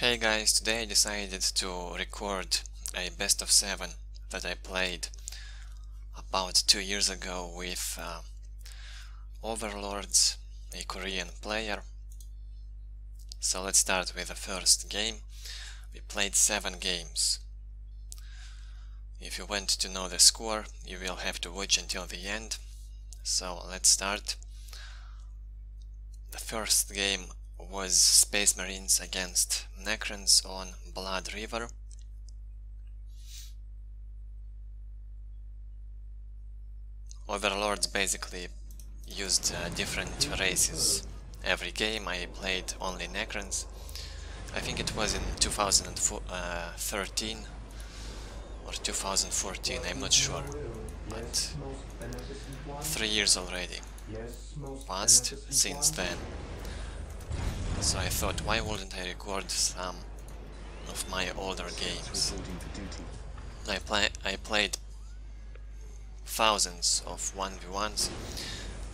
Hey guys, today I decided to record a best of 7 that I played about two years ago with uh, Overlords, a Korean player. So let's start with the first game. We played 7 games. If you want to know the score, you will have to watch until the end. So let's start. The first game was Space Marines against Necrons on Blood River. Overlords basically used uh, different races. Every game I played only Necrons. I think it was in 2013 or 2014, I'm not sure. But three years already passed since then. So I thought, why wouldn't I record some of my older games? I, play, I played thousands of 1v1s.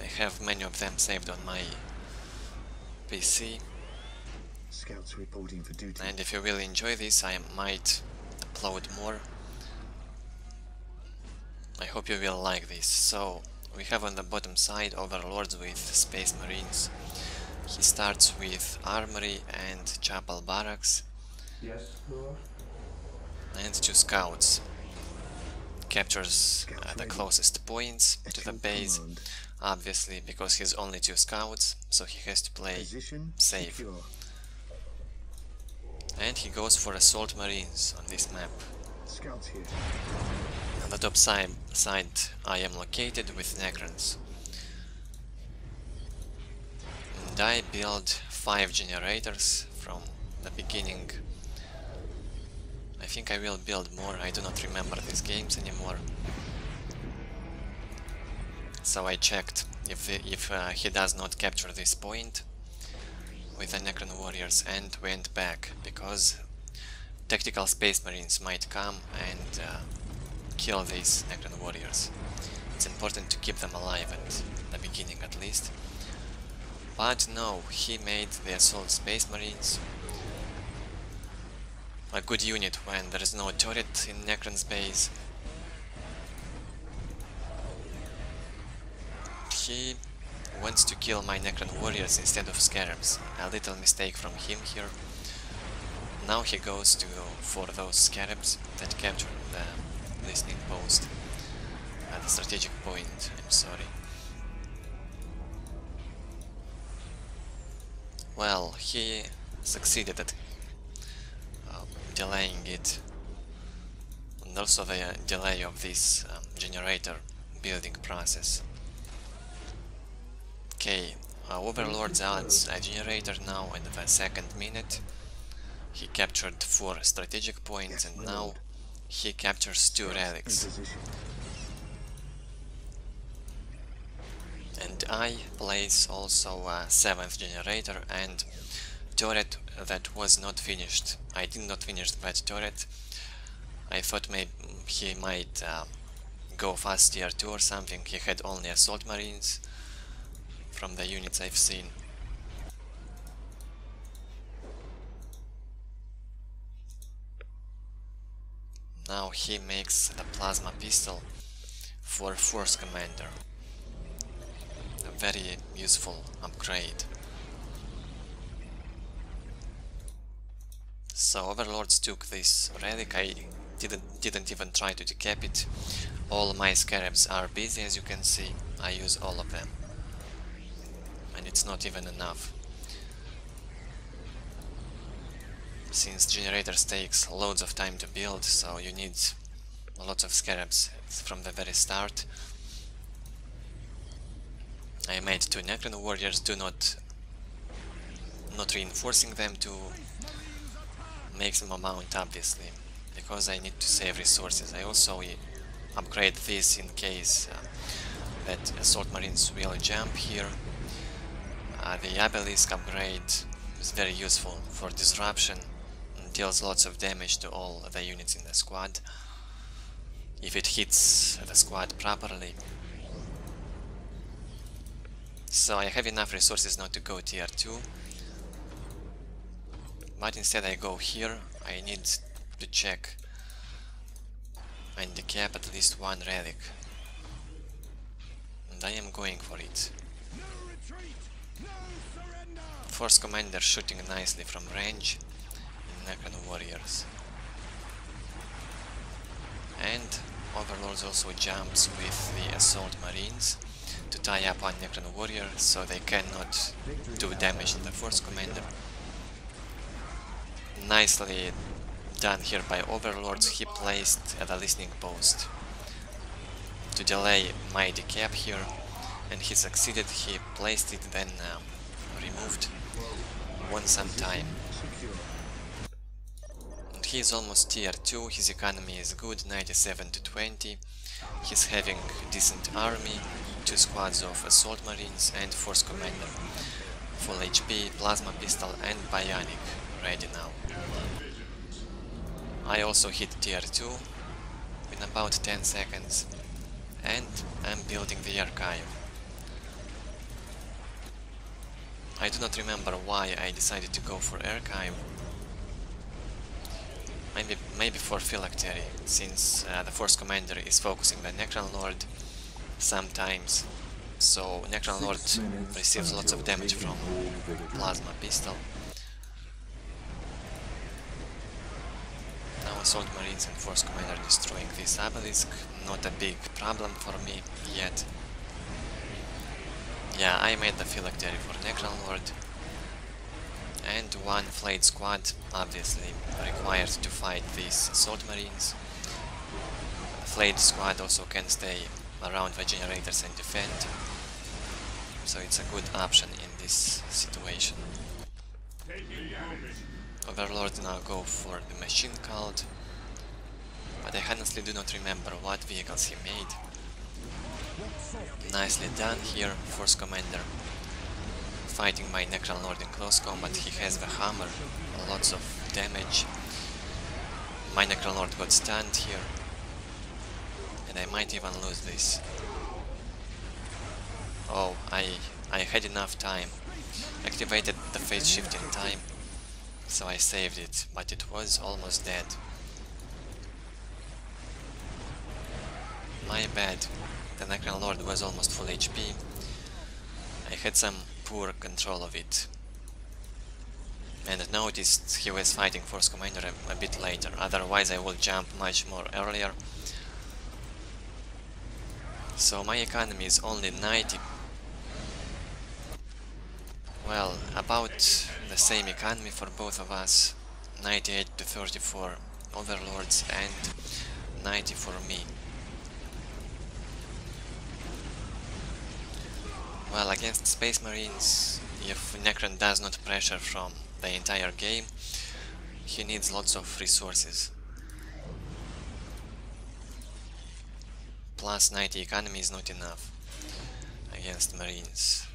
I have many of them saved on my PC. Scouts reporting for duty. And if you really enjoy this, I might upload more. I hope you will like this. So, we have on the bottom side Overlords with Space Marines. He starts with Armory and Chapel Barracks. Yes, Lord. And two scouts. Captures uh, the closest points to the base, obviously, because he's only two scouts, so he has to play. Safe. And he goes for Assault Marines on this map. Scouts here. On the top side, side I am located with Necrons. And I build 5 generators from the beginning. I think I will build more, I do not remember these games anymore. So I checked if, if uh, he does not capture this point with the Necron warriors and went back, because tactical space marines might come and uh, kill these Necron warriors. It's important to keep them alive at the beginning at least. But no, he made the assault space marines a good unit when there is no turret in Necron's base. He wants to kill my Necron warriors instead of scarabs. A little mistake from him here. Now he goes to for those scarabs that captured the listening post at the strategic point. I'm sorry. Well, he succeeded at um, delaying it, and also the uh, delay of this um, generator building process. Okay, uh, Overlord adds a generator now in the second minute. He captured four strategic points and now he captures two relics. And I place also a seventh generator and turret that was not finished. I did not finish that turret. I thought maybe he might uh, go fast tier 2 or something. He had only assault marines from the units I've seen. Now he makes the plasma pistol for force commander. Very useful upgrade. So Overlords took this relic, I didn't, didn't even try to decap it. All my scarabs are busy as you can see, I use all of them. And it's not even enough. Since generators takes loads of time to build, so you need lots of scarabs from the very start. I made two Necron warriors, do not not reinforcing them to maximum amount obviously because I need to save resources. I also upgrade this in case uh, that assault marines will jump here. Uh, the obelisk upgrade is very useful for disruption and deals lots of damage to all the units in the squad if it hits the squad properly. So I have enough resources now to go tier 2 But instead I go here, I need to check and decap at least one relic. And I am going for it. Force Commander shooting nicely from range in Necron Warriors. And Overlords also jumps with the Assault Marines to tie up on Necron Warrior so they cannot do damage to the Force Commander. Nicely done here by Overlords, he placed at a listening post to delay my decap here and he succeeded, he placed it then uh, removed, won some time. And he is almost tier 2, his economy is good, 97 to 20, he's having decent army, two squads of assault marines and force commander, full HP, plasma pistol and bionic ready now. I also hit tier 2 in about 10 seconds and I'm building the archive. I do not remember why I decided to go for archive. Maybe maybe for phylactery, since uh, the Force Commander is focusing the Necron Lord sometimes. So Necron Lord receives lots of damage from Plasma Pistol. Now Assault Marines and Force Commander destroying this obelisk, not a big problem for me yet. Yeah, I made the phylactery for Necron Lord. And one flayed squad, obviously, required to fight these Assault Marines. Flayed squad also can stay around the generators and defend. So it's a good option in this situation. Overlord now go for the machine cult, but I honestly do not remember what vehicles he made. Nicely done here, Force Commander. Fighting my Necron Lord in close combat, he has the hammer, lots of damage. My Necron Lord got stunned here, and I might even lose this. Oh, I, I had enough time. Activated the phase shift in time, so I saved it, but it was almost dead. My bad. The Necron Lord was almost full HP. I had some poor control of it. And noticed he was fighting Force Commander a, a bit later, otherwise I would jump much more earlier. So my economy is only 90 well, about the same economy for both of us. 98 to 34 overlords and 90 for me. Well, against Space Marines, if Necron does not pressure from the entire game, he needs lots of resources. Plus 90 economy is not enough against Marines.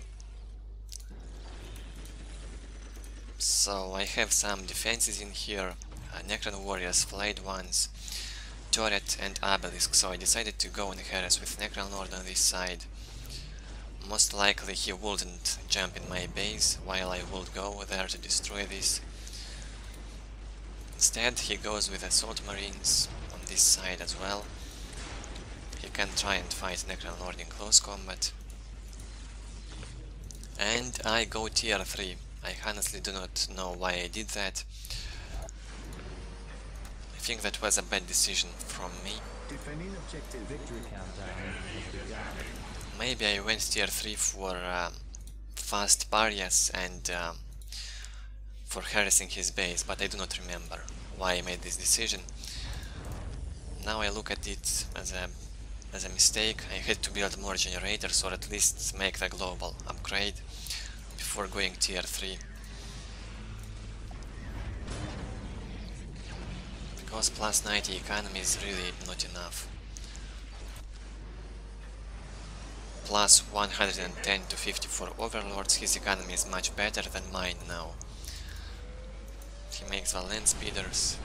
So I have some defenses in here, uh, Necron Warriors, Flayed Ones, Turret and Obelisk, so I decided to go and harass with Necron Lord on this side. Most likely he wouldn't jump in my base, while I would go there to destroy this. Instead he goes with Assault Marines on this side as well. He can try and fight Necron Lord in close combat. And I go tier 3. I honestly do not know why I did that. I think that was a bad decision from me. Maybe I went tier 3 for uh, fast pariahs and uh, for harassing his base, but I do not remember why I made this decision. Now I look at it as a as a mistake. I had to build more generators or at least make the global upgrade before going tier 3. Because plus 90 economy is really not enough. Plus 110 to 54 overlords, his economy is much better than mine now. He makes the land speeders.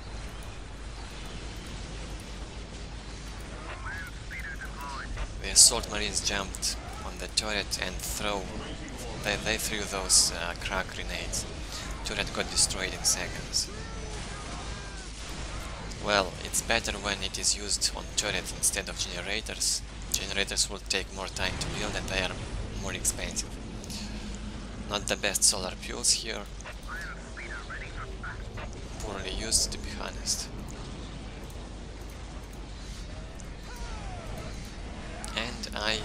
The assault marines jumped on the turret and throw they, they threw those uh, crack grenades. Turret got destroyed in seconds. Well, it's better when it is used on turret instead of generators. Generators will take more time to build and they are more expensive. Not the best solar pulse here. Poorly used to be honest. I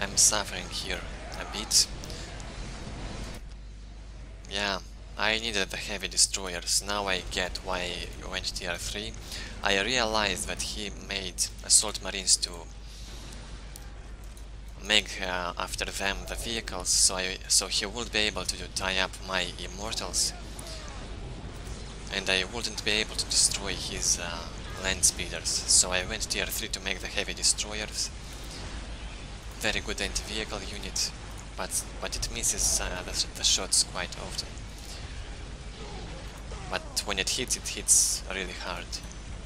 am suffering here a bit. Yeah, I needed the heavy destroyers, now I get why I went tier 3. I realized that he made assault marines to make uh, after them the vehicles, so I so he would be able to tie up my immortals, and I wouldn't be able to destroy his uh, land speeders. So I went tier 3 to make the heavy destroyers. Very good anti-vehicle unit, but but it misses uh, the, the shots quite often but when it hits, it hits really hard.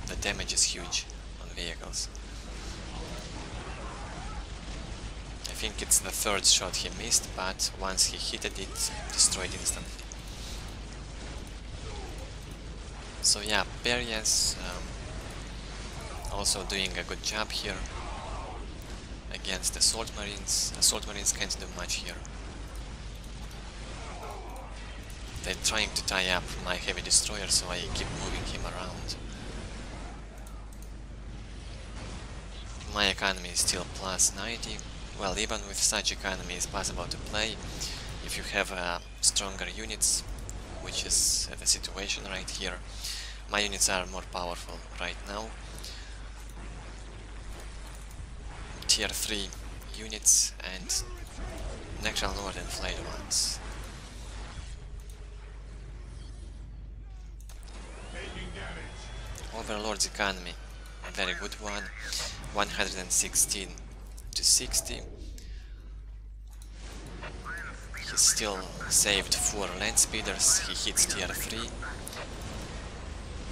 The damage is huge on vehicles. I think it's the third shot he missed, but once he hit it, it destroyed instantly. So yeah, Pariahs um, also doing a good job here against the Assault Marines. Assault Marines can't do much here. They're trying to tie up my heavy destroyer, so I keep moving him around. My economy is still plus 90. Well, even with such economy, it's possible to play if you have uh, stronger units, which is the situation right here. My units are more powerful right now. Tier 3 units and Necron Lord and Flayed ones. Overlord's economy, a very good one, 116 to 60. He still saved 4 land speeders, he hits tier 3.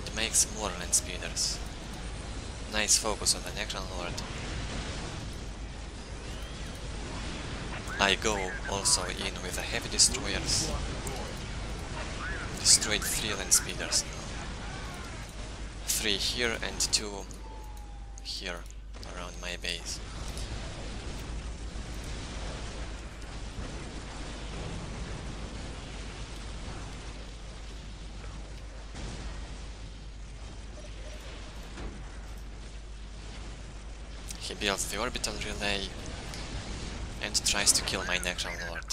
It makes more land speeders. Nice focus on the Necron Lord. I go also in with the heavy destroyers. Destroyed 3 land speeders three here and two here around my base. He builds the orbital relay and tries to kill my Necron Lord.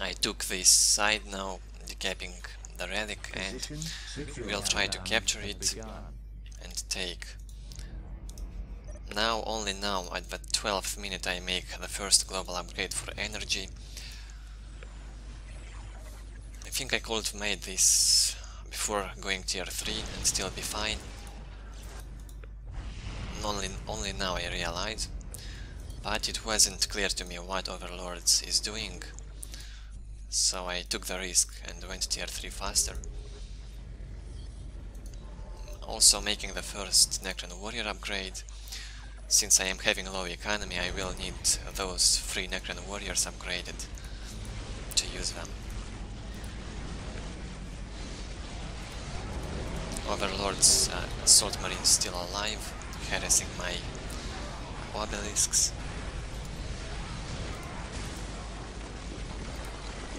I took this side now, decapping the relic and we'll try to capture it and take. Now, only now, at the 12th minute I make the first global upgrade for energy. I think I could have made this before going tier 3 and still be fine. Only, only now I realize, but it wasn't clear to me what Overlords is doing so I took the risk and went tier 3 faster. Also making the first Necron Warrior upgrade. Since I am having low economy, I will need those three Necron Warriors upgraded to use them. Overlord's uh, Assault Marine still alive, harassing my obelisks.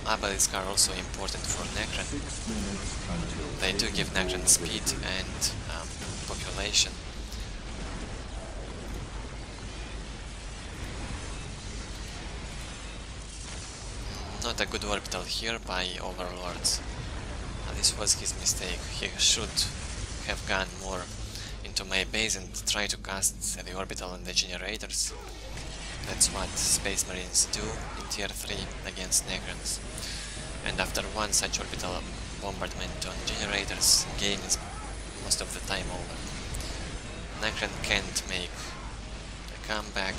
Obelisks are also important for Necron. They do give Necron speed and um, population. Not a good orbital here by Overlords. This was his mistake. He should have gone more into my base and try to cast the orbital and the generators. That's what Space Marines do in Tier 3 against Necrons. And after one such orbital bombardment on generators, game is most of the time over. Necron can't make a comeback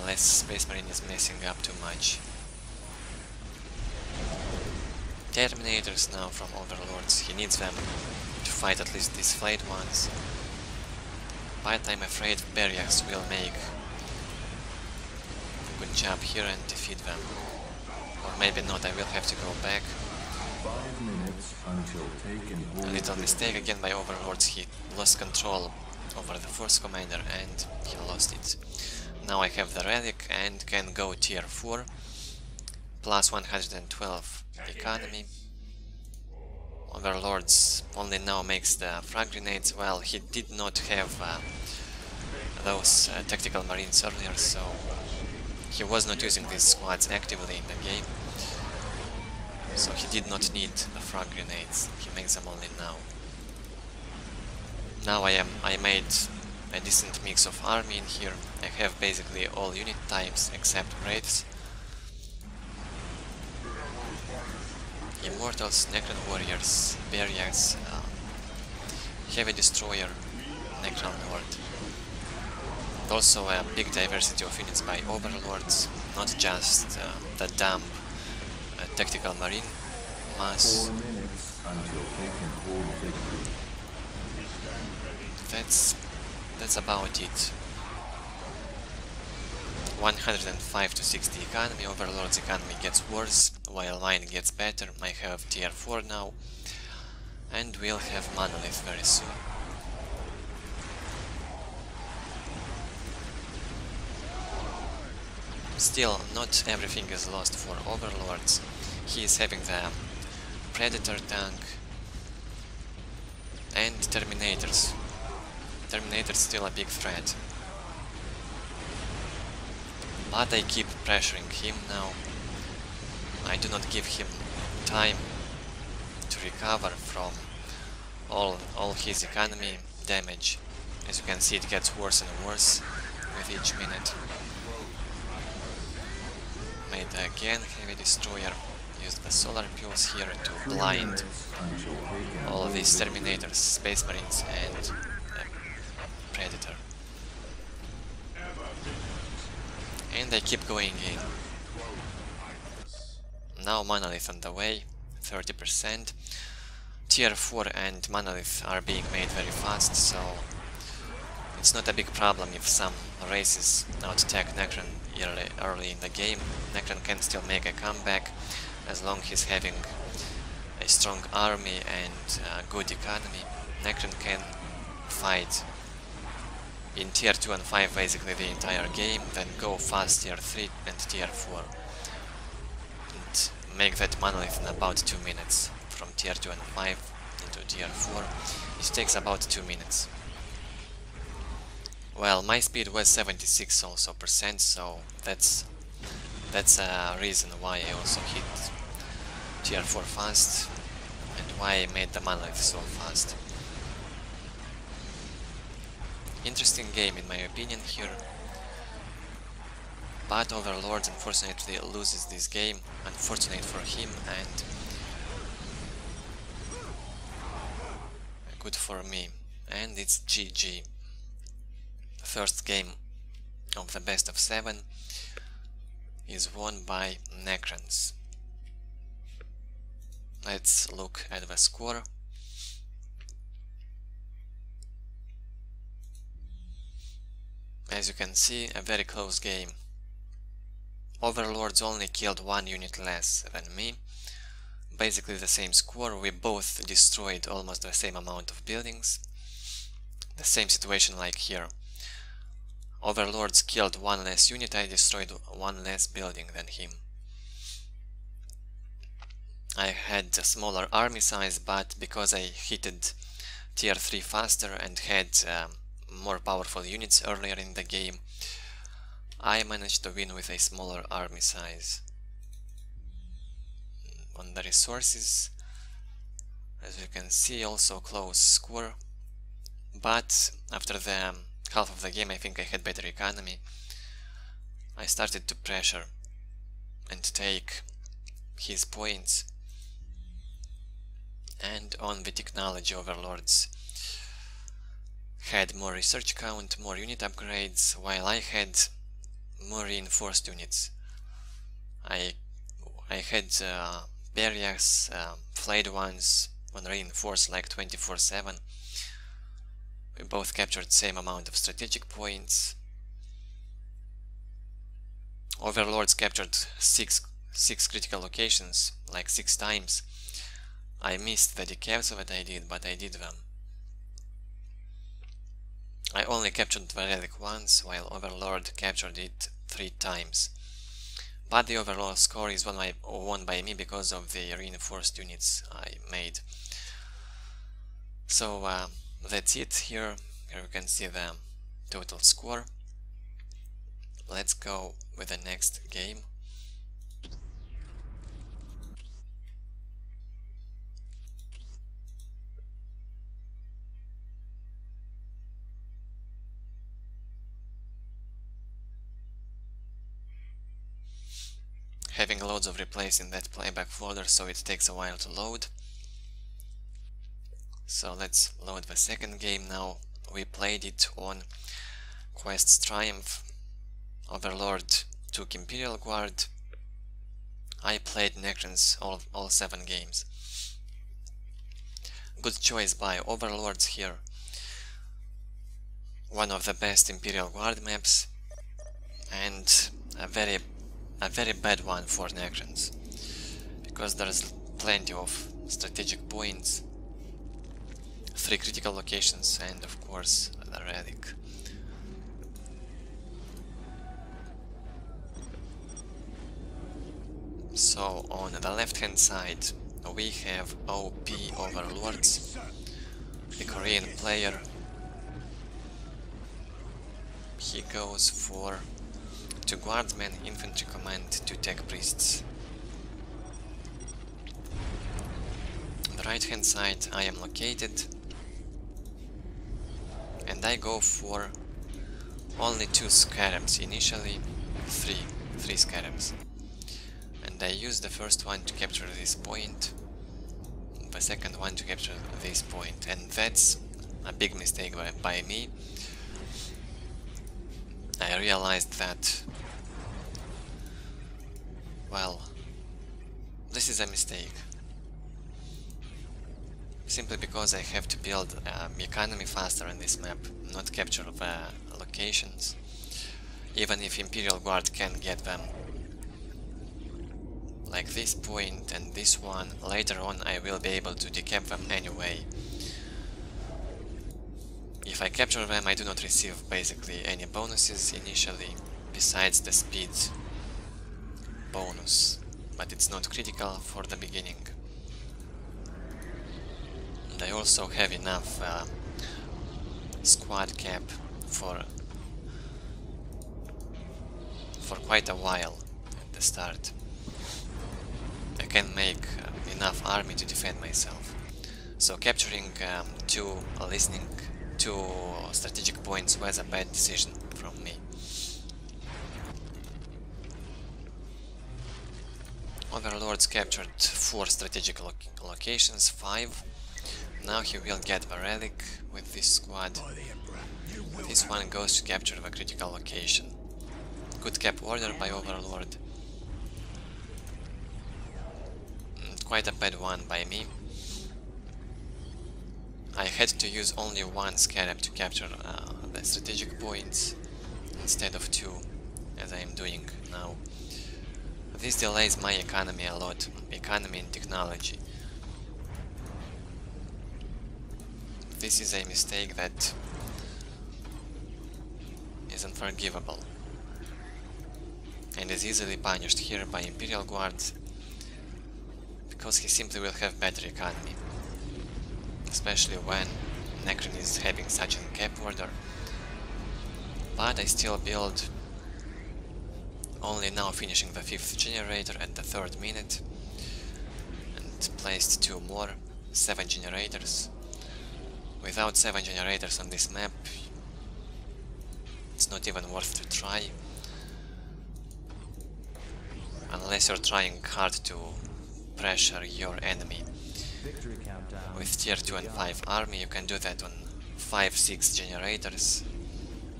unless Space Marine is messing up too much. Terminators now from Overlords, he needs them to fight at least these flayed ones. But I'm afraid Pariahs will make job here and defeat them. Or maybe not, I will have to go back Five minutes until take and A little mistake again by Overlords, he lost control over the Force Commander and he lost it. Now I have the Relic and can go tier 4 plus 112 economy. Overlords only now makes the frag grenades, well he did not have uh, those uh, tactical marines earlier so he was not using these squads actively in the game. So he did not need the frag grenades, he makes them only now. Now I am I made a decent mix of army in here. I have basically all unit types except wraiths. Immortals, Necron Warriors, Pariahs, uh, Heavy Destroyer, Necron Lord. Also a big diversity of units by Overlords, not just uh, the dumb uh, Tactical Marine mass. four minutes until take and hold victory. That's that's about it. 105 to 60 economy, Overlord's economy gets worse, while mine gets better. I have tier 4 now, and we'll have Monolith very soon. Still, not everything is lost for Overlords. He is having the Predator tank and Terminators. Terminator's still a big threat. But I keep pressuring him now. I do not give him time to recover from all, all his economy damage. As you can see it gets worse and worse with each minute. Made again heavy destroyer. Used the solar pulse here to blind all these. Terminators, Space Marines and uh, Predator. And I keep going in. Now Monolith on the way, 30%. Tier 4 and Monolith are being made very fast, so it's not a big problem if some races out-attack Necron early, early in the game. Necron can still make a comeback as long he's having a strong army and a good economy. Necron can fight in tier 2 and 5 basically the entire game, then go fast tier 3 and tier 4 and make that monolith in about 2 minutes from tier 2 and 5 into tier 4 it takes about 2 minutes well my speed was 76 also percent so that's that's a reason why I also hit tier 4 fast and why I made the monolith so fast Interesting game in my opinion here. But Overlord unfortunately loses this game, unfortunate for him and good for me. And it's GG. First game of the best of 7 is won by Necrons. Let's look at the score. As you can see, a very close game. Overlords only killed one unit less than me. Basically the same score, we both destroyed almost the same amount of buildings. The same situation like here. Overlords killed one less unit, I destroyed one less building than him. I had a smaller army size, but because I hitted tier 3 faster and had um, more powerful units earlier in the game, I managed to win with a smaller army size. On the resources, as you can see, also close score, but after the half of the game I think I had better economy. I started to pressure and take his points and on the technology overlords had more research count, more unit upgrades, while I had more reinforced units. I I had uh, pariahs, uh, flayed ones on reinforced like 24-7. We both captured same amount of strategic points. Overlords captured six six critical locations, like six times, I missed the decaps that I did, but I did them. I only captured the relic once, while Overlord captured it three times. But the overall score is won by, won by me because of the reinforced units I made. So uh, that's it here. Here you can see the total score. Let's go with the next game. having loads of replays in that playback folder so it takes a while to load. So let's load the second game now. We played it on Quest's Triumph. Overlord took Imperial Guard. I played Necrons all, all seven games. Good choice by Overlords here. One of the best Imperial Guard maps and a very a very bad one for Necrons because there's plenty of strategic points, three critical locations and of course the relic. So on the left hand side we have OP Overlords, the Korean player. He goes for two guardsmen, infantry command to tech priests. On the right hand side I am located and I go for only two scarabs initially, three, three scarabs. And I use the first one to capture this point, the second one to capture this point, and that's a big mistake by, by me. I realized that well, this is a mistake. Simply because I have to build um, economy faster in this map, not capture the locations. Even if Imperial Guard can get them. Like this point and this one, later on I will be able to decap them anyway. If I capture them I do not receive basically any bonuses initially, besides the speed bonus, but it's not critical for the beginning. I also have enough uh, squad cap for for quite a while at the start. I can make uh, enough army to defend myself. So capturing um, two listening two strategic points was a bad decision from me. Overlords captured 4 strategic lo locations, 5. Now he will get a relic with this squad. This one goes to capture the critical location. Good cap order by Overlord. Mm, quite a bad one by me. I had to use only one scarab to capture uh, the strategic points instead of two, as I am doing now. This delays my economy a lot, economy and technology. This is a mistake that is unforgivable. And is easily punished here by Imperial Guards because he simply will have better economy. Especially when Necron is having such an cap order. But I still build only now finishing the fifth generator at the third minute and placed two more, seven generators. Without seven generators on this map it's not even worth to try unless you're trying hard to pressure your enemy. With tier 2 and 5 army you can do that on 5-6 generators,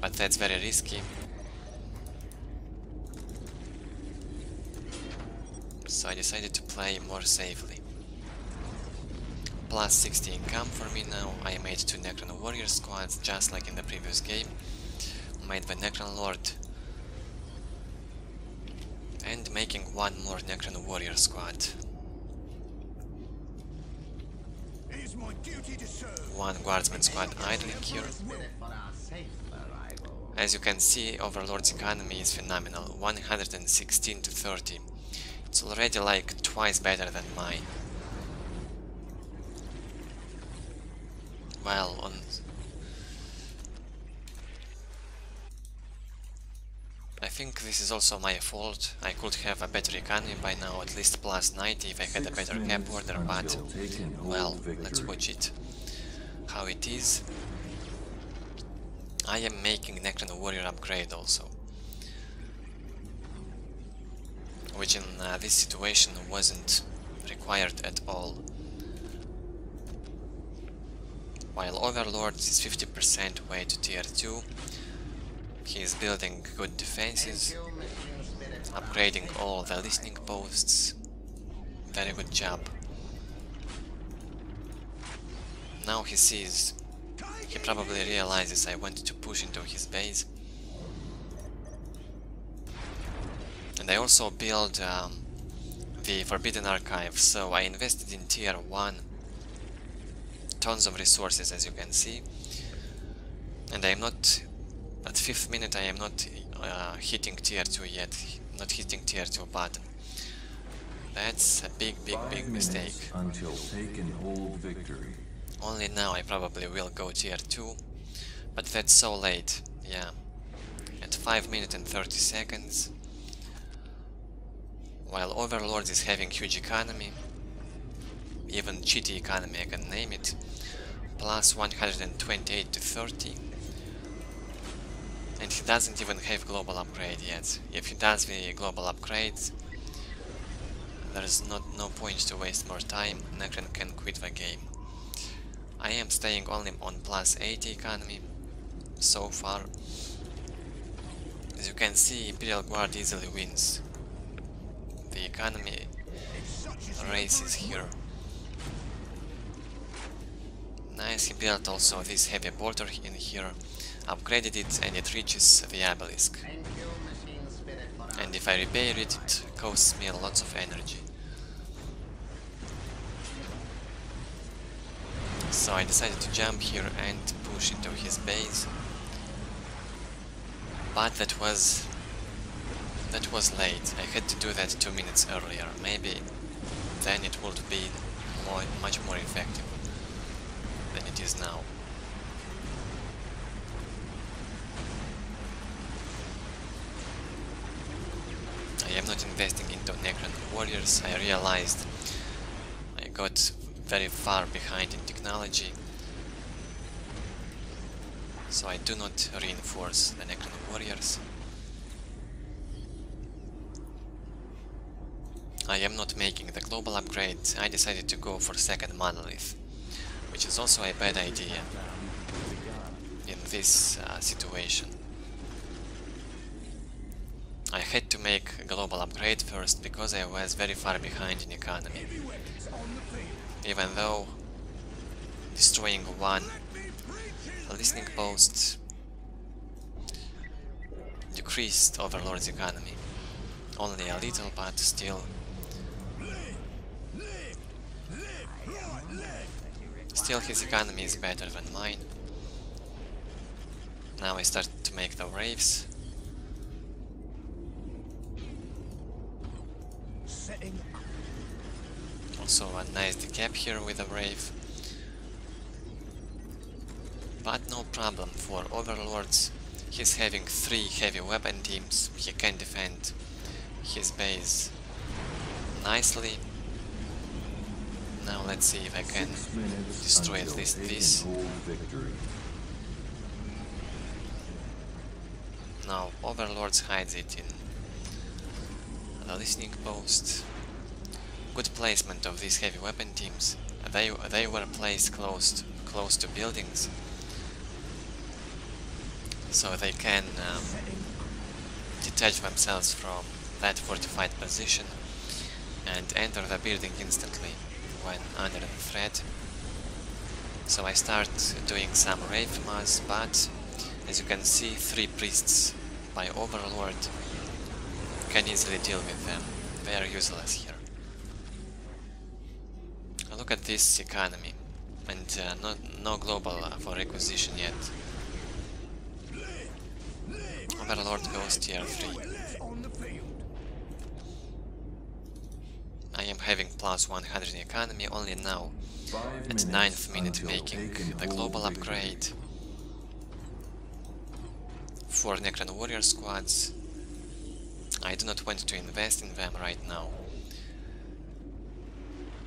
but that's very risky so I decided to play more safely. Plus 60 income for me now, I made two Necron Warrior squads just like in the previous game, made the Necron Lord and making one more Necron Warrior squad. is my duty to serve. One guardsman squad idling here. As you can see, Overlord's economy is phenomenal, 116 to 30. It's already like twice better than mine. Well, on I think this is also my fault. I could have a better economy by now, at least plus 90 if I had a better cap order, but until taken hold well, let's watch it. How it is. I am making Necron Warrior upgrade also. Which in uh, this situation wasn't required at all. While Overlord is 50% way to tier 2, he is building good defenses, upgrading all the listening posts. Very good job. Now he sees, he probably realizes I wanted to push into his base. And I also build um, the Forbidden Archive, so I invested in tier 1 tons of resources as you can see. And I am not at 5th minute I am not uh, hitting tier 2 yet not hitting tier 2 button. That's a big big big mistake. Until taken victory. only now I probably will go tier 2 but that's so late. Yeah. At 5 minutes and 30 seconds while Overlord is having huge economy even cheaty economy I can name it plus 128 to 30 and he doesn't even have global upgrade yet. If he does the global upgrades there's not no point to waste more time. Necron can quit the game. I am staying only on plus 80 economy so far. As you can see Imperial Guard easily wins. The economy race is here Nice, he built also this heavy bolter in here, upgraded it and it reaches the obelisk. And if I repair it, it costs me lots of energy. So I decided to jump here and push into his base. But that was... that was late. I had to do that two minutes earlier. Maybe then it would be more, much more effective is now. I am not investing into Necron Warriors, I realized I got very far behind in technology, so I do not reinforce the Necron Warriors. I am not making the global upgrade, I decided to go for second monolith which is also a bad idea in this uh, situation. I had to make a global upgrade first because I was very far behind in economy. Even though destroying one listening post decreased Overlord's economy. Only a little, but still Still his economy is better than mine. Now I start to make the waves. Setting Also a nice decap here with a wave. But no problem for overlords. He's having three heavy weapon teams. He can defend his base nicely. Now let's see if I can destroy at least this. Now Overlords hides it in the listening post. Good placement of these heavy weapon teams. They they were placed close to, close to buildings, so they can um, detach themselves from that fortified position and enter the building instantly when under the threat. So I start doing some Wraith Mass, but as you can see, three priests by Overlord can easily deal with them. They are useless here. Look at this economy. and uh, no, no global uh, for requisition yet. Overlord goes tier 3. On the field. I am having plus 100 in economy only now, at minutes 9th minute making the global upgrade. 4 Necron warrior squads. I do not want to invest in them right now.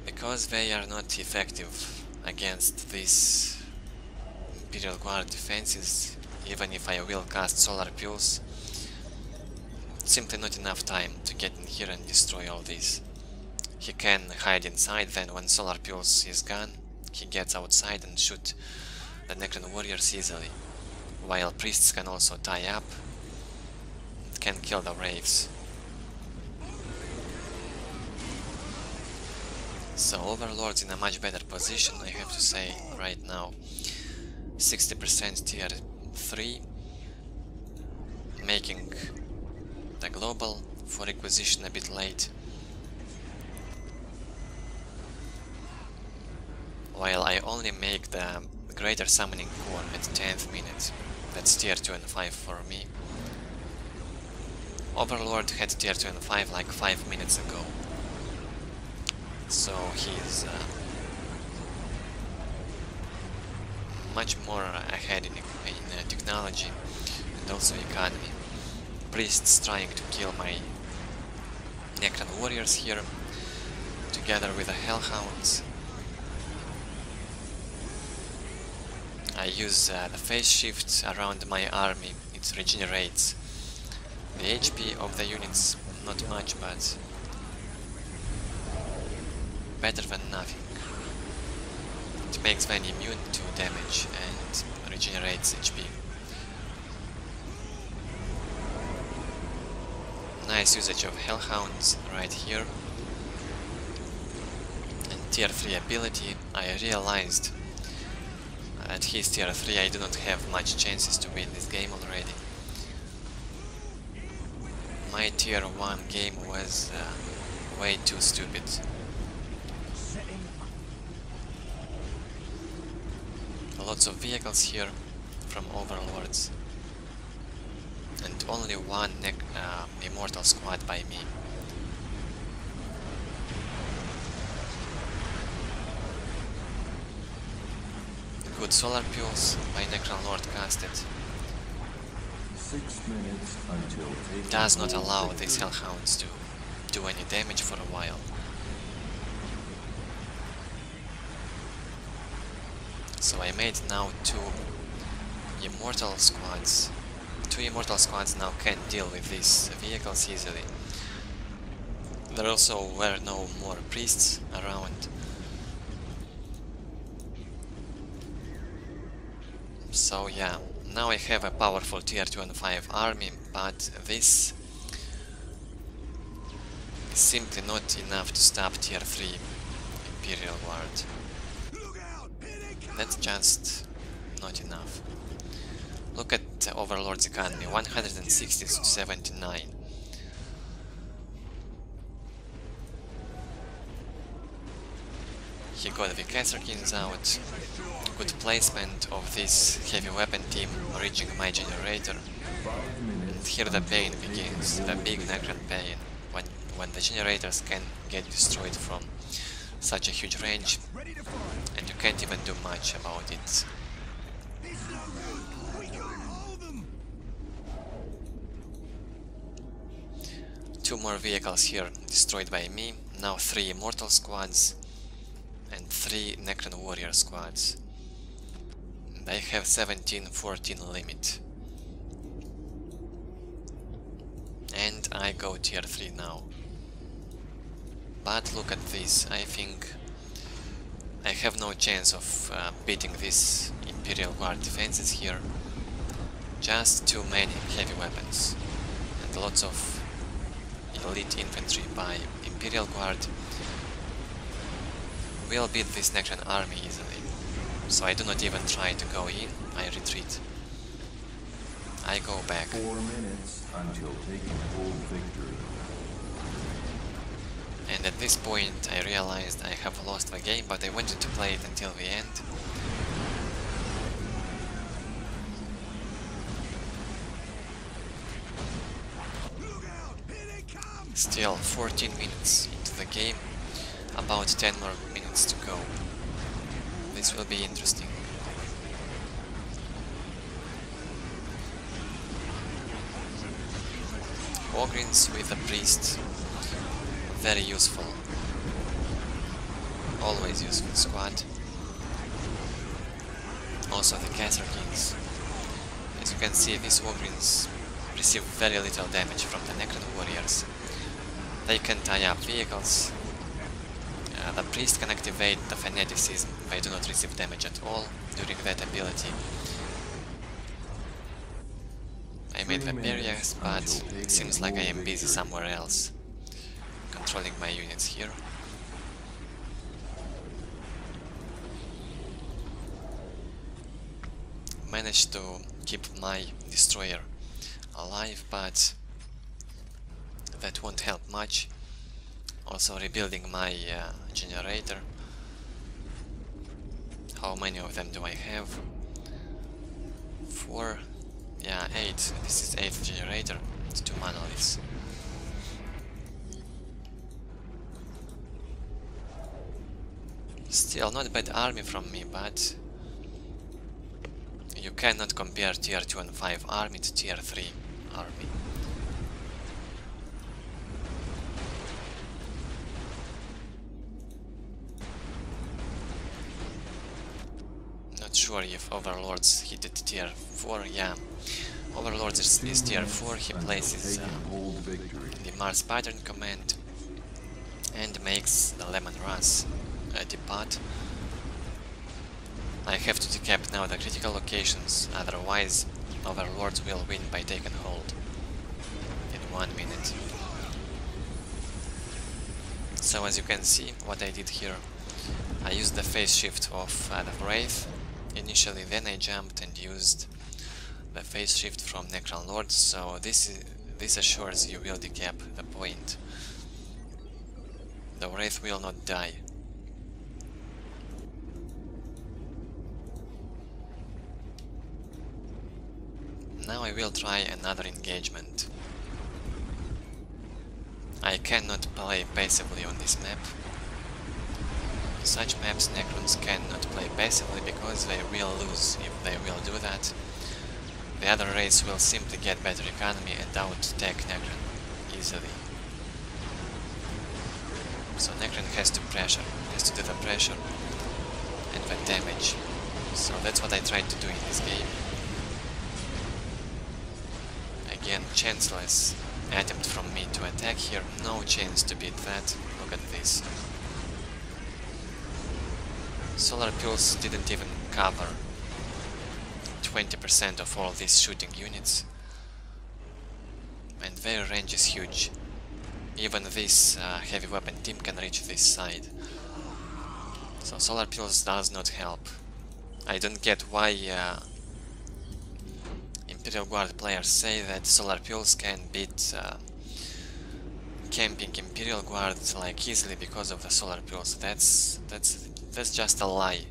Because they are not effective against these Imperial Guard defenses, even if I will cast Solar Pulse, simply not enough time to get in here and destroy all these. He can hide inside, then when Solar Pulse is gone, he gets outside and shoot the Necron Warriors easily, while Priests can also tie up and can kill the Wraiths. So Overlord's in a much better position, I have to say, right now. 60% tier 3, making the global for acquisition a bit late. While I only make the greater summoning core at 10th minute. That's tier 2 and 5 for me. Overlord had tier 2 and 5 like 5 minutes ago. So he's uh, much more ahead in, in uh, technology and also economy. Priests trying to kill my Necron warriors here, together with the Hellhounds. I use uh, the phase shift around my army, it regenerates the HP of the units, not much, but better than nothing. It makes them immune to damage and regenerates HP. Nice usage of Hellhounds right here. And tier 3 ability, I realized at his tier 3 I do not have much chances to win this game already. My tier 1 game was uh, way too stupid. Lots of vehicles here from overlords. And only one uh, immortal squad by me. Good solar pulse by Necron Lord casted. Does not allow these hellhounds to do any damage for a while. So I made now two immortal squads. Two immortal squads now can deal with these vehicles easily. There also were no more priests around. So yeah, now I have a powerful tier 2 and 5 army, but this is simply not enough to stop tier 3 Imperial Guard. That's just not enough. Look at the Overlord's economy, 160 to 79. He got the Kasrkins out. Good placement of this heavy weapon team reaching my generator. And here the pain begins, the big. Necron pain, when, when the generators can get destroyed from such a huge range and you can't even do much about it. Two more vehicles here destroyed by me, now three Immortal squads and three Necron Warrior squads. I have 17-14 limit. And I go tier 3 now. But look at this, I think I have no chance of uh, beating these Imperial Guard defenses here. Just too many heavy weapons and lots of elite infantry by Imperial Guard will beat this Necron army easily. So I do not even try to go in, I retreat. I go back. Four minutes until taking hold victory. And at this point I realized I have lost the game, but I wanted to play it until the end. Look out! Here they come! Still 14 minutes into the game, about 10 more minutes to go. This will be interesting. Ogryns with a priest, very useful. Always useful squad. Also the Kasrkins. As you can see, these Ogryns receive very little damage from the Necron warriors. They can tie up vehicles. Uh, the priest can activate the fanaticism. They do not receive damage at all during that ability. I made the barriers, but it seems like I am busy somewhere else, controlling my units here. Managed to keep my destroyer alive, but that won't help much. Also rebuilding my uh, generator. How many of them do I have? Four. Yeah, eight. This is eighth generator. It's two monoliths. Still not bad army from me, but you cannot compare tier 2 and 5 army to tier 3 army. Not sure if Overlords hit it tier 4, yeah. Overlords is, is tier 4, he places uh, the Mars pattern command and makes the Leman Russ a depot. I have to decap now the critical locations, otherwise Overlords will win by taking hold in one minute. So as you can see, what I did here, I used the phase shift of uh, the Wraith initially, then I jumped and used the phase shift from Necron Lord, so this is, this assures you will decap the point. The Wraith will not die. Now I will try another engagement. I cannot play passively on this map. Such maps Necrons cannot play passively because they will lose if they will do that. The other race will simply get better economy and out-tech Necron easily. So Necron has to pressure, has to do the pressure and the damage. So that's what I tried to do in this game. Again, chanceless attempt from me to attack here, no chance to beat that. Look at this. Solar Pulse didn't even cover 20% of all these shooting units. And their range is huge. Even this uh, heavy weapon team can reach this side. So Solar Pulse does not help. I don't get why uh, Imperial Guard players say that Solar Pulse can beat uh, camping Imperial Guard like easily because of the Solar Pulse. That's that's that's just a lie.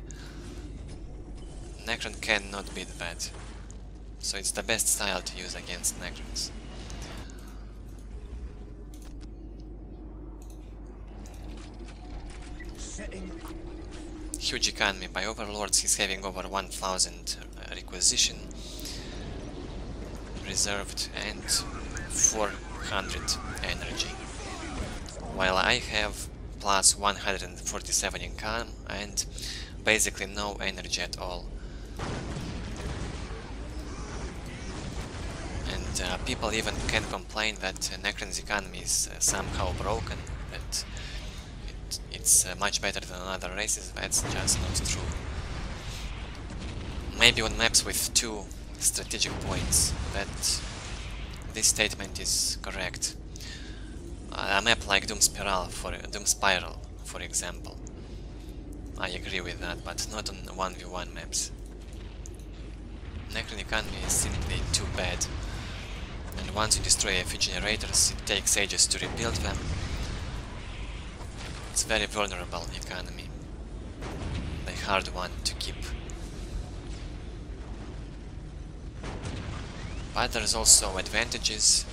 Necron cannot beat that. So it's the best style to use against Necrons. Huge economy by Overlords, he's having over 1000 uh, requisition reserved and 400 energy. While I have plus 147 income and basically no energy at all. And uh, people even can complain that uh, Necron's economy is uh, somehow broken, that it, it's uh, much better than other races, that's just not true. Maybe on maps with two strategic points, that this statement is correct. Uh, a map like Doom Spiral, for Doom Spiral, for example. I agree with that, but not on 1v1 maps. Necron economy is simply too bad. And once you destroy a few generators, it takes ages to rebuild them. It's very vulnerable economy. A hard one to keep. But there's also advantages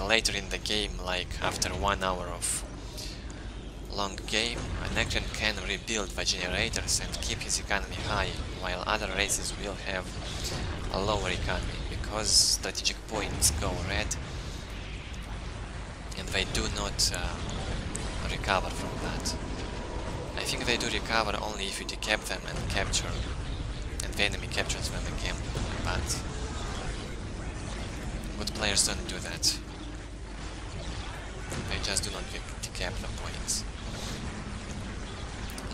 later in the game, like after one hour of long game, an Necron can rebuild the generators and keep his economy high, while other races will have a lower economy, because strategic points go red and they do not uh, recover from that. I think they do recover only if you decap them and capture, and the enemy captures them again, but good players don't do that. They just do not decap the points.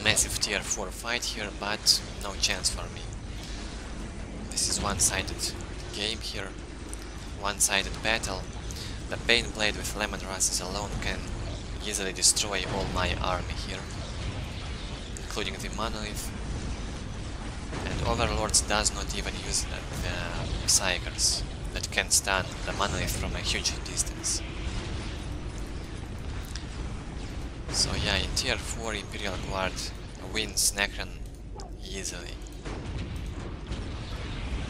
Massive tier 4 fight here, but no chance for me. This is one-sided game here, one-sided battle. The Baneblade with Leman Russes alone can easily destroy all my army here, including the Monolith. And Overlords does not even use the, the that can stun the Monolith from a huge distance. So yeah, in tier 4 Imperial Guard wins Necron easily.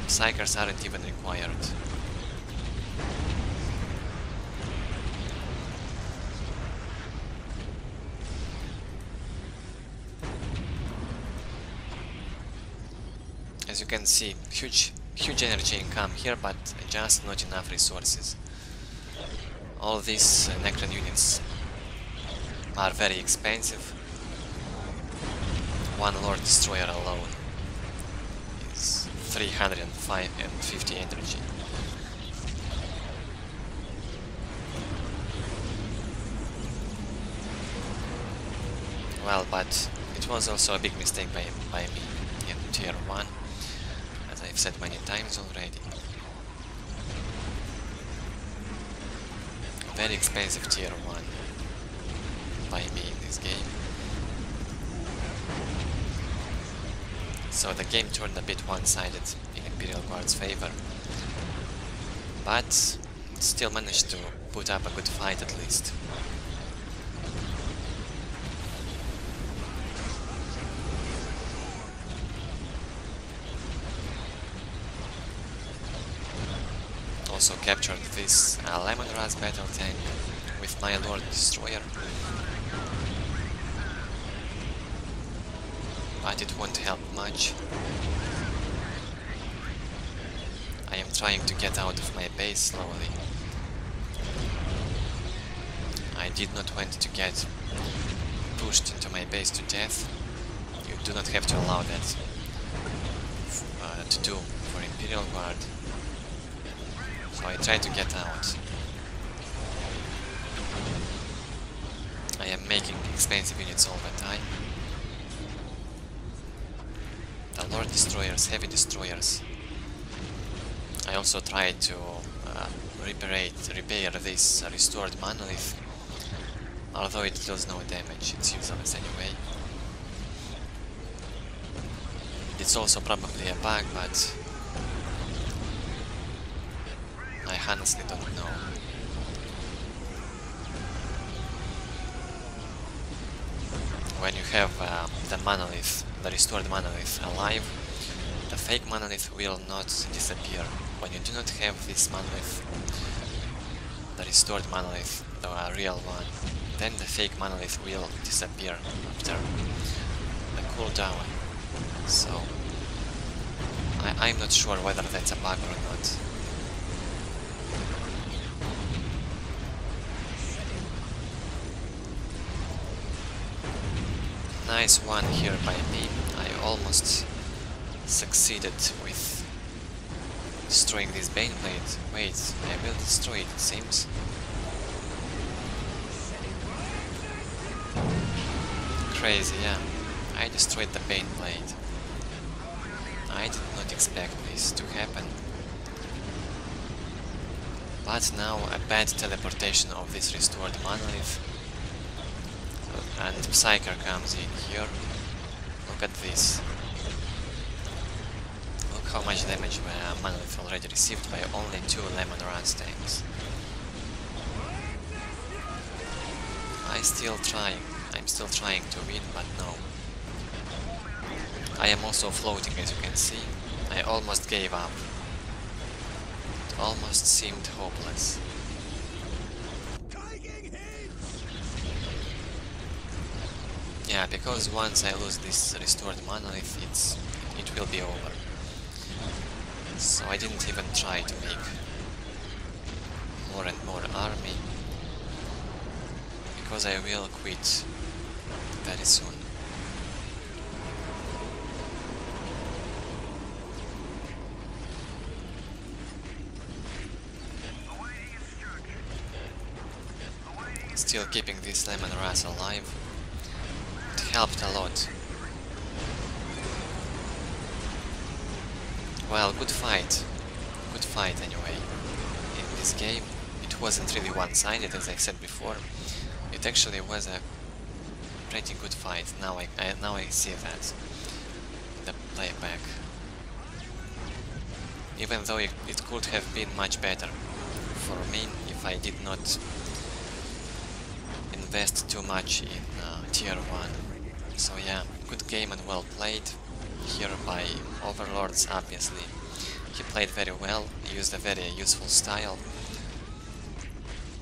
Psykers aren't even required. As you can see, huge huge energy income here, but just not enough resources. All these uh, Necron units are very expensive. One Lord Destroyer alone is 350 energy. Well, but it was also a big mistake by, by me in tier 1, as I've said many times already. Very expensive tier 1 by me in this game. So the game turned a bit one-sided in Imperial Guard's favor. But still managed to put up a good fight at least. Also captured this uh, Leman Russ battle tank with my Lord Destroyer. But it won't help much. I am trying to get out of my base slowly. I did not want to get pushed into my base to death. You do not have to allow that uh, to do for Imperial Guard. So I try to get out. I am making expensive units all the time. The Lord Destroyers, Heavy Destroyers. I also tried to uh, repair, repair this restored monolith, although it does no damage, it's useless anyway. It's also probably a bug, but I honestly don't know. When you have uh, the monolith, the restored monolith alive, the fake monolith will not disappear. When you do not have this monolith, the restored monolith, the real one, then the fake monolith will disappear after the cooldown. So, I I'm not sure whether that's a bug or not. Nice one here by me. Almost succeeded with destroying this Bane Blade. Wait, I will destroy it, it seems. Crazy, yeah. I destroyed the Bane Blade. I did not expect this to happen. But now a bad teleportation of this restored monolith and Psyker comes in here. Look at this. Look how much damage the uh, Monolith already received by only two Leman Russ tanks. I still trying. I'm still trying to win, but no. I am also floating as you can see. I almost gave up. It almost seemed hopeless. Taking hits! Yeah, because once I lose this restored monolith, it's it will be over. So I didn't even try to make more and more army because I will quit very soon. Still keeping this Leman Russ alive. Helped a lot. Well, good fight. Good fight anyway. In this game, it wasn't really one-sided as I said before. It actually was a pretty good fight. Now I, I now I see that the playback. Even though it, it could have been much better for me if I did not invest too much in uh, tier 1. So yeah, good game and well played. Here by Overlords obviously. He played very well, used a very useful style.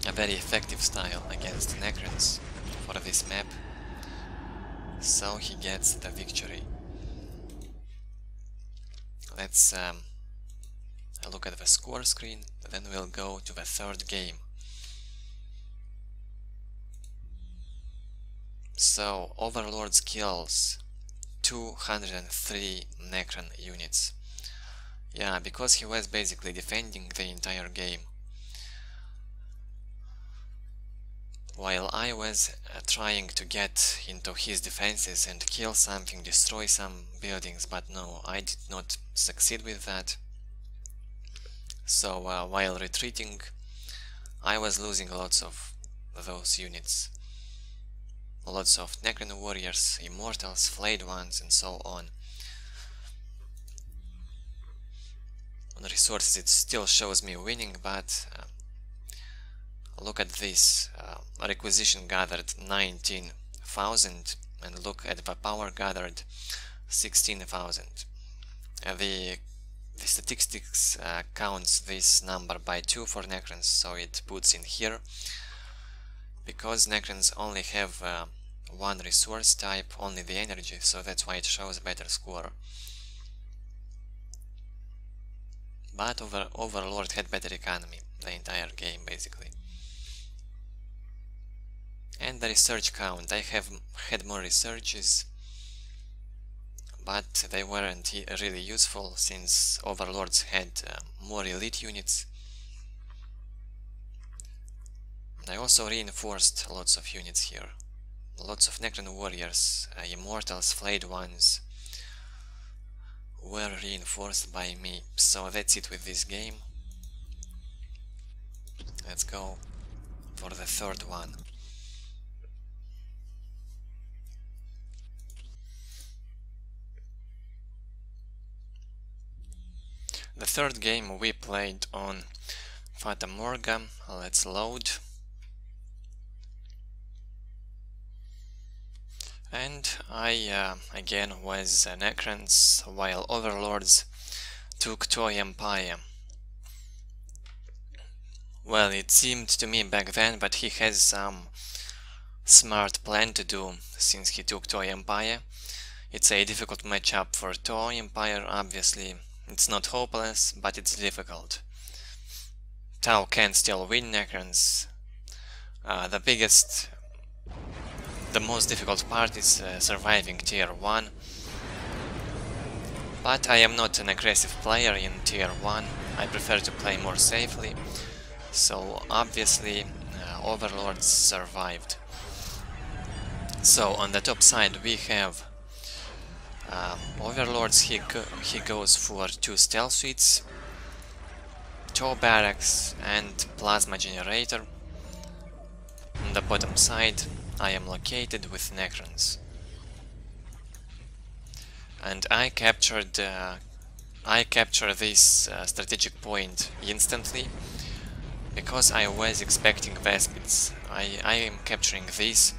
A very effective style against Necrons for this map. So he gets the victory. Let's um, look at the score screen, then we'll go to the third game. So, Overlord's kills 203 Necron units. Yeah, because he was basically defending the entire game. While I was uh, trying to get into his defenses and kill something, destroy some buildings, but no, I did not succeed with that. So uh, while retreating, I was losing lots of those units. Lots of Necron warriors, immortals, flayed ones, and so on. On resources it still shows me winning, but uh, look at this. Uh, requisition gathered 19,000 and look at the power gathered 16,000. Uh, the the statistics uh, counts this number by 2 for Necrons, so it puts in here. Because Necrons only have uh, one resource type, only the energy, so that's why it shows a better score. But over Overlord had better economy, the entire game basically. And the research count, I have had more researches, but they weren't really useful since Overlords had uh, more elite units. I also reinforced lots of units here. Lots of Necron warriors, uh, immortals, flayed ones were reinforced by me. So that's it with this game. Let's go for the third one. The third game we played on Fata Morga. Let's load. And I uh, again was Necrons while Overlords took Tau Empire. Well, it seemed to me back then, but he has some smart plan to do since he took Tau Empire. It's a difficult matchup for Tau Empire, obviously, it's not hopeless, but it's difficult. Tau can still win Necrons. Uh, the biggest, the most difficult part is uh, surviving tier 1. But I am not an aggressive player in tier 1, I prefer to play more safely. So obviously uh, Overlords survived. So on the top side we have um, Overlords, he, go he goes for two stealth suits, two barracks and plasma generator. On the bottom side I am located with Necrons. And I captured uh, I capture this uh, strategic point instantly because I was expecting Vespids. I, I am capturing this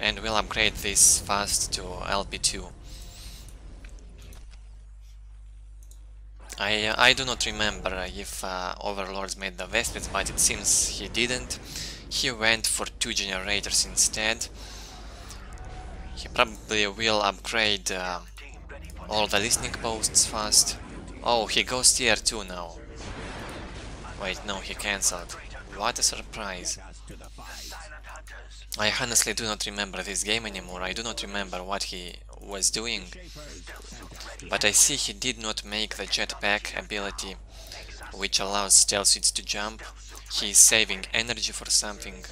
and we'll upgrade this fast to LP2. I, uh, I do not remember if uh, Overlords made the Vespids, but it seems he didn't. He went for two generators instead. He probably will upgrade uh, all the listening posts fast. Oh, he goes tier 2 now. Wait, no, he cancelled. What a surprise. I honestly do not remember this game anymore. I do not remember what he was doing. But I see he did not make the jetpack ability, which allows stealth suits to jump. He is saving energy for something.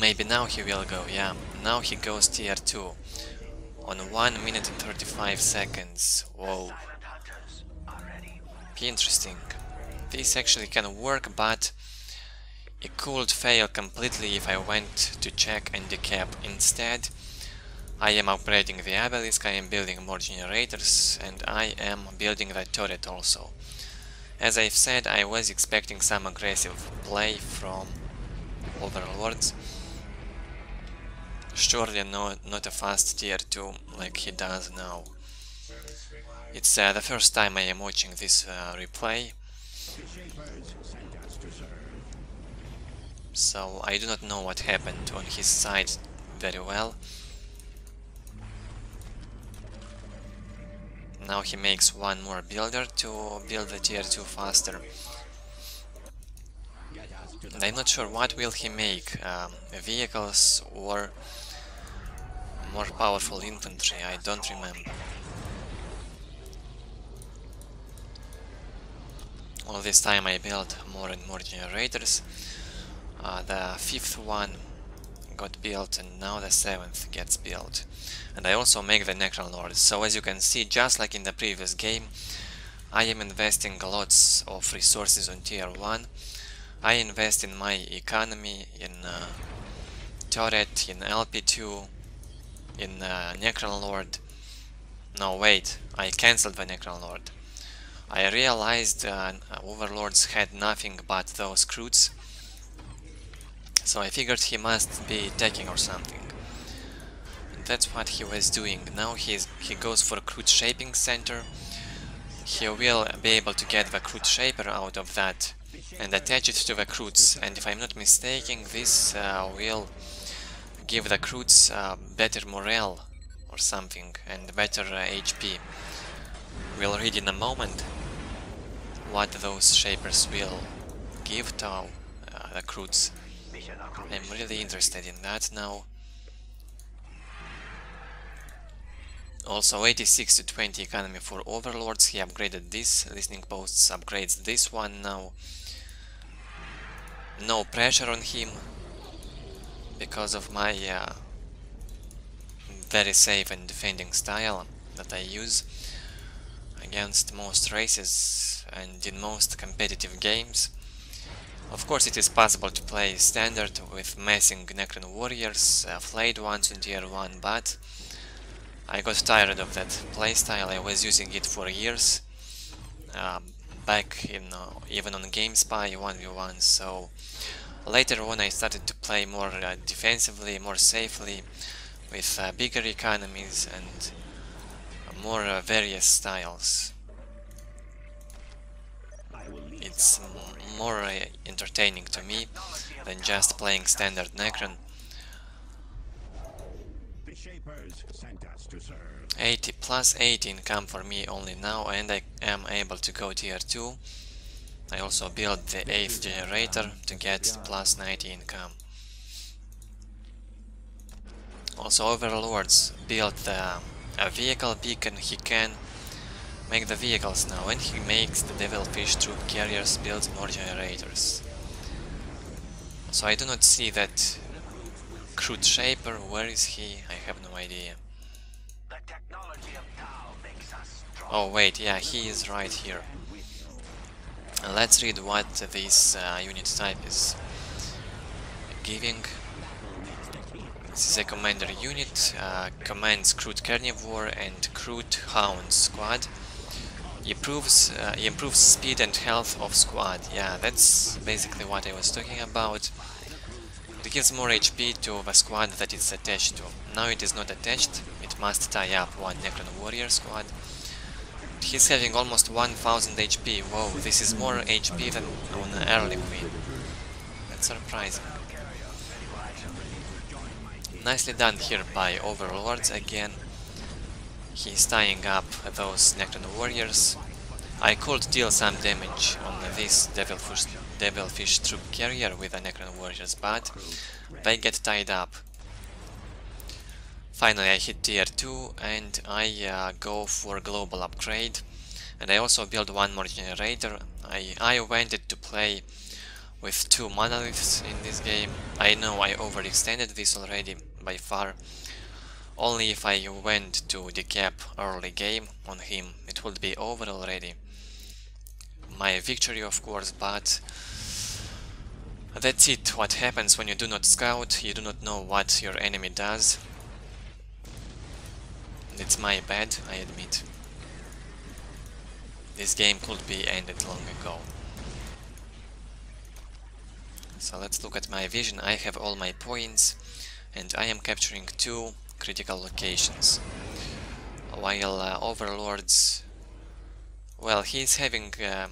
Maybe now he will go, yeah. Now he goes tier 2. On 1 minute and 35 seconds. Whoa. Be Interesting. This actually can work, but it could fail completely if I went to check and decap. Instead, I am upgrading the obelisk, I am building more generators, and I am building the turret also. As I've said, I was expecting some aggressive play from Overlords. Surely not, not a fast tier 2 like he does now. It's uh, the first time I am watching this uh, replay. So I do not know what happened on his side very well. Now he makes one more builder to build the tier 2 faster. And I'm not sure what will he make, um, vehicles or more powerful infantry, I don't remember. All this time I built more and more generators. Uh, the fifth one got built and now the seventh gets built. And I also make the Necron Lord. So as you can see, just like in the previous game, I am investing lots of resources on tier 1. I invest in my economy, in uh, turret, in LP2, in uh, Necron Lord. No, wait, I cancelled the Necron Lord. I realized uh, Overlords had nothing but those Kroots, so I figured he must be taking or something. And that's what he was doing. Now he's, he goes for a Kroot Shaping Center. He will be able to get the Kroot Shaper out of that and attach it to the Kroots. And if I'm not mistaken, this uh, will give the Kroots uh, better morale or something and better uh, HP. We'll read in a moment what those shapers will give to uh, the Kroots. I'm really interested in that now. Also 86 to 20 economy for overlords, he upgraded this, listening posts upgrades this one now. No pressure on him, because of my uh, very safe and defending style that I use against most races and in most competitive games. Of course it is possible to play standard with messing Necron warriors, uh, flayed ones in tier 1, but I got tired of that playstyle, I was using it for years, uh, back in uh, even on GameSpy 1v1, so later on I started to play more uh, defensively, more safely, with uh, bigger economies and more uh, various styles. It's more uh, entertaining to me than just playing standard Necron. 80 plus 18 come for me only now and I am able to go tier 2. I also built the 8th generator to get plus 90 income. Also Overlords built the, a vehicle beacon, he can make the vehicles now and he makes the Devilfish troop carriers build more generators. So I do not see that Kroot Shaper, where is he? I have no idea. Oh wait, yeah, he is right here. let's read what this uh, unit type is giving. This is a commander unit, uh, commands Kroot Carnivore and Kroot Hound squad. Improves, uh, improves speed and health of squad. Yeah, that's basically what I was talking about. It gives more HP to the squad that it's attached to. Now it is not attached, it must tie up one Necron Warrior squad. He's having almost 1000 HP. Whoa, this is more HP than on early queen. That's surprising. Nicely done here by Overlords again. He's tying up those Necron Warriors. I could deal some damage on this Devilfish, Devilfish troop carrier with the Necron Warriors, but they get tied up. Finally I hit tier 2 and I uh, go for global upgrade and I also build one more generator. I, I wanted to play with two monoliths in this game. I know I overextended this already by far. Only if I went to decap early game on him it would be over already. My victory of course, but that's it, what happens when you do not scout, you do not know what your enemy does. It's my bad, I admit. This game could be ended long ago. So let's look at my vision. I have all my points and I am capturing two critical locations. While uh, Overlords... Well, he's having uh,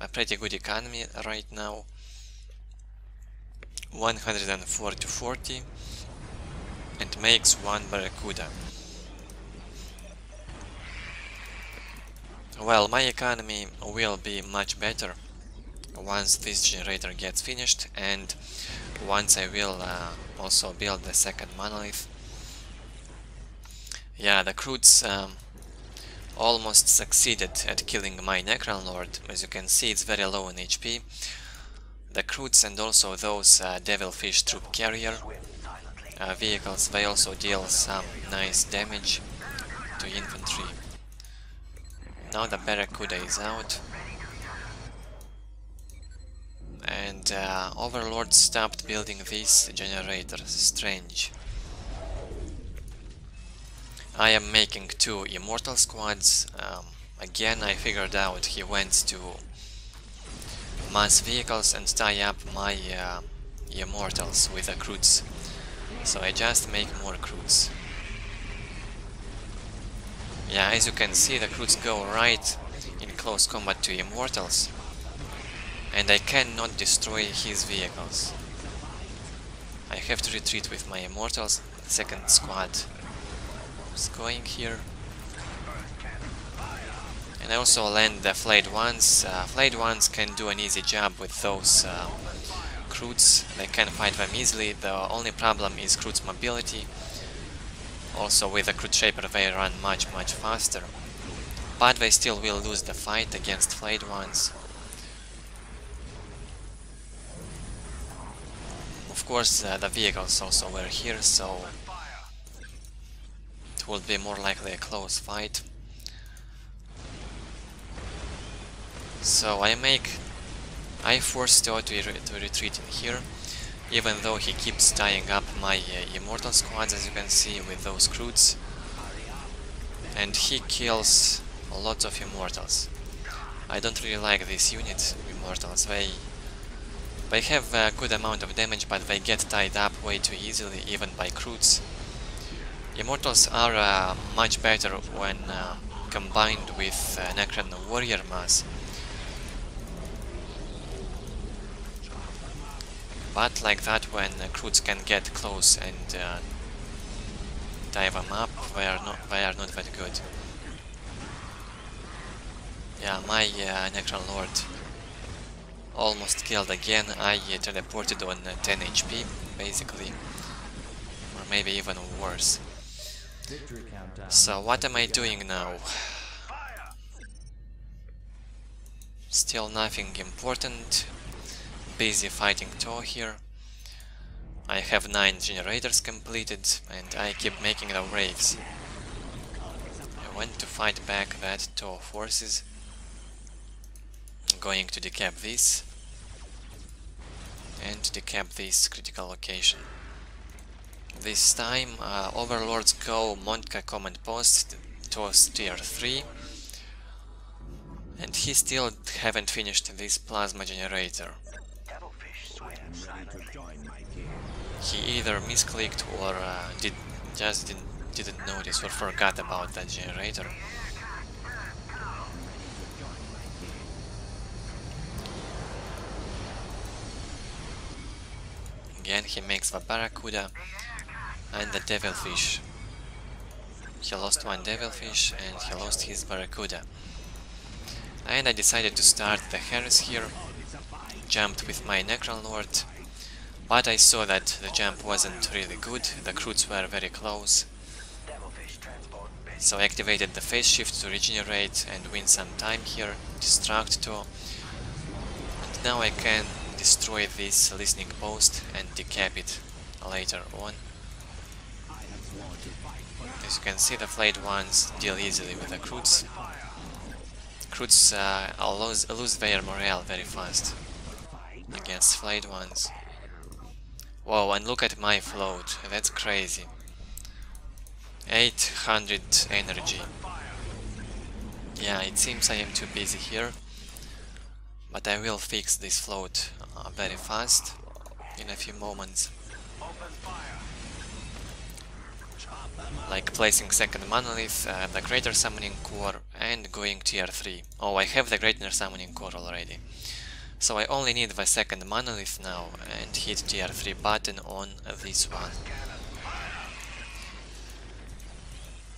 a pretty good economy right now. 104 to 40 and makes one Barracuda. Well, my economy will be much better once this generator gets finished and once I will uh, also build the second monolith. Yeah, the Kroots um, almost succeeded at killing my Necron Lord. As you can see, it's very low in HP. The Kroots and also those uh, Devilfish troop carrier uh, vehicles, they also deal some nice damage to infantry. Now the Barracuda is out. And uh, Overlord stopped building these generators. Strange. I am making two Immortal squads. Um, again, I figured out he went to mass vehicles and tie up my uh, Immortals with the Kroots. So I just make more Kroots. Yeah, as you can see, the Kroots go right in close combat to Immortals. And I cannot destroy his vehicles. I have to retreat with my Immortals. Second squad is going here. And I also land the Flayed Ones. Uh, Flayed Ones can do an easy job with those uh. They can fight them easily. The only problem is Kroot's mobility. Also with the Kroot Shaper they run much much faster. But they still will lose the fight against Flayed Ones. Of course uh, the vehicles also were here, so would be more likely a close fight. So I make... I force Tau to, re to retreat in here even though he keeps tying up my uh, immortal squads as you can see with those Kroots and he kills lots of immortals. I don't really like this unit immortals. They they have a good amount of damage but they get tied up way too easily even by Kroots immortals are uh, much better when uh, combined with uh, Necron warrior mass but like that when uh, Kroots can get close and uh, dive them up, they are not they are not that good. Yeah, my uh, Necron Lord almost killed again. I uh, teleported on uh, 10 HP, basically, or maybe even worse. So what am I doing now? Still nothing important busy fighting Tau here. I have 9 generators completed and I keep making the waves. I want to fight back that Tau forces. Going to decap this and decap this critical location. This time uh, Overlords go Mont'ka command post towards tier 3 and he still haven't finished this plasma generator. he either misclicked or uh, did just didn't, didn't notice or forgot about that generator. Again he makes the Barracuda and the Devilfish. He lost one Devilfish and he lost his Barracuda. And I decided to start the Heres here, jumped with my Necron Lord, but I saw that the jump wasn't really good, the Kroots were very close, so I activated the phase shift to regenerate and win some time here, distract too, and now I can destroy this listening post and decap it later on. As you can see the flayed ones deal easily with the Kroots. Kroots uh, lose, lose their morale very fast against flayed ones. Whoa, and look at my float, that's crazy. 800 energy. Yeah, it seems I am too busy here, but I will fix this float uh, very fast in a few moments. Like placing second monolith, uh, the greater summoning core and going tier 3. Oh, I have the greater summoning core already. So I only need the second monolith now and hit tier 3 button on this one.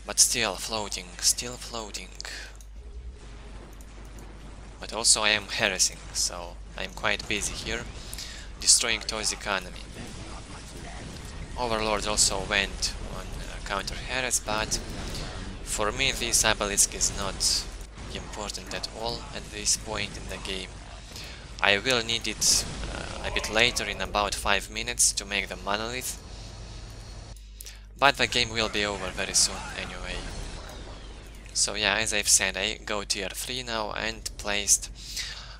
But still floating, still floating. But also I am harassing, so I'm quite busy here, destroying Tau's economy. Overlord also went counter harass, but for me this obelisk is not important at all at this point in the game. I will need it uh, a bit later in about 5 minutes to make the monolith, but the game will be over very soon anyway. So yeah, as I've said, I go tier 3 now and placed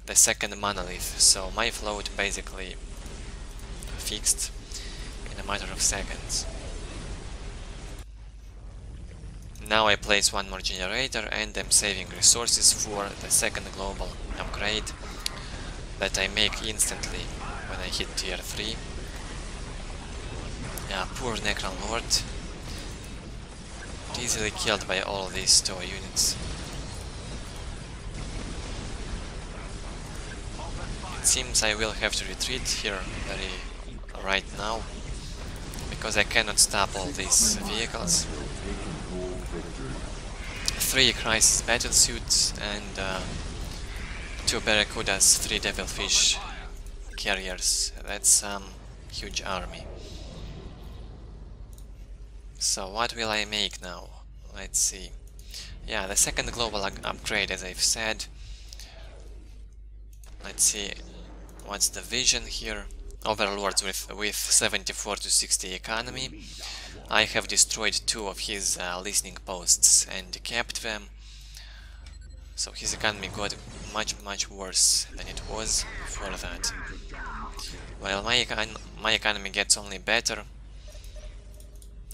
the second monolith, so my float basically fixed in a matter of seconds. Now I place one more generator and I'm saving resources for the second global upgrade that I make instantly when I hit tier 3. Yeah, poor Necron Lord. Easily killed by all these Tau units. It seems I will have to retreat here very right now because I cannot stop all these vehicles. Three crisis battle suits and uh, two barracudas, three devilfish carriers. That's um, huge army. So what will I make now? Let's see. Yeah, the second global upgrade as I've said. Let's see what's the vision here. Overlords with, with 74 to 60 economy. I have destroyed two of his uh, listening posts and kept them. So his economy got much much worse than it was before that. While my, econ my economy gets only better,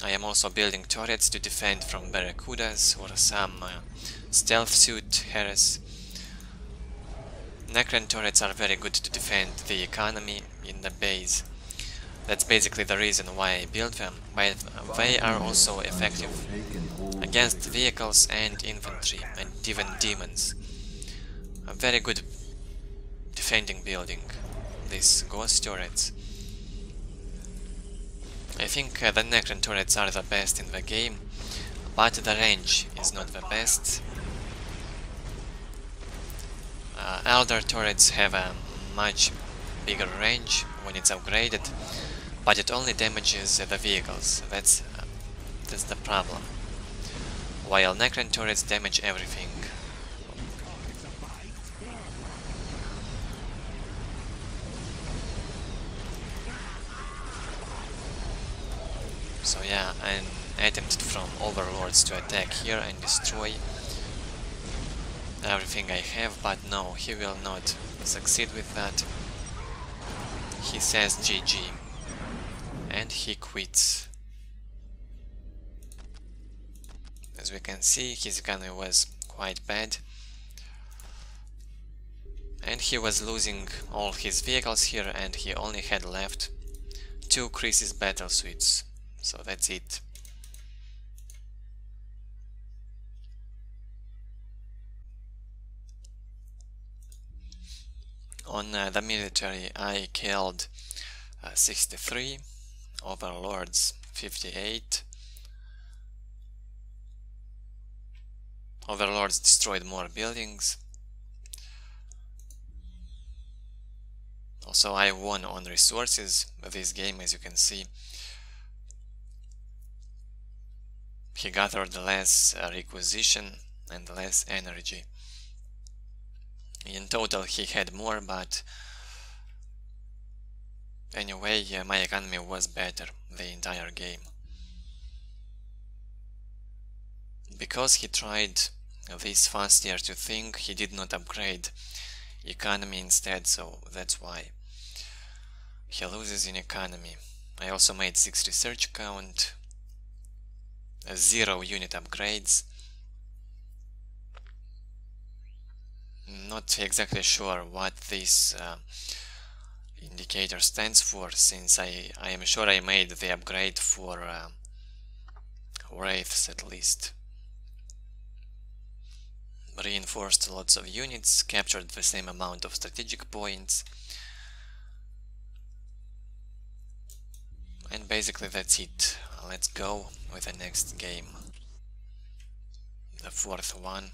I am also building turrets to defend from barracudas or some uh, stealth suit harass. Necron turrets are very good to defend the economy in the base. That's basically the reason why I built them, but they are also effective against vehicles and infantry and even demons. A very good defending building, these ghost turrets. I think uh, the Necron turrets are the best in the game, but the range is not the best. Uh, Eldar turrets have a much bigger range when it's upgraded, but it only damages the vehicles, that's, uh, that's the problem. While Necron turrets damage everything. So yeah, an attempt from overlords to attack here and destroy everything I have, but no, he will not succeed with that. He says GG. And he quits. As we can see, his economy was quite bad. And he was losing all his vehicles here and he only had left two crisis battle suits. So that's it. On uh, the military I killed uh, 63, Overlords 58, Overlords destroyed more buildings. Also I won on resources this game as you can see. He gathered less requisition and less energy. In total he had more but anyway uh, my economy was better the entire game. Because he tried this fast year to think he did not upgrade economy instead so that's why he loses in economy I also made 6 research count 0 unit upgrades not exactly sure what this uh, indicator stands for since I, I am sure I made the upgrade for uh, wraiths at least reinforced lots of units, captured the same amount of strategic points. And basically that's it. Let's go with the next game. The fourth one.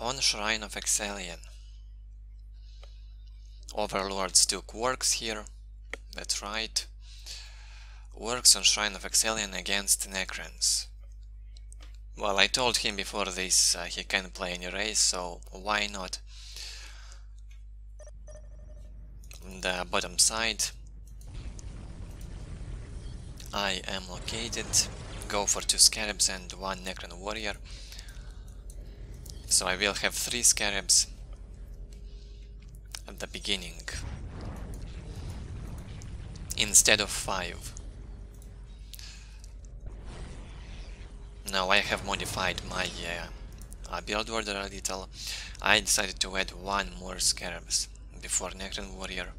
On Shrine of Excellion. Overlords took Orks here. That's right Orks on Shrine of Excellion against Necrons. Well, I told him before this uh, he can play any race, so why not? The bottom side I am located, go for two Scarabs and one Necron Warrior. So I will have three Scarabs at the beginning instead of five. Now I have modified my uh, uh, build order a little. I decided to add one more Scarabs before Necron Warrior.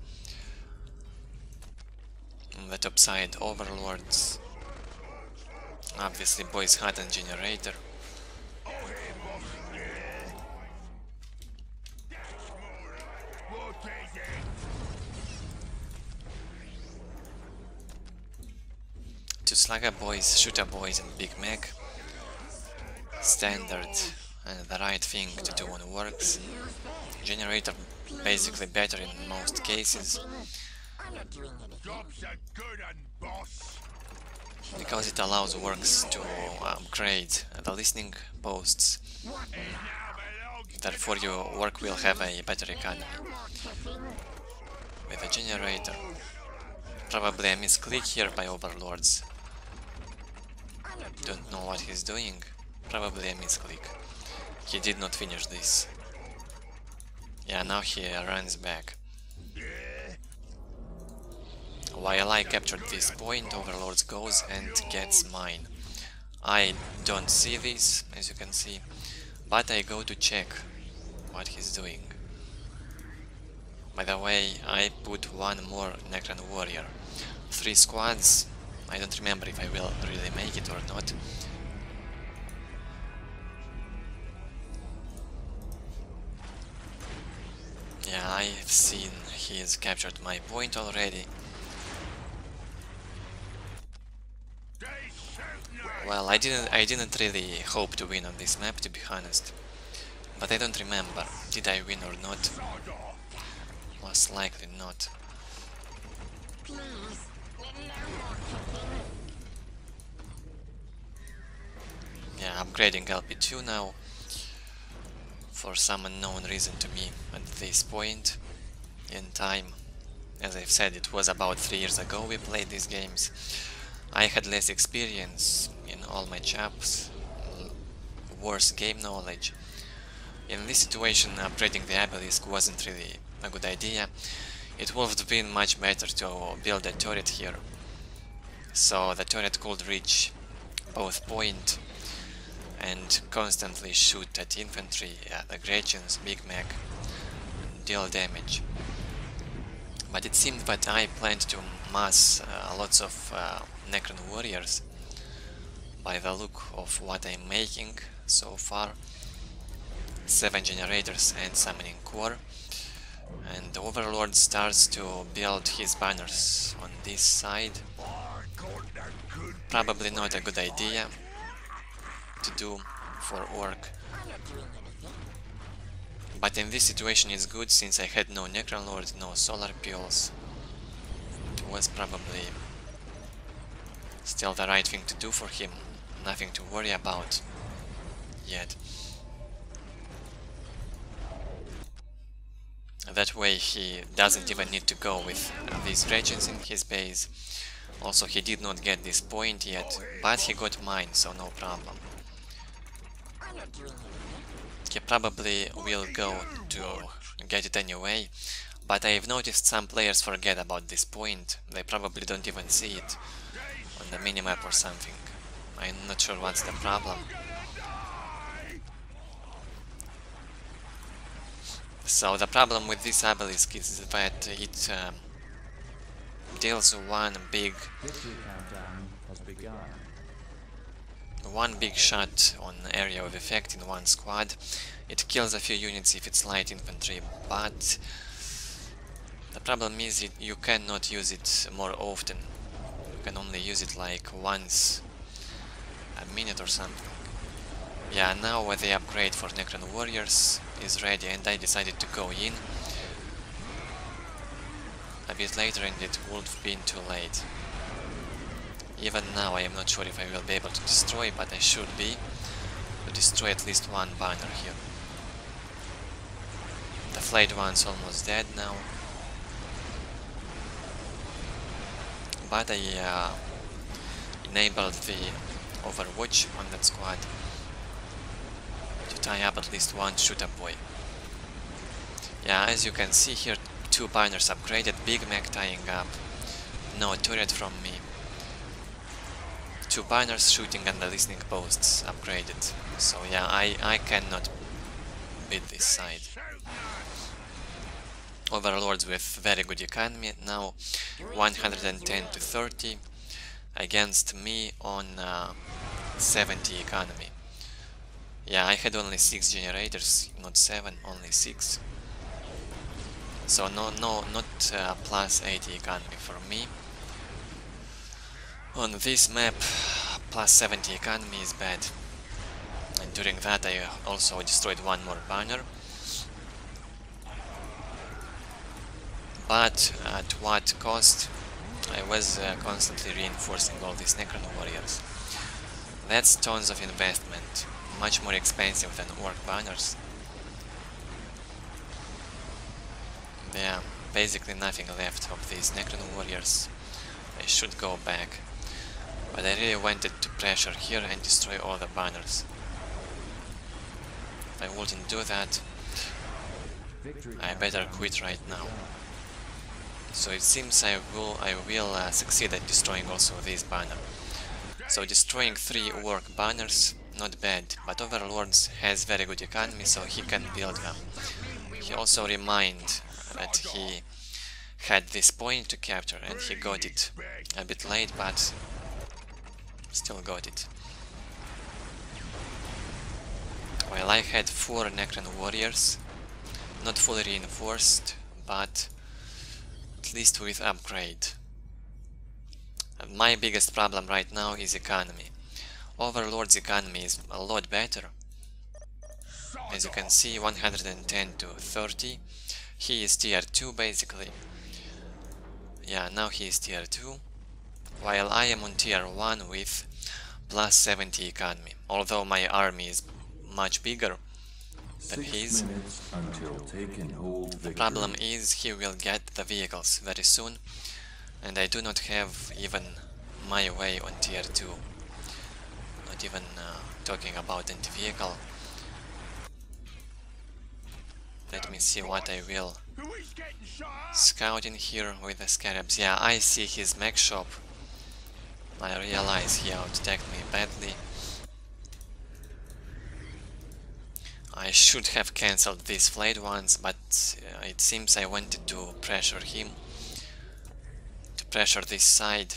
The top side, Overlords. Obviously, Boys Hut and Generator. Two Slugga Boys, Shoota Boys and Big Mek. standard and the right thing to do on Orks. Generator basically better in most cases. Because it allows Orks to upgrade the listening posts. Therefore your Ork will have a better economy. With a generator. Probably a misclick here by overlords. Don't know what he's doing. Probably a misclick. He did not finish this. Yeah, now he runs back. While I captured this point, Overlord goes and gets mine. I don't see this, as you can see, but I go to check what he's doing. By the way, I put one more Necron Warrior. Three squads, I don't remember if I will really make it or not. Yeah, I've seen he has captured my point already. Well, I didn't I didn't really hope to win on this map to be honest. But I don't remember. Did I win or not? Most likely not. Yeah, upgrading LP2 now for some unknown reason to me at this point in time. As I've said, it was about three years ago we played these games. I had less experience in all my chaps, worse game knowledge. In this situation, upgrading the obelisk wasn't really a good idea. It would have been much better to build a turret here, so the turret could reach both point and constantly shoot at infantry, yeah, the Gretchens, Big Mek, deal damage. But it seemed that I planned to mass uh, lots of uh, Necron warriors by the look of what I'm making so far. 7 generators and summoning core and the Overlord starts to build his banners on this side. Probably not a good idea to do for Orc. But in this situation it's good since I had no Necron Lord, no Solar Pulse. It was probably still the right thing to do for him, nothing to worry about yet. That way he doesn't even need to go with these Gretchens in his base. Also he did not get this point yet, but he got mine, so no problem. He probably will go to get it anyway, but I've noticed some players forget about this point. They probably don't even see it on the minimap or something. I'm not sure what's the problem. So the problem with this obelisk is that it um, deals one big one big shot on area of effect in one squad. It kills a few units if it's light infantry, but the problem is it, you cannot use it more often. You can only use it like once a minute or something. Yeah, now with the upgrade for Necron Warriors is ready and I decided to go in a bit later and it would have been too late. Even now I am not sure if I will be able to destroy, but I should be to destroy at least one banner here. The flayed one's almost dead now. But I uh, enabled the Overwatch on that squad tie up at least one shooter boy. Yeah, as you can see here, two binders upgraded, Big Mek tying up, no turret from me. Two binders shooting and the listening posts upgraded. So yeah, I, I cannot beat this side. Overlords with very good economy, now 110 to 30 against me on uh, 70 economy. Yeah, I had only 6 generators, not 7, only 6. So no, no, not uh, plus 80 economy for me. On this map, plus 70 economy is bad. And during that I also destroyed one more banner. But at what cost? I was uh, constantly reinforcing all these Necron warriors. That's tons of investment much more expensive than orc banners. Yeah, basically nothing left of these Necron warriors. I should go back. But I really wanted to pressure here and destroy all the banners. If I wouldn't do that, I better quit right now. So it seems I will I will uh, succeed at destroying also this banner. So destroying three orc banners not bad, but Overlords has very good economy, so he can build them. He also remind that he had this point to capture and he got it a bit late, but still got it. While I had four Necron warriors, not fully reinforced, but at least with upgrade. My biggest problem right now is economy. Overlord's economy is a lot better. As you can see, 110 to 30. He is tier 2 basically. Yeah, now he is tier 2. While I am on tier 1 with plus 70 economy. Although my army is much bigger than his. The problem is he will get the vehicles very soon. And I do not have even my way on tier 2 even uh, talking about anti-vehicle. Let me see what I will scout in here with the scarabs. Yeah, I see his Mek shop. I realize he out-attacked me badly. I should have cancelled these flayed ones, but uh, it seems I wanted to pressure him, to pressure this side.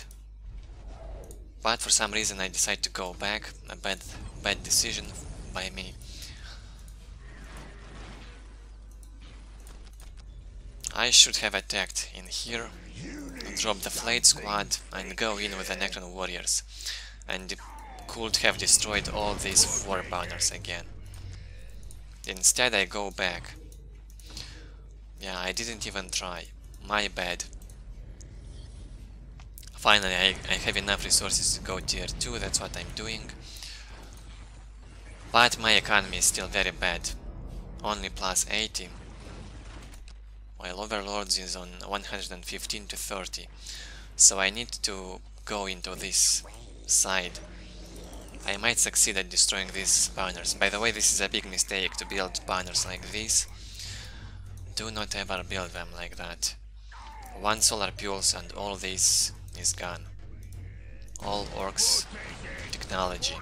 But for some reason I decided to go back, a bad, bad decision by me. I should have attacked in here, drop the flayed squad and go in with the Necron warriors, and could have destroyed all these four banners again. Instead I go back. Yeah, I didn't even try. My bad. Finally, I, I have enough resources to go tier 2, that's what I'm doing. But my economy is still very bad. Only plus 80. While Overlords is on 115 to 30. So I need to go into this side. I might succeed at destroying these banners. By the way, this is a big mistake to build banners like this. Do not ever build them like that. One solar pulse and all this is gone. All orcs technology.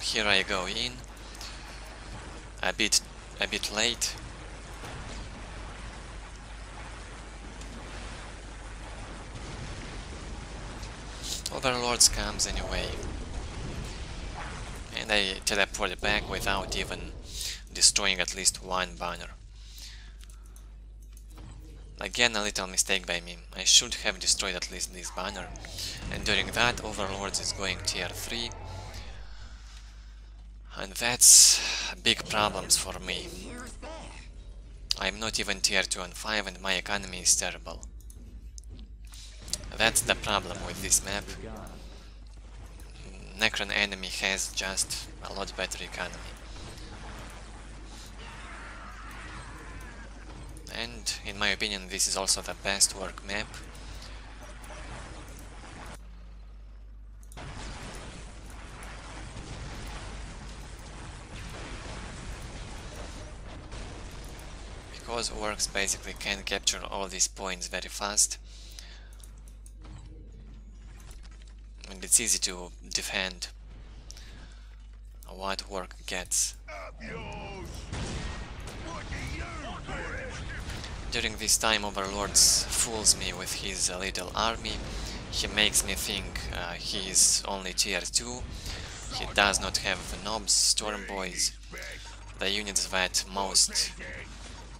Here I go in. A bit a bit late. Overlords comes anyway. And I teleported back without even destroying at least one banner. Again a little mistake by me. I should have destroyed at least this banner. And during that Overlords is going tier 3. And that's big problems for me. I'm not even tier 2 and 5 and my economy is terrible. That's the problem with this map. Necron enemy has just a lot better economy. And in my opinion this is also the best Ork map. Because Orks basically can capture all these points very fast. and it's easy to defend what Ork gets. During this time Overlord fools me with his little army, he makes me think uh, he is only tier 2, he does not have nobs, storm boys, the units that most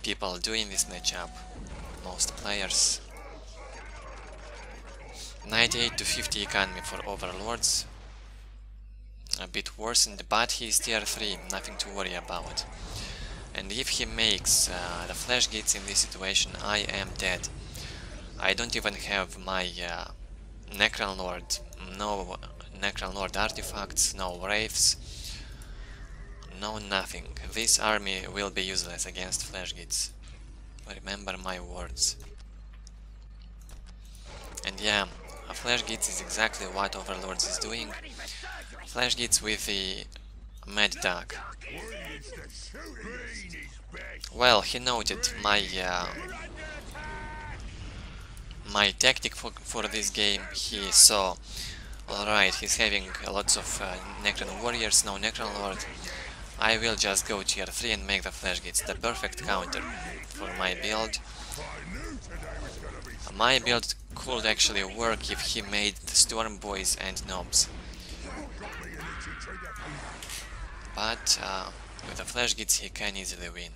people do in this matchup, most players 98 to 50 economy for overlords. A bit worsened, but he's tier 3, nothing to worry about. And if he makes uh, the flash gitz in this situation, I am dead. I don't even have my uh, Necron Lord, no Necron Lord artifacts, no wraiths, no nothing. This army will be useless against flash gitz. Remember my words. And yeah, a flash gitz is exactly what Overlords is doing. Flash gitz with the Mad Dok. Well, he noted my uh, my tactic for, for this game. He saw, alright, he's having lots of uh, Necron Warriors, no Necron Lord. I will just go tier 3 and make the flash gitz the perfect counter for my build. My build could actually work if he made the Storm Boys and Nobs. But uh, with the Flash Gitz he can easily win.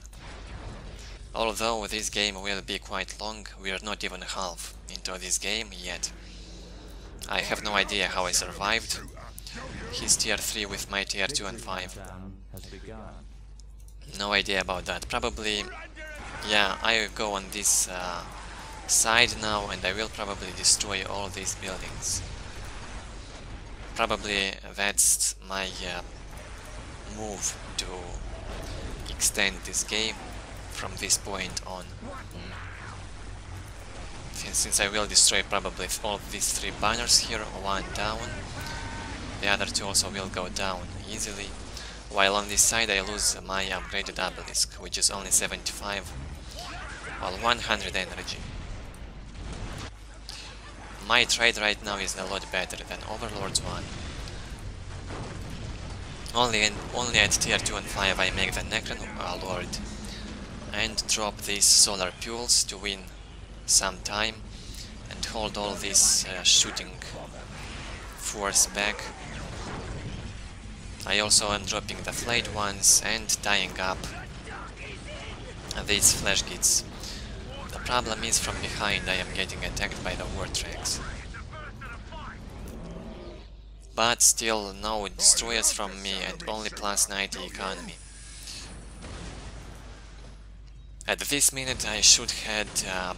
Although this game will be quite long, we are not even half into this game yet. I have no idea how I survived. He's tier 3 with my tier 2 and 5. No idea about that. Probably, yeah, I go on this uh, side now and I will probably destroy all these buildings. Probably that's my uh, move to extend this game from this point on. Since I will destroy probably all these three banners here, one down, the other two also will go down easily, while on this side I lose my upgraded obelisk, which is only 75, while 100 energy. My trade right now is a lot better than Overlord's one. Only in, only at tier 2 and 5 I make the Necron uh, Lord and drop these solar pulse to win some time and hold all this uh, shooting force back. I also am dropping the flayed ones and tying up these flash gitz. The problem is from behind I am getting attacked by the war tracks. But still no destroyers from me and only plus 90 economy. At this minute I should had uh,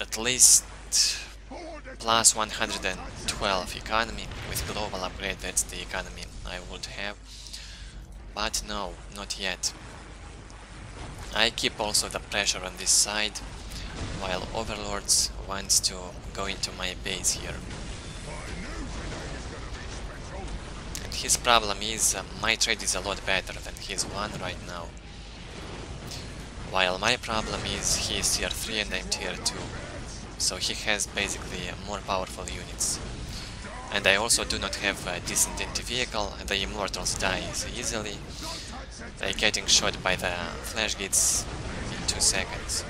at least plus 112 economy with global upgrade. That's the economy I would have. But no not yet. I keep also the pressure on this side while overlords wants to go into my base here. And his problem is uh, my trade is a lot better than his one right now while my problem is he is tier 3 and I'm tier 2 so he has basically more powerful units. And I also do not have a decent anti-vehicle, the immortals die easily, they're getting shot by the flash gitz in 2 seconds.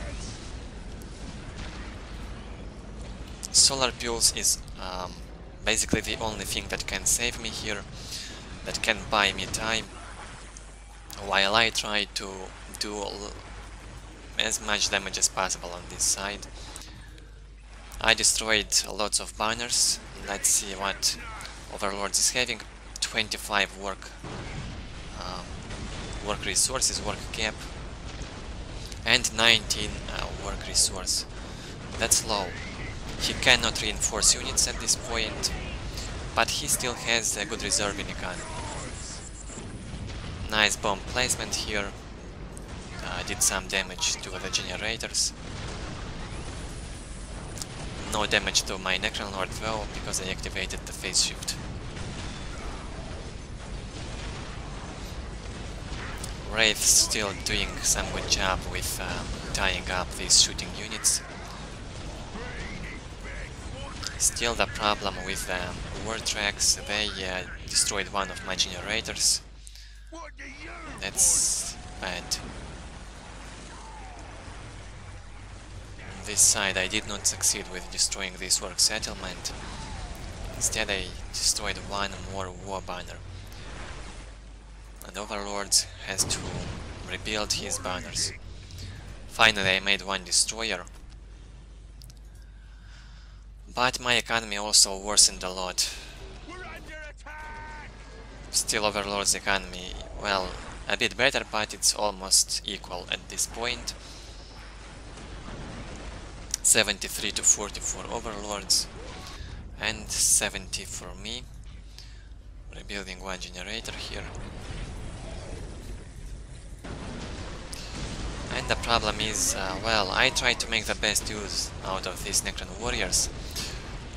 Solar Pulse is um, basically the only thing that can save me here, that can buy me time, while I try to do as much damage as possible on this side. I destroyed lots of banners. Let's see what Overlord is having. 25 Ork um, Ork resources, Ork cap, and 19 uh, Ork resource. That's low. He cannot reinforce units at this point, but he still has a good reserve in economy. Nice bomb placement here. Uh, did some damage to the generators. No damage to my Necron Lord though, because I activated the phase shift. Wraith still doing some good job with um, tying up these shooting units. Still the problem with the um, war tracks, they uh, destroyed one of my generators. That's bad. This side I did not succeed with destroying this Ork settlement. Instead I destroyed one more war banner. And Overlord has to rebuild his banners. Finally I made one destroyer. But my economy also worsened a lot. Still Overlord's economy, well, a bit better, but it's almost equal at this point. 73 to 40 for overlords and 70 for me. Rebuilding one generator here. And the problem is uh, well I tried to make the best use out of these Necron warriors.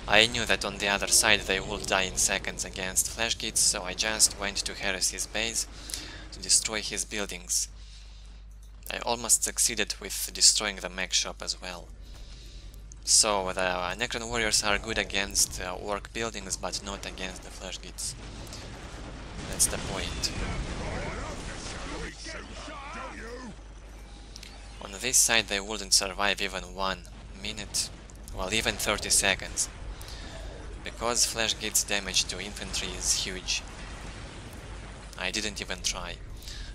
I knew that on the other side they would die in seconds against flash gitz so I just went to harass his base to destroy his buildings. I almost succeeded with destroying the Mek shop as well so the uh, Necron warriors are good against uh, orc buildings, but not against the flash gitz. That's the point. On this side they wouldn't survive even one minute, well even 30 seconds, because flash gitz damage to infantry is huge. I didn't even try.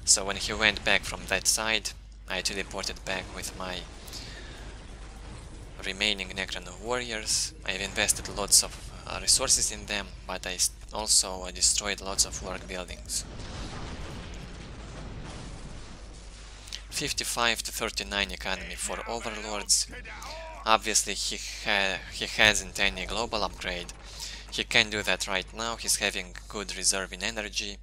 So when he went back from that side, I teleported back with my remaining Necron warriors. I've invested lots of uh, resources in them, but I also uh, destroyed lots of Ork buildings. 55 to 39 economy for overlords. Obviously he, ha he hasn't any global upgrade. He can do that right now, he's having good reserve in energy.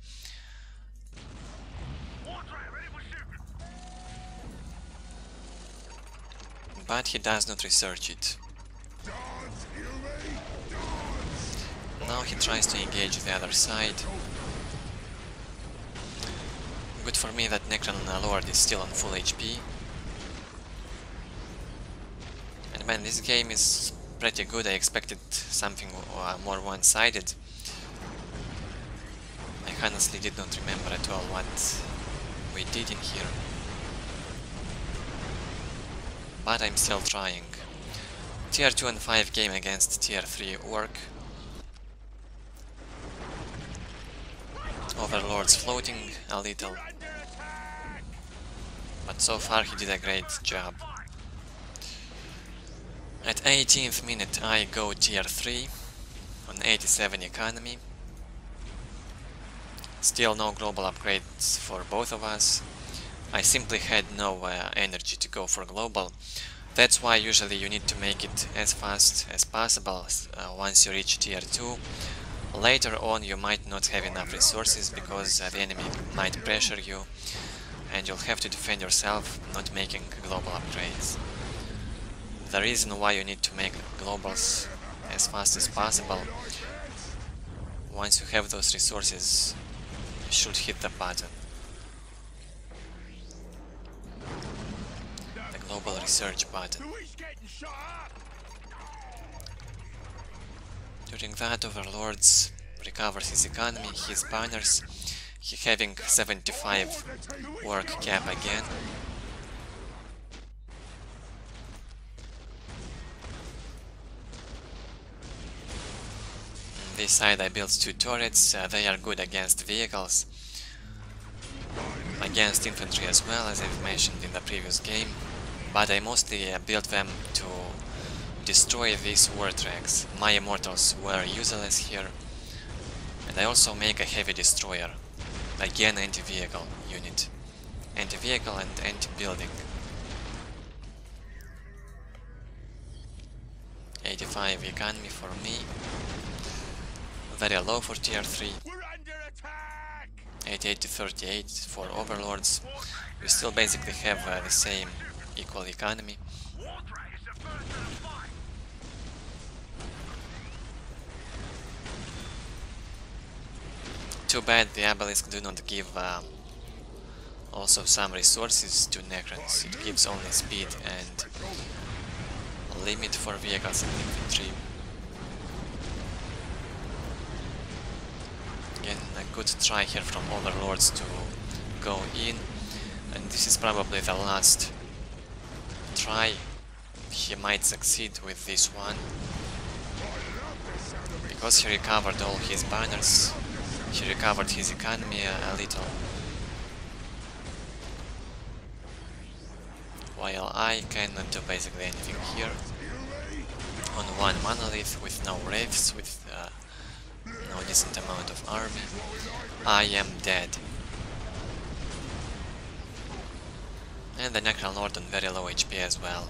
But he does not research it. Now he tries to engage the other side. Good for me that Necron Lord is still on full HP. And man, this game is pretty good, I expected something uh, more one-sided. I I honestly did not remember at all what we did in here. But I'm still trying. Tier 2 and 5 game against Tier 3 Ork. Overlord's floating a little. But so far he did a great job. At 18th minute I go tier 3 on 87 economy. Still no global upgrades for both of us. I simply had no uh, energy to go for global. That's why usually you need to make it as fast as possible uh, once you reach tier 2. Later on you might not have enough resources because uh, the enemy might pressure you and you'll have to defend yourself not making global upgrades the reason why you need to make globals as fast as possible. Once you have those resources, you should hit the button. Global research button. During that, Overlords recovers his economy, his banners, he having 75 Ork cap again. this side I built two turrets, uh, they are good against vehicles, against infantry as well as I've mentioned in the previous game, but I mostly uh, built them to destroy these war tracks. My immortals were useless here, and I also make a heavy destroyer, again anti-vehicle unit, anti-vehicle and anti-building. 85 economy for me, very low for tier 3. 88 to 38 for overlords. We still basically have uh, the same equal economy. Too bad the obelisk do not give uh, also some resources to Necrons. It gives only speed and limit for vehicles and infantry. again a good try here from Overlords to go in and this is probably the last try he might succeed with this one because he recovered all his banners he recovered his economy a, little while I cannot do basically anything here on one monolith with no wraiths with uh, no decent amount of army. I am dead. And the Necron Lord on very low HP as well.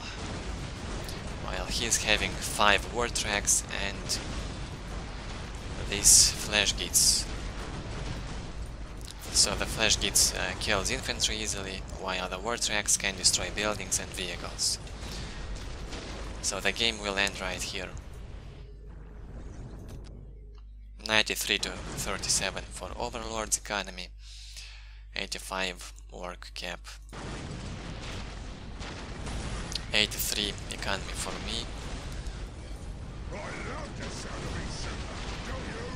While he's having 5 war tracks and these flash gitz. So the flash gitz uh, kills infantry easily, while the war tracks can destroy buildings and vehicles. So the game will end right here. 93 to 37 for Overlord's economy, 85 Ork cap, 83 economy for me.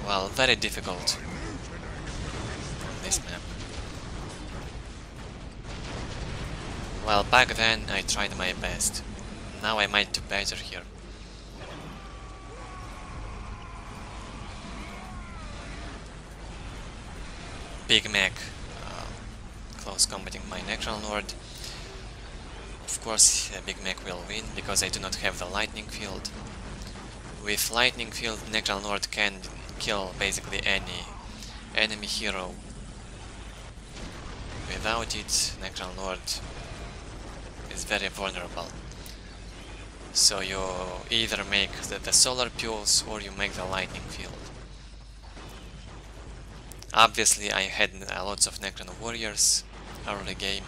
Well, very difficult on this map. Well, back then I tried my best. Now I might do better here. Big Mek uh, close combating my Necron Lord. Of course, uh, Big Mek will win because I do not have the Lightning Field. With Lightning Field, Necron Lord can kill basically any enemy hero. Without it, Necron Lord is very vulnerable. So you either make the, the solar pulse or you make the lightning field. Obviously I had uh, lots of Necron warriors early game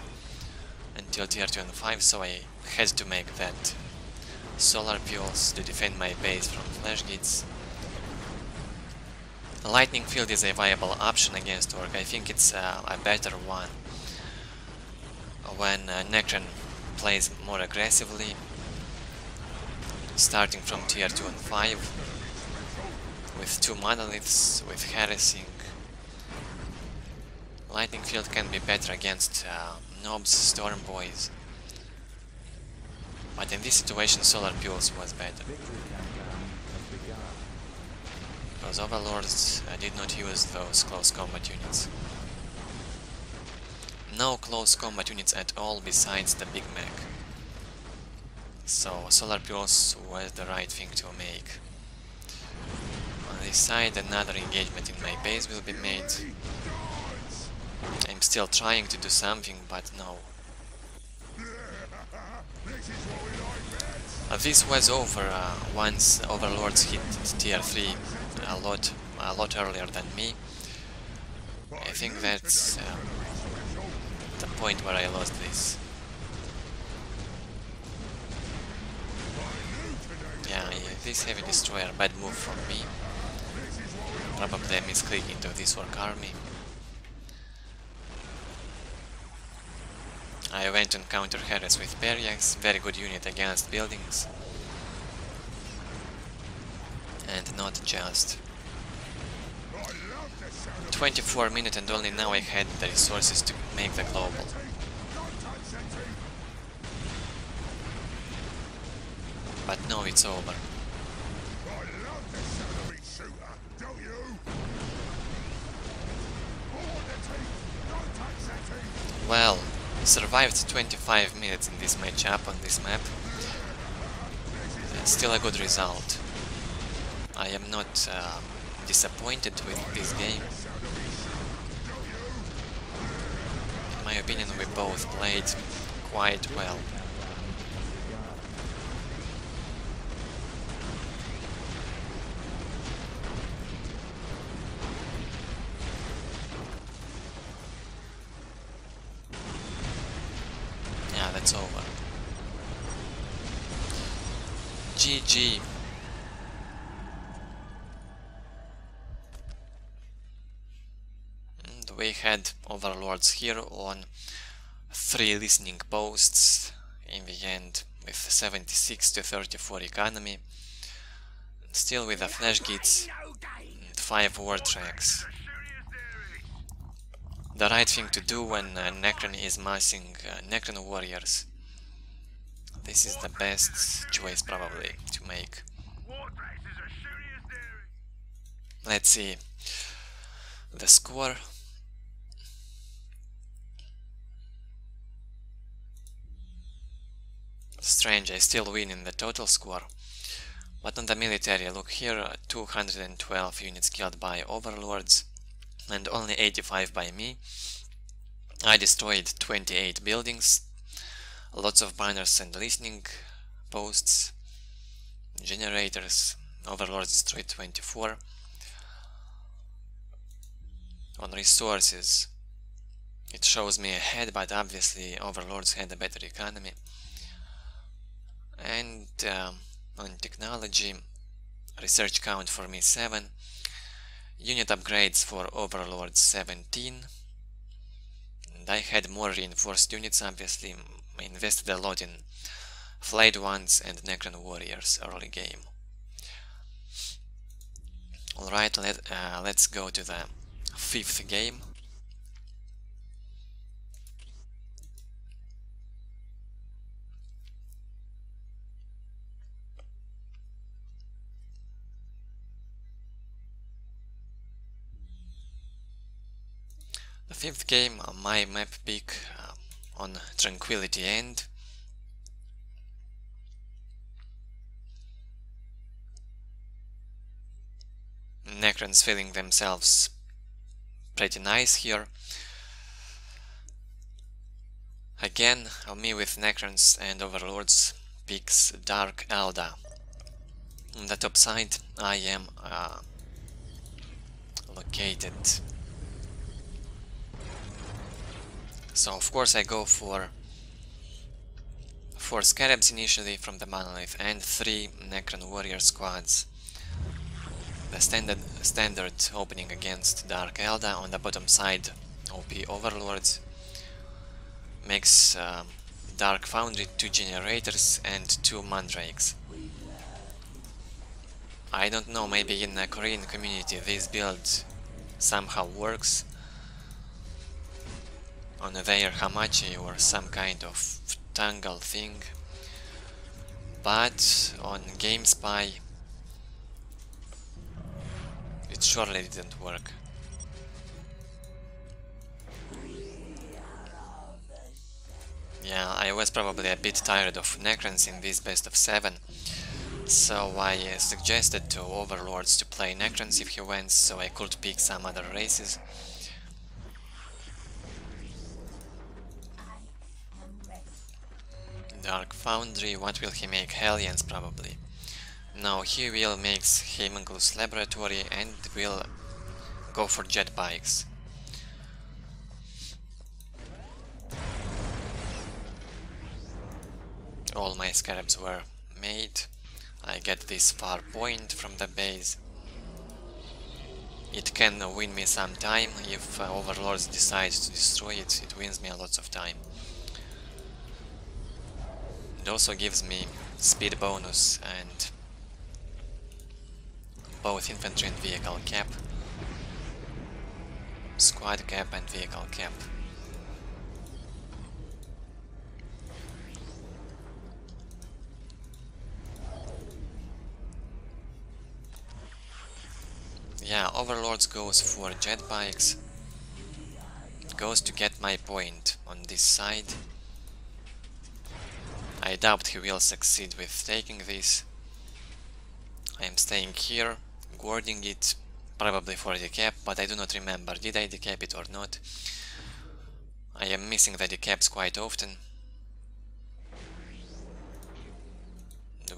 until tier 25 so I had to make that. Solar pulse to defend my base from flash gitz. Lightning field is a viable option against Orc, I think it's uh, a better one when uh, Necron plays more aggressively starting from tier 2 and 5 with two monoliths, with harassing Lightning Field can be better against uh, Nobs, Storm Boys. But in this situation Solar Pulse was better. Because Overlords uh, did not use those close combat units. No close combat units at all besides the Big Mek. So Solar Pulse was the right thing to make. On this side another engagement in my base will be made. I'm still trying to do something, but no. Uh, this was over uh, once Overlords hit tier 3 a lot, a lot earlier than me. I think that's uh, the point where I lost this. Yeah, yeah, this heavy destroyer, bad move from me. Probably a misclick into this Ork army. I went on counter Harris with Pariahs, very good unit against buildings. And not just. 24 minutes and only now I had the resources to make the global. But now it's over. Well, survived 25 minutes in this matchup on this map. still a good result. I am not uh, disappointed with this game. In my opinion, we both played quite well. GG. And we had overlords here on three listening posts. In the end with 76 to 34 economy. Still with the flash gitz and 5 war tracks. The right thing to do when uh, Necron is massing uh, Necron warriors this is the best choice probably to make let's see the score Strange, I still win in the total score. But on the military, look here, uh, 212 units killed by overlords and only 85 by me. I destroyed 28 buildings, lots of banners and listening posts, generators, overlords destroyed 24. On resources, it shows me ahead, but obviously overlords had a better economy. And uh, on technology research count for me 7 unit upgrades for overlord 17 and I had more reinforced units obviously Invested a lot in flayed ones and necron warriors early game. Alright let, uh, let's go to the fifth game. The fifth game, uh, my map pick on Tranquility End. Necrons feeling themselves pretty nice here. Again, me with Necrons and Overlords picks Dark Eldar. On the top side I am uh, located So of course I go for four scarabs initially from the monolith and three Necron warrior squads. The standard standard opening against Dark Eldar on the bottom side OP overlords makes uh, Dark Foundry two generators and two mandrakes. I don't know, maybe in the Korean community this build somehow works on a their Hamachi or some kind of Tunngle thing but on GameSpy it surely didn't work. Yeah, I was probably a bit tired of Necrons in this best of 7 so I uh, suggested to Overlords to play Necrons if he wins so I could pick some other races. Dark Foundry, what will he make? Hellions probably. No, he will make Homunculus Laboratory and will go for jet bikes. All my scarabs were made. I get this far point from the base. It can win me some time if uh, Overlords decide to destroy it, it wins me a lot of time. It also gives me speed bonus and both infantry and vehicle cap, squad cap and vehicle cap. Yeah, Overlords goes for jet bikes, goes to get my point on this side. I doubt he will succeed with taking this. I am staying here, guarding it, probably for the cap, but I do not remember, did I decap it or not? I am missing the decaps quite often.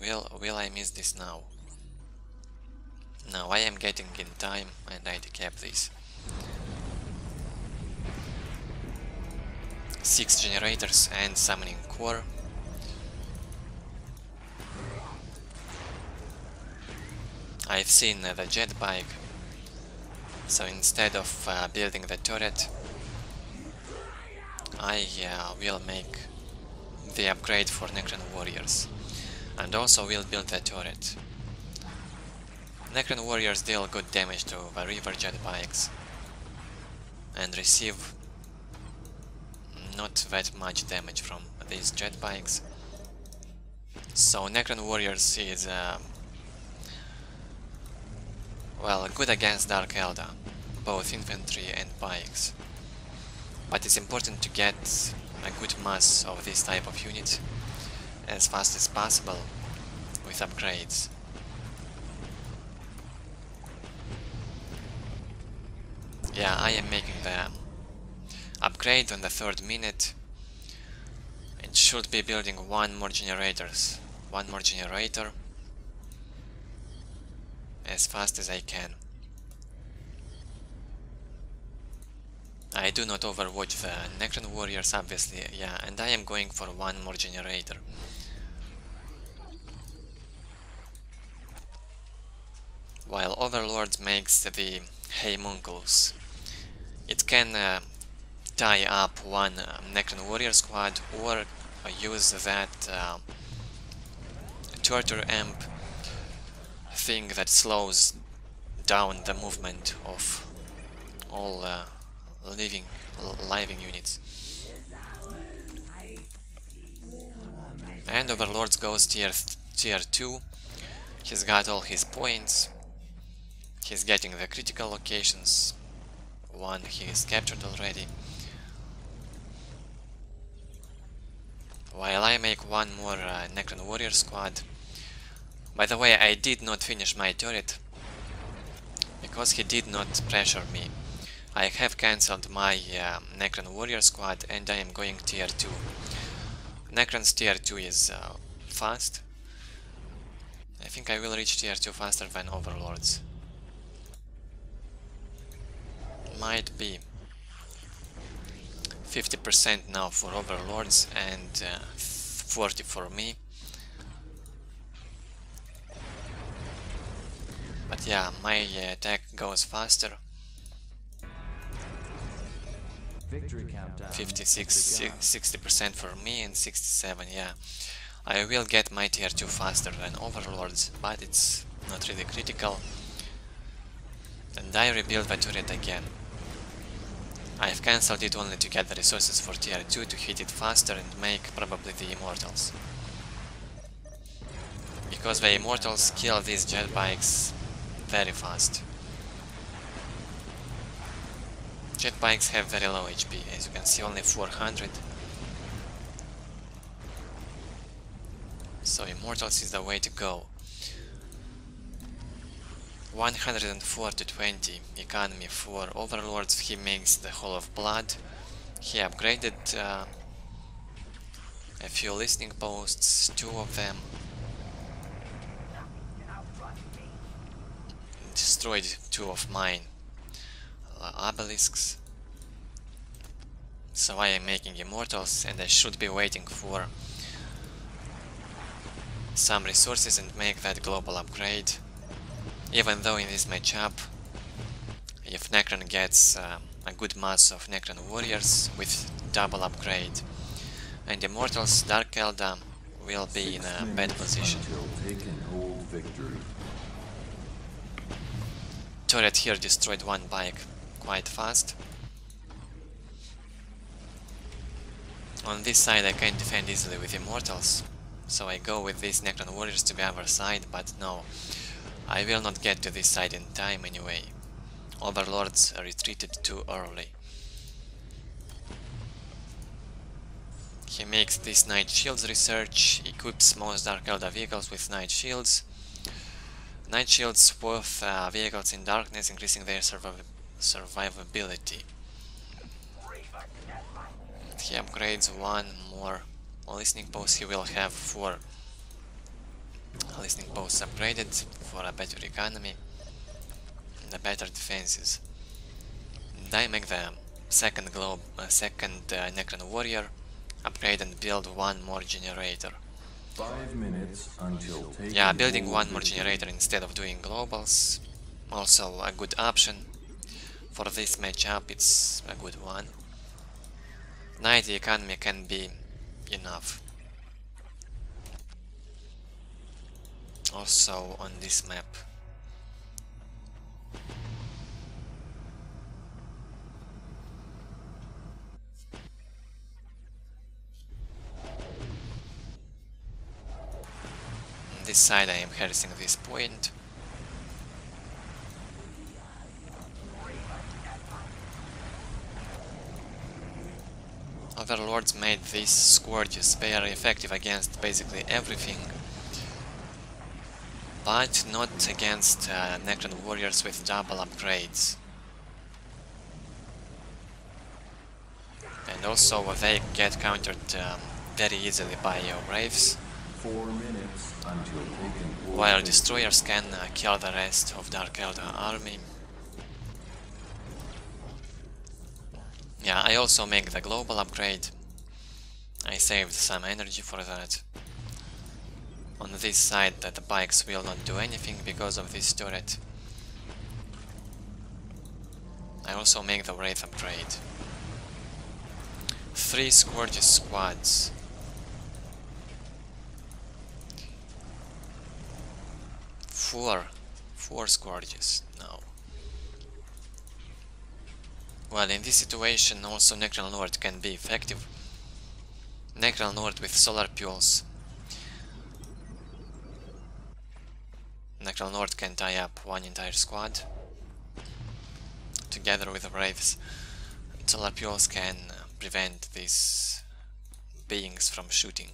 Will, will I miss this now? Now I am getting in time and I decap this. Six generators and summoning core. I've seen uh, the jet bike, so instead of uh, building the turret, I uh, will make the upgrade for Necron warriors, and also will build the turret. Necron warriors deal good damage to the Reaver jet bikes, and receive not that much damage from these jet bikes. So Necron warriors is uh, well, good against Dark Eldar, both infantry and bikes. But it's important to get a good mass of this type of unit as fast as possible with upgrades. Yeah, I am making the upgrade on the third minute. It should be building one more generators. One more generator as fast as I can. I do not overwatch the Necron warriors obviously, yeah, and I am going for one more generator. While Overlord makes the Homunculus. It can uh, tie up one uh, Necron warrior squad or use that uh, Torture Amp thing that slows down the movement of all uh, living living units. And Overlords goes tier tier 2. He's got all his points. He's getting the critical locations. One he is captured already. While I make one more uh, Necron Warrior squad, by the way, I did not finish my turret because he did not pressure me. I have cancelled my uh, Necron Warrior squad and I am going tier 2. Necron's tier 2 is uh, fast. I think I will reach tier 2 faster than Overlords. Might be. 50% now for Overlords and uh, 40 for me. But yeah, my uh, attack goes faster. 56, 60% for me and 67, yeah. I will get my tier 2 faster than Overlords, but it's not really critical. And I rebuild the turret again. I've cancelled it only to get the resources for tier 2 to hit it faster and make probably the immortals. Because the immortals kill these jet bikes very fast. Jet bikes have very low HP, as you can see only 400. So immortals is the way to go. 104 to 20 economy for overlords, he makes the Hall of Blood. He upgraded uh, a few listening posts, two of them. Destroyed two of mine uh, obelisks. So I am making immortals and I should be waiting for some resources and make that global upgrade. Even though in this matchup, if Necron gets uh, a good mass of Necron warriors with double upgrade and Immortals, Dark Eldar will be in a bad position. Turret here destroyed one bike quite fast. On this side I can't defend easily with Immortals, so I go with these Necron warriors to the other side, but no. I will not get to this side in time anyway. Overlords retreated too early. He makes this Night Shields research, equips most Dark Eldar vehicles with Night Shields. Night Shields worth uh, vehicles in darkness, increasing their surviv survivability. He upgrades one more listening post, he will have four listening posts upgraded for a better economy and a better defenses. And I make the second globe, uh, second uh, Necron warrior, upgrade and build one more generator. Five minutes until Yeah, building one more generator instead of doing globals, also a good option. For this matchup, it's a good one. 90 economy can be enough. Also on this map. This side I am harassing this point. Overlords made these scourges very effective against basically everything, but not against uh, Necron warriors with double upgrades. And also they get countered um, very easily by your Braves, Four minutes while destroyers can uh, kill the rest of Dark Eldar army. Yeah, I also make the global upgrade. I saved some energy for that. On this side that the bikes will not do anything because of this turret. I also make the Wraith upgrade. Three Scourge squads. Four. Four Scourges. No. Well, in this situation also Necron Lord can be effective. Necron Lord with solar pulse. Necron Lord can tie up one entire squad together with the Wraiths. Solar pulse can prevent these beings from shooting.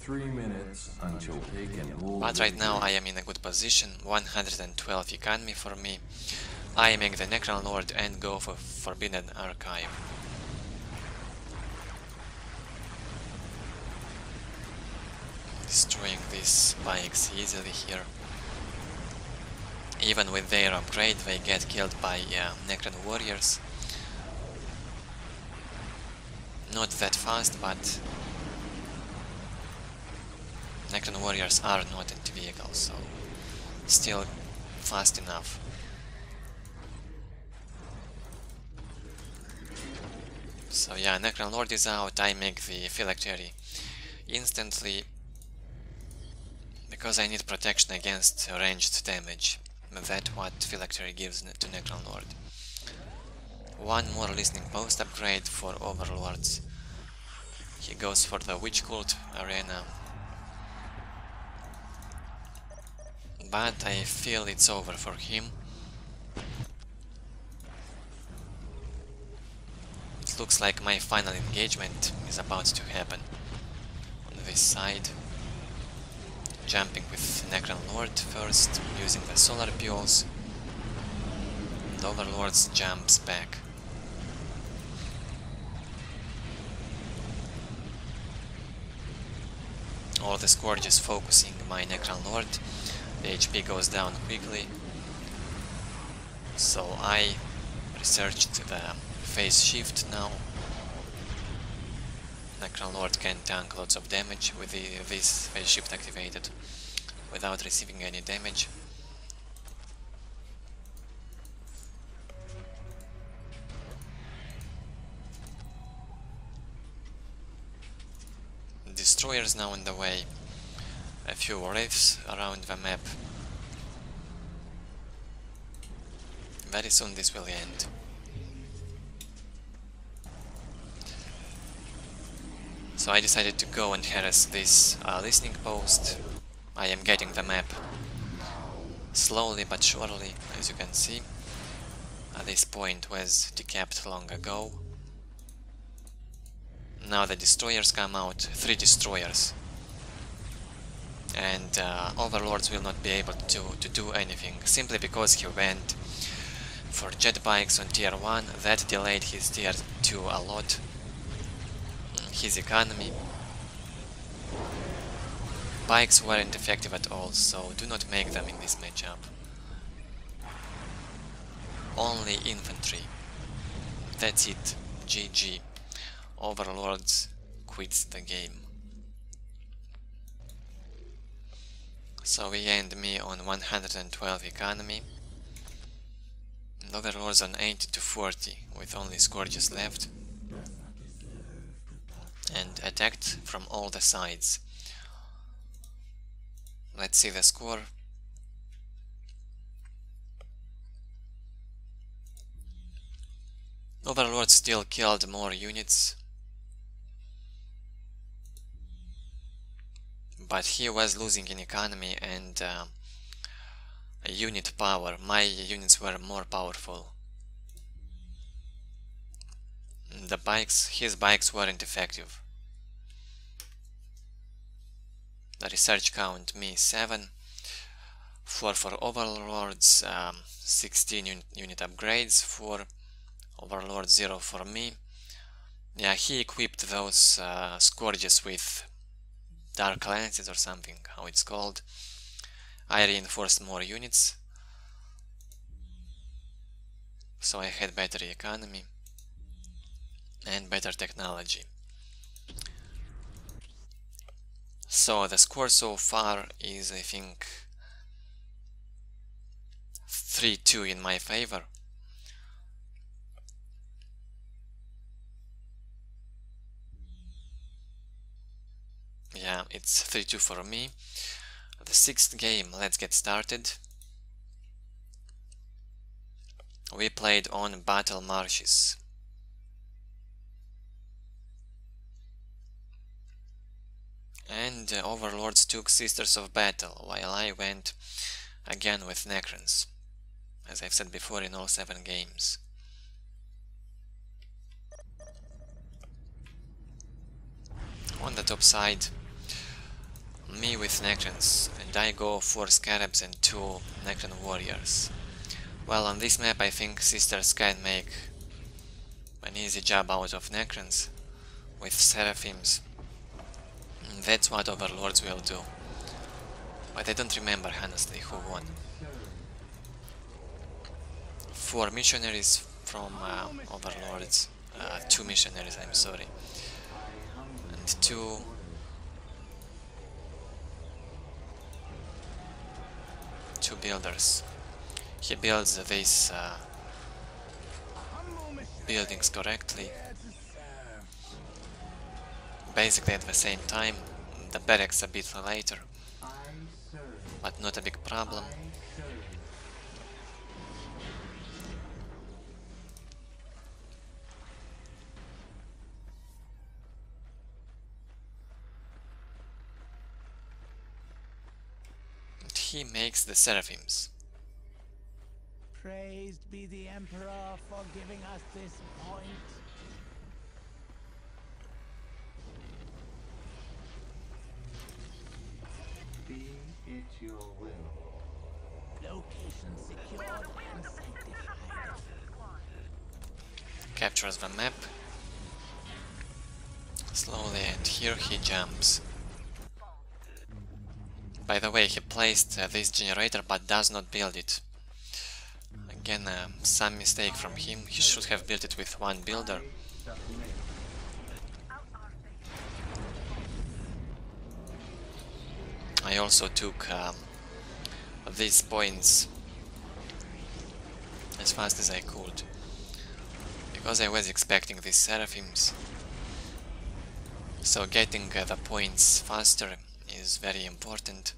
Three minutes until taken hold But right now. I am in a good position, 112 economy for me. I make the Necron Lord and go for Forbidden Archive. Destroying these bikes easily here. Even with their upgrade they get killed by uh, Necron Warriors. Not that fast, but Necron Warriors are not anti-vehicle, so still fast enough. So yeah, Necron Lord is out, I make the Phylactery instantly because I need protection against ranged damage. That's what Phylactery gives to Necron Lord. One more listening post upgrade for overlords. He goes for the wych cult arena. But I feel it's over for him. It looks like my final engagement is about to happen on this side. Jumping with Necron Lord first, using the solar pulse. And Overlords jumps back. All the Scourges focusing my Necron Lord. The HP goes down quickly. So I researched the phase shift now. Necron Lord can tank lots of damage with the, this phase shift activated without receiving any damage. Destroyers now in the way. A few wraiths around the map. Very soon this will end. So I decided to go and harass this uh, listening post. I am getting the map slowly but surely, as you can see. Uh, this point was decapped long ago. Now the destroyers come out, three destroyers. And uh, overlords will not be able to, to do anything, simply because he went for jet bikes on tier 1, that delayed his tier 2 a lot his economy. Bikes weren't effective at all, so do not make them in this matchup. Only infantry. That's it. GG. Overlords quits the game. So we end me on 112 economy. And Overlords on 80 to 40 with only Scourges left and attacked from all the sides. Let's see the score. Overlord still killed more units, but he was losing in economy and uh, unit power. My units were more powerful. The bikes, his bikes weren't effective. The research count me 7 4 for overlords um, 16 un unit upgrades for overlord 0 for me yeah he equipped those uh, scourges with dark lances or something how it's called. I reinforced more units. So I had better economy and better technology. So the score so far is I think 3-2 in my favor. Yeah, it's 3-2 for me. The sixth game, let's get started. We played on Battle Marshes. and uh, overlords took Sisters of Battle, while I went again with Necrons, as I've said before in all seven games. On the top side, me with Necrons, and I go for Scarabs and two Necron Warriors. Well, on this map I think Sisters can make an easy job out of Necrons with Seraphims And that's what Overlords will do. But I don't remember honestly who won. Four missionaries from uh, Overlords. Uh, two missionaries, I'm sorry. And two... Two builders. He builds these uh, buildings correctly basically at the same time, the barracks a bit later, but not a big problem. He makes the Seraphims. Praised be the Emperor for giving us this point. Be it your will. Location secured and sanctified. Captures the map. Slowly, and here he jumps. By the way, he placed uh, this generator but does not build it. Again, uh, some mistake from him. He should have built it with one builder. I also took um, these points as fast as I could because I was expecting these seraphims so getting uh, the points faster is very important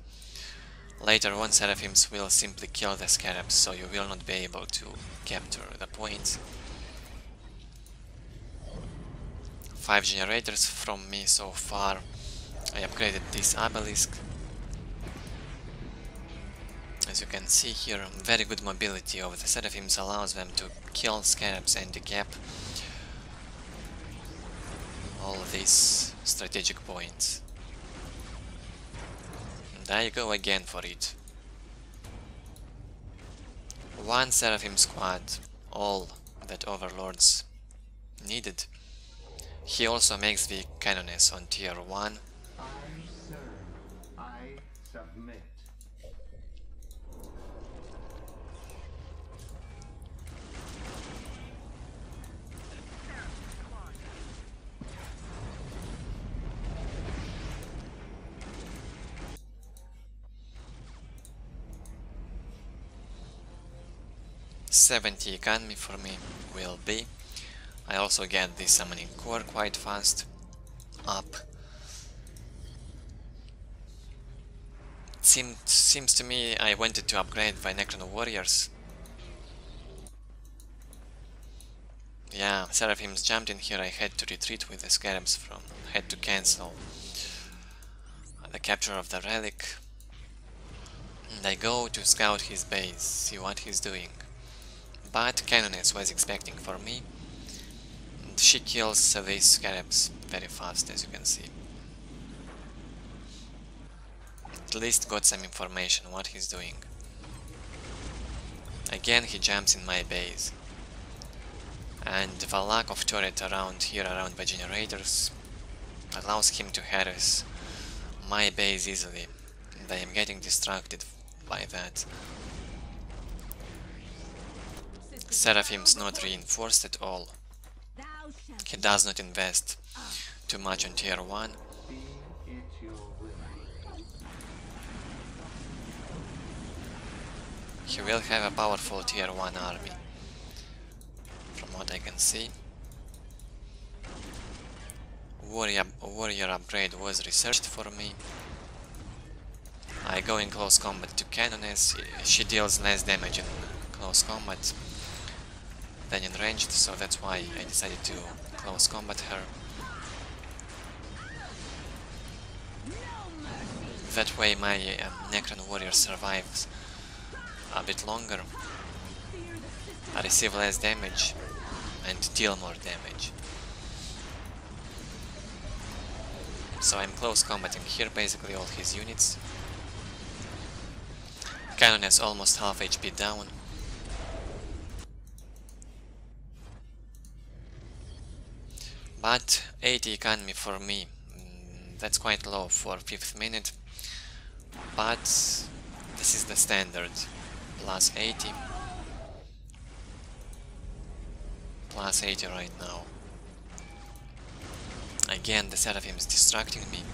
later on seraphims will simply kill the scarabs so you will not be able to capture the points five generators from me so far. I upgraded this obelisk. As you can see here, very good mobility of the Seraphims allows them to kill scarabs and decap all these strategic points. And I go again for it. One Seraphim squad, all that Overlords needed. He also makes the Canoness on tier 1 70 economy for me will be. I also get the summoning core quite fast up. Seems seems to me I wanted to upgrade by Necron Warriors. Yeah, Seraphims jumped in here, I had to retreat with the Scarabs from, had to cancel the capture of the relic. And I go to scout his base, see what he's doing. But Canoness was expecting for me. And she kills these scarabs very fast, as you can see. At least got some information what he's doing. Again he jumps in my base. And the lack of turret around here, around the generators, allows him to harass my base easily. And I am getting distracted by that. Seraphim's not reinforced at all. He does not invest too much on tier 1. Be it your will. He will have a powerful tier 1 army. From what I can see. Warrior, warrior upgrade was researched for me. I go in close combat to Canoness. She deals less damage in close combat than in ranged, so that's why I decided to close combat her. That way my uh, Necron warrior survives a bit longer. I receive less damage and deal more damage. So I'm close combating here basically all his units. Canoness almost half HP down. But 80 economy for me, mm, that's quite low for 5th minute. But this is the standard. Plus 80. Plus 80 right now. Again, the Seraphim is distracting me.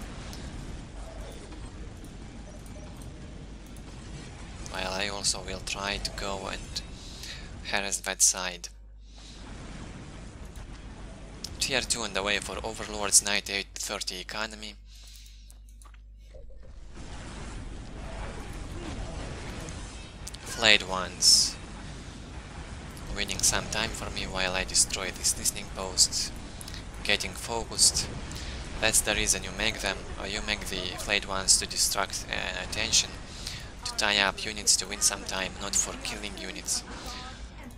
While I also will try to go and harass that side. Tier 2 on the way for Overlords, Knight 830 economy. Flayed ones. Winning some time for me while I destroy these listening posts. Getting focused. That's the reason you make them, or you make the flayed ones to distract uh, attention, to tie up units to win some time, not for killing units.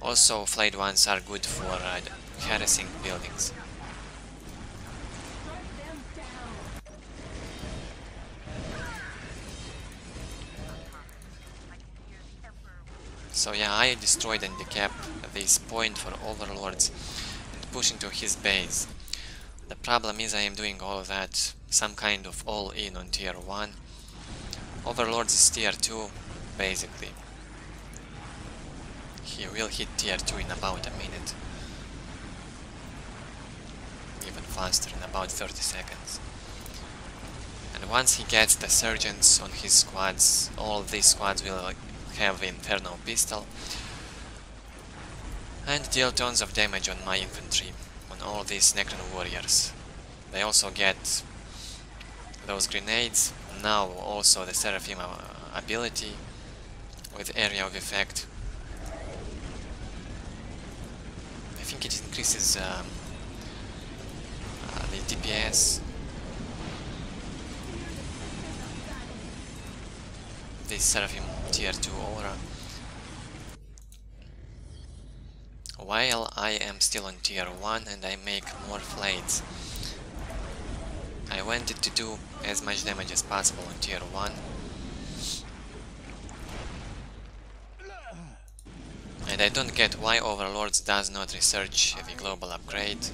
Also, flayed ones are good for uh, harassing buildings. So yeah, I destroyed and decapped this point for overlords and push into his base. The problem is I am doing all of that, some kind of all-in on tier 1. Overlords is tier 2, basically. He will hit tier 2 in about a minute. Even faster, in about 30 seconds. And once he gets the sergeants on his squads, all these squads will have Inferno Pistol and deal tons of damage on my infantry, on all these Necron warriors. They also get those grenades, now also the Seraphim ability with area of effect. I think it increases um, uh, the DPS this Seraphim tier 2 aura. While I am still on tier 1 and I make more flayeds. I wanted to do as much damage as possible on tier 1. And I don't get why Overlords does not research the global upgrade.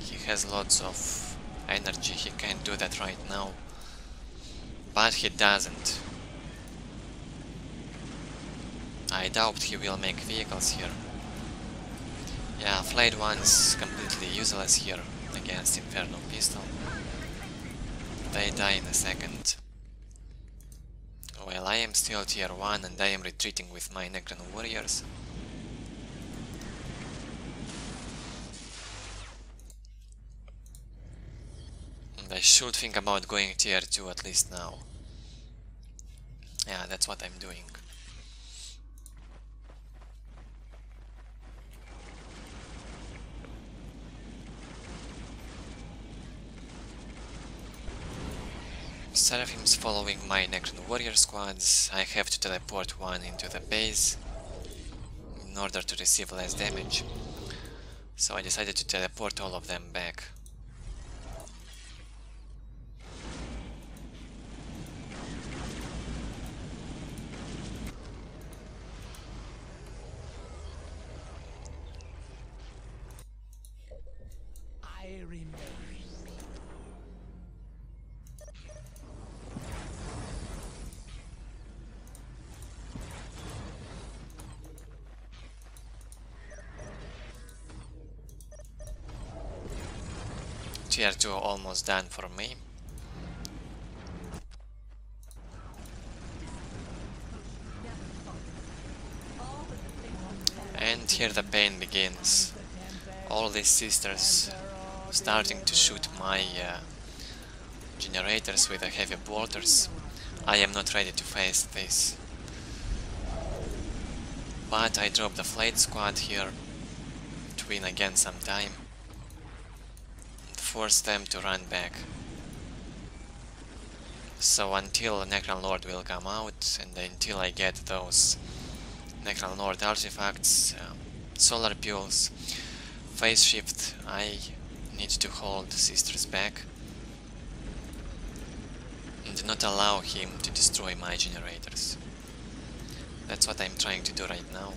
He has lots of energy, he can't do that right now. But he doesn't. I doubt he will make vehicles here. Yeah, flayed one's completely useless here against Inferno Pistol. They die in a second. Well, I am still tier 1 and I am retreating with my Necron warriors. And I should think about going tier 2 at least now. Yeah, that's what I'm doing. Seraphim's following my Necron warrior squads. I have to teleport one into the base in order to receive less damage. So I decided to teleport all of them back. I remain. Tier 2 almost done for me. And here the pain begins. All these sisters starting to shoot my uh, generators with the heavy bolters. I am not ready to face this. But I drop the flight squad here to win again some time force them to run back. So until Necron Lord will come out and until I get those Necron Lord artifacts, uh, solar pulse, phase shift, I need to hold Sisters back and not allow him to destroy my generators. That's what I'm trying to do right now.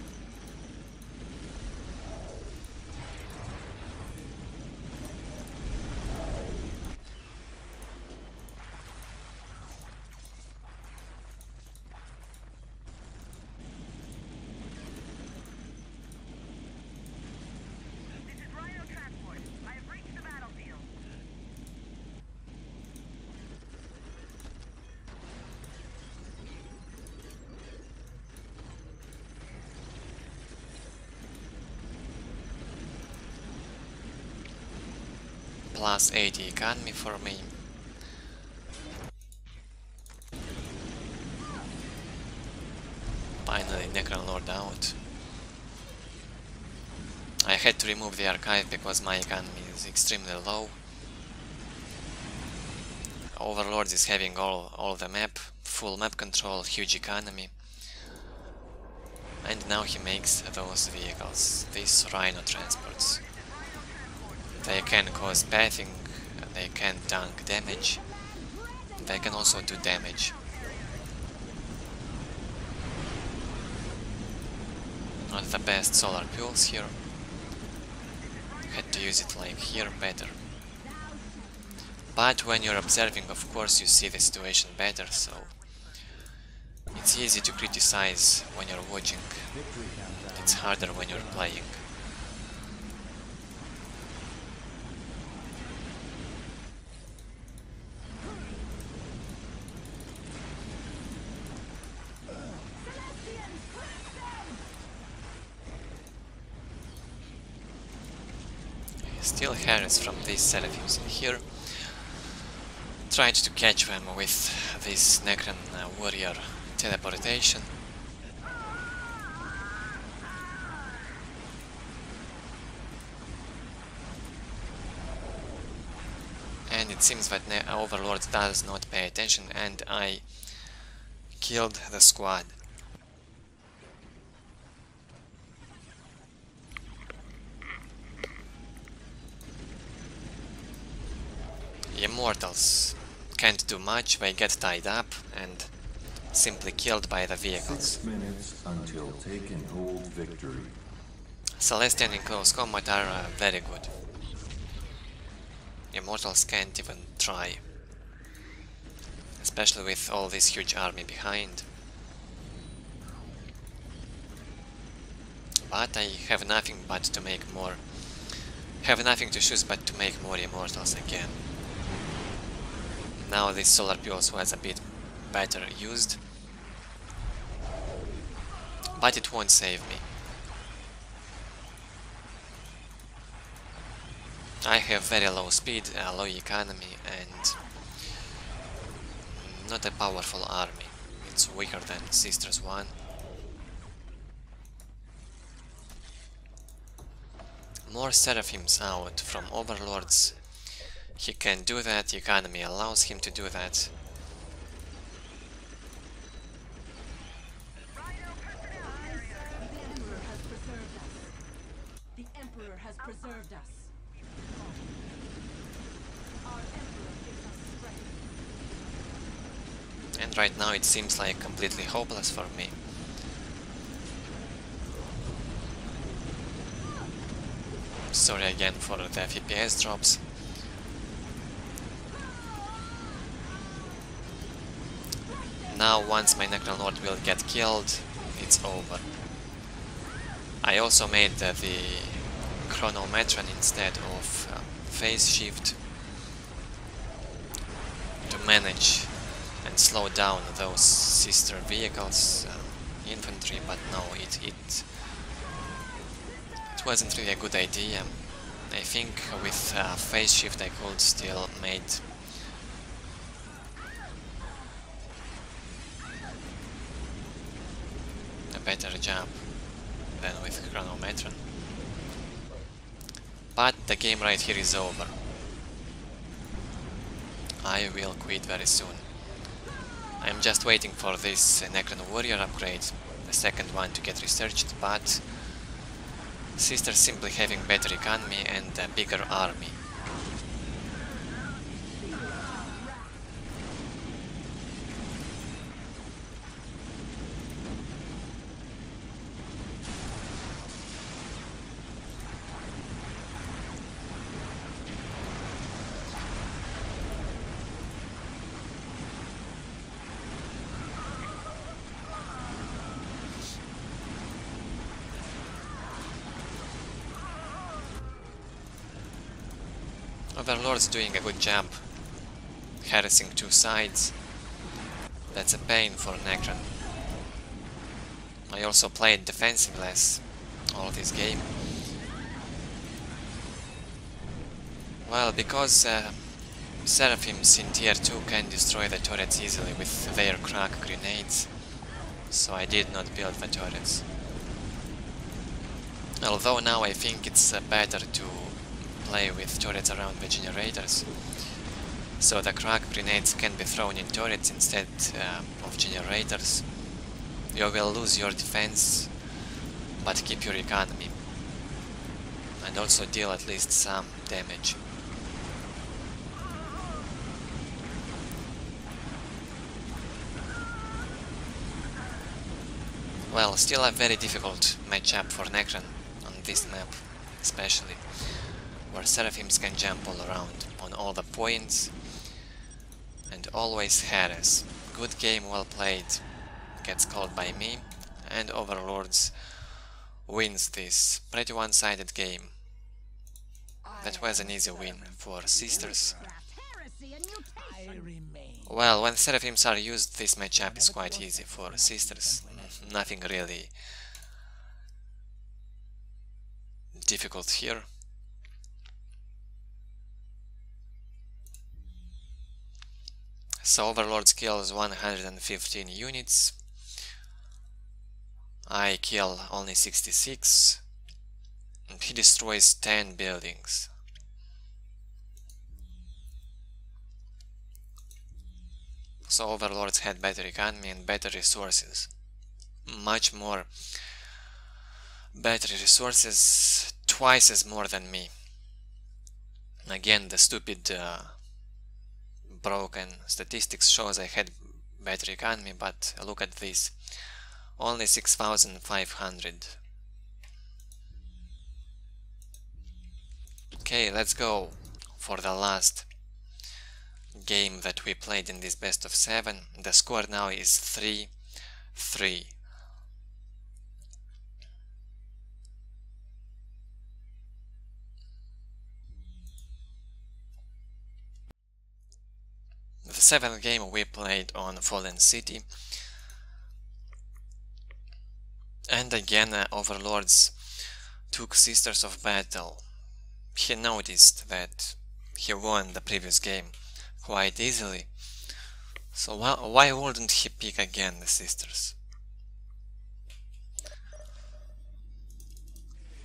Plus 80 economy for me. Finally, Necron Lord out. I had to remove the archive because my economy is extremely low. Overlord is having all, all the map, full map control, huge economy. And now he makes those vehicles, these Rhino transports. They can cause pathing, they can tank damage, they can also do damage. Not the best solar pulse here. Had to use it like here better. But when you're observing, of course, you see the situation better, so it's easy to criticize when you're watching. It's harder when you're playing. Still Harris from these Seraphims in here. Tried to catch them with this Necron uh, warrior teleportation. And it seems that Ne Overlord does not pay attention and I killed the squad. Immortals can't do much, they get tied up and simply killed by the vehicles. Until taken hold victory. Celestian in close combat are uh, very good. Immortals can't even try. Especially with all this huge army behind. But I have nothing but to make more... Have nothing to choose but to make more Immortals again. Now this Solar Pulse was a bit better used. But it won't save me. I have very low speed, uh, low economy and not a powerful army. It's weaker than Sisters 1. More Seraphims out from Overlords. He can do that, the economy allows him to do that. The Emperor has preserved us. Our Emperor gives us strength. And right now it seems like completely hopeless for me. Sorry again for the FPS drops. Now once my Necrolord will get killed, it's over. I also made uh, the Chronometron instead of uh, Phase Shift to manage and slow down those sister vehicles, uh, infantry, but no, it, it it wasn't really a good idea. I think with uh, phase shift I could still made a better job than with Chronometron. But the game right here is over. I will quit very soon. I'm just waiting for this Necron Warrior upgrade, the second one to get researched, but Sisters simply having better economy and a bigger army. Overlord's doing a good job harassing two sides. That's a pain for Necron. I also played defensiveless all this game. Well, because uh, Seraphims in tier 2 can destroy the turrets easily with their crack grenades, so I did not build the turrets. Although now I think it's uh, better to play with turrets around the generators. So the crack grenades can be thrown in turrets instead uh, of generators. You will lose your defense, but keep your economy. And also deal at least some damage. Well, still a very difficult matchup for Necron on this map, especially, Seraphims can jump all around on all the points and always harass. Good game, well played, gets called by me, and Overlords wins this pretty one-sided game. That was an easy win for Sisters. Well, when Seraphims are used, this matchup is quite easy for Sisters. Nothing really difficult here. So Overlord kills 115 units. I kill only 66. And he destroys 10 buildings. So overlords had better economy and better resources. Much more better resources, twice as more than me. Again, the stupid uh, broken statistics shows I had better economy, but look at this. Only 6500. Okay, let's go for the last game that we played in this best of 7. The score now is 3 The seventh game we played on Fallen City. And again, uh, Overlords took Sisters of Battle. He noticed that he won the previous game quite easily. So why, why wouldn't he pick again the sisters?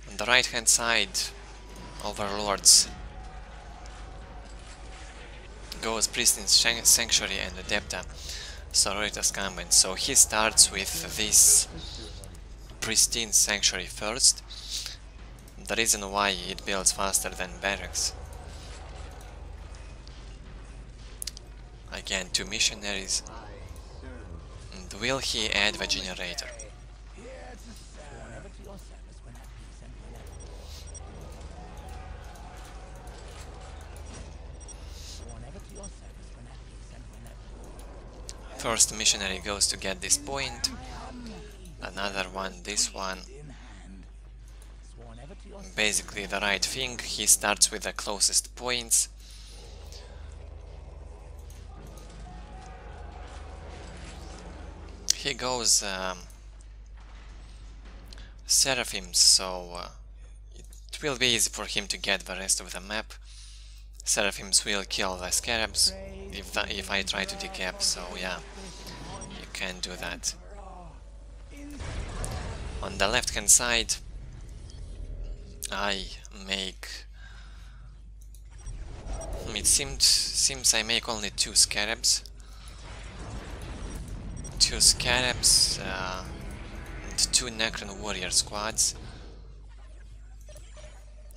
On the right hand side, Overlords goes Pristine Sanctuary and Adepta Sororitas Combine. So he starts with this Pristine Sanctuary first. The reason why it builds faster than Barracks. Again, two missionaries. And will he add the generator? Whenever to your service when at peace and whenever. Whenever to your service when at peace and whenever. First missionary goes to get this point. Another one, this one. Basically the right thing. He starts with the closest points. He goes um, Seraphims, so uh, it will be easy for him to get the rest of the map. Seraphims will kill the scarabs if, the, if I try to decap, so yeah, can do that. On the left hand side, I make. It seemed seems I make only two scarabs. Two scarabs uh, and two Necron warrior squads.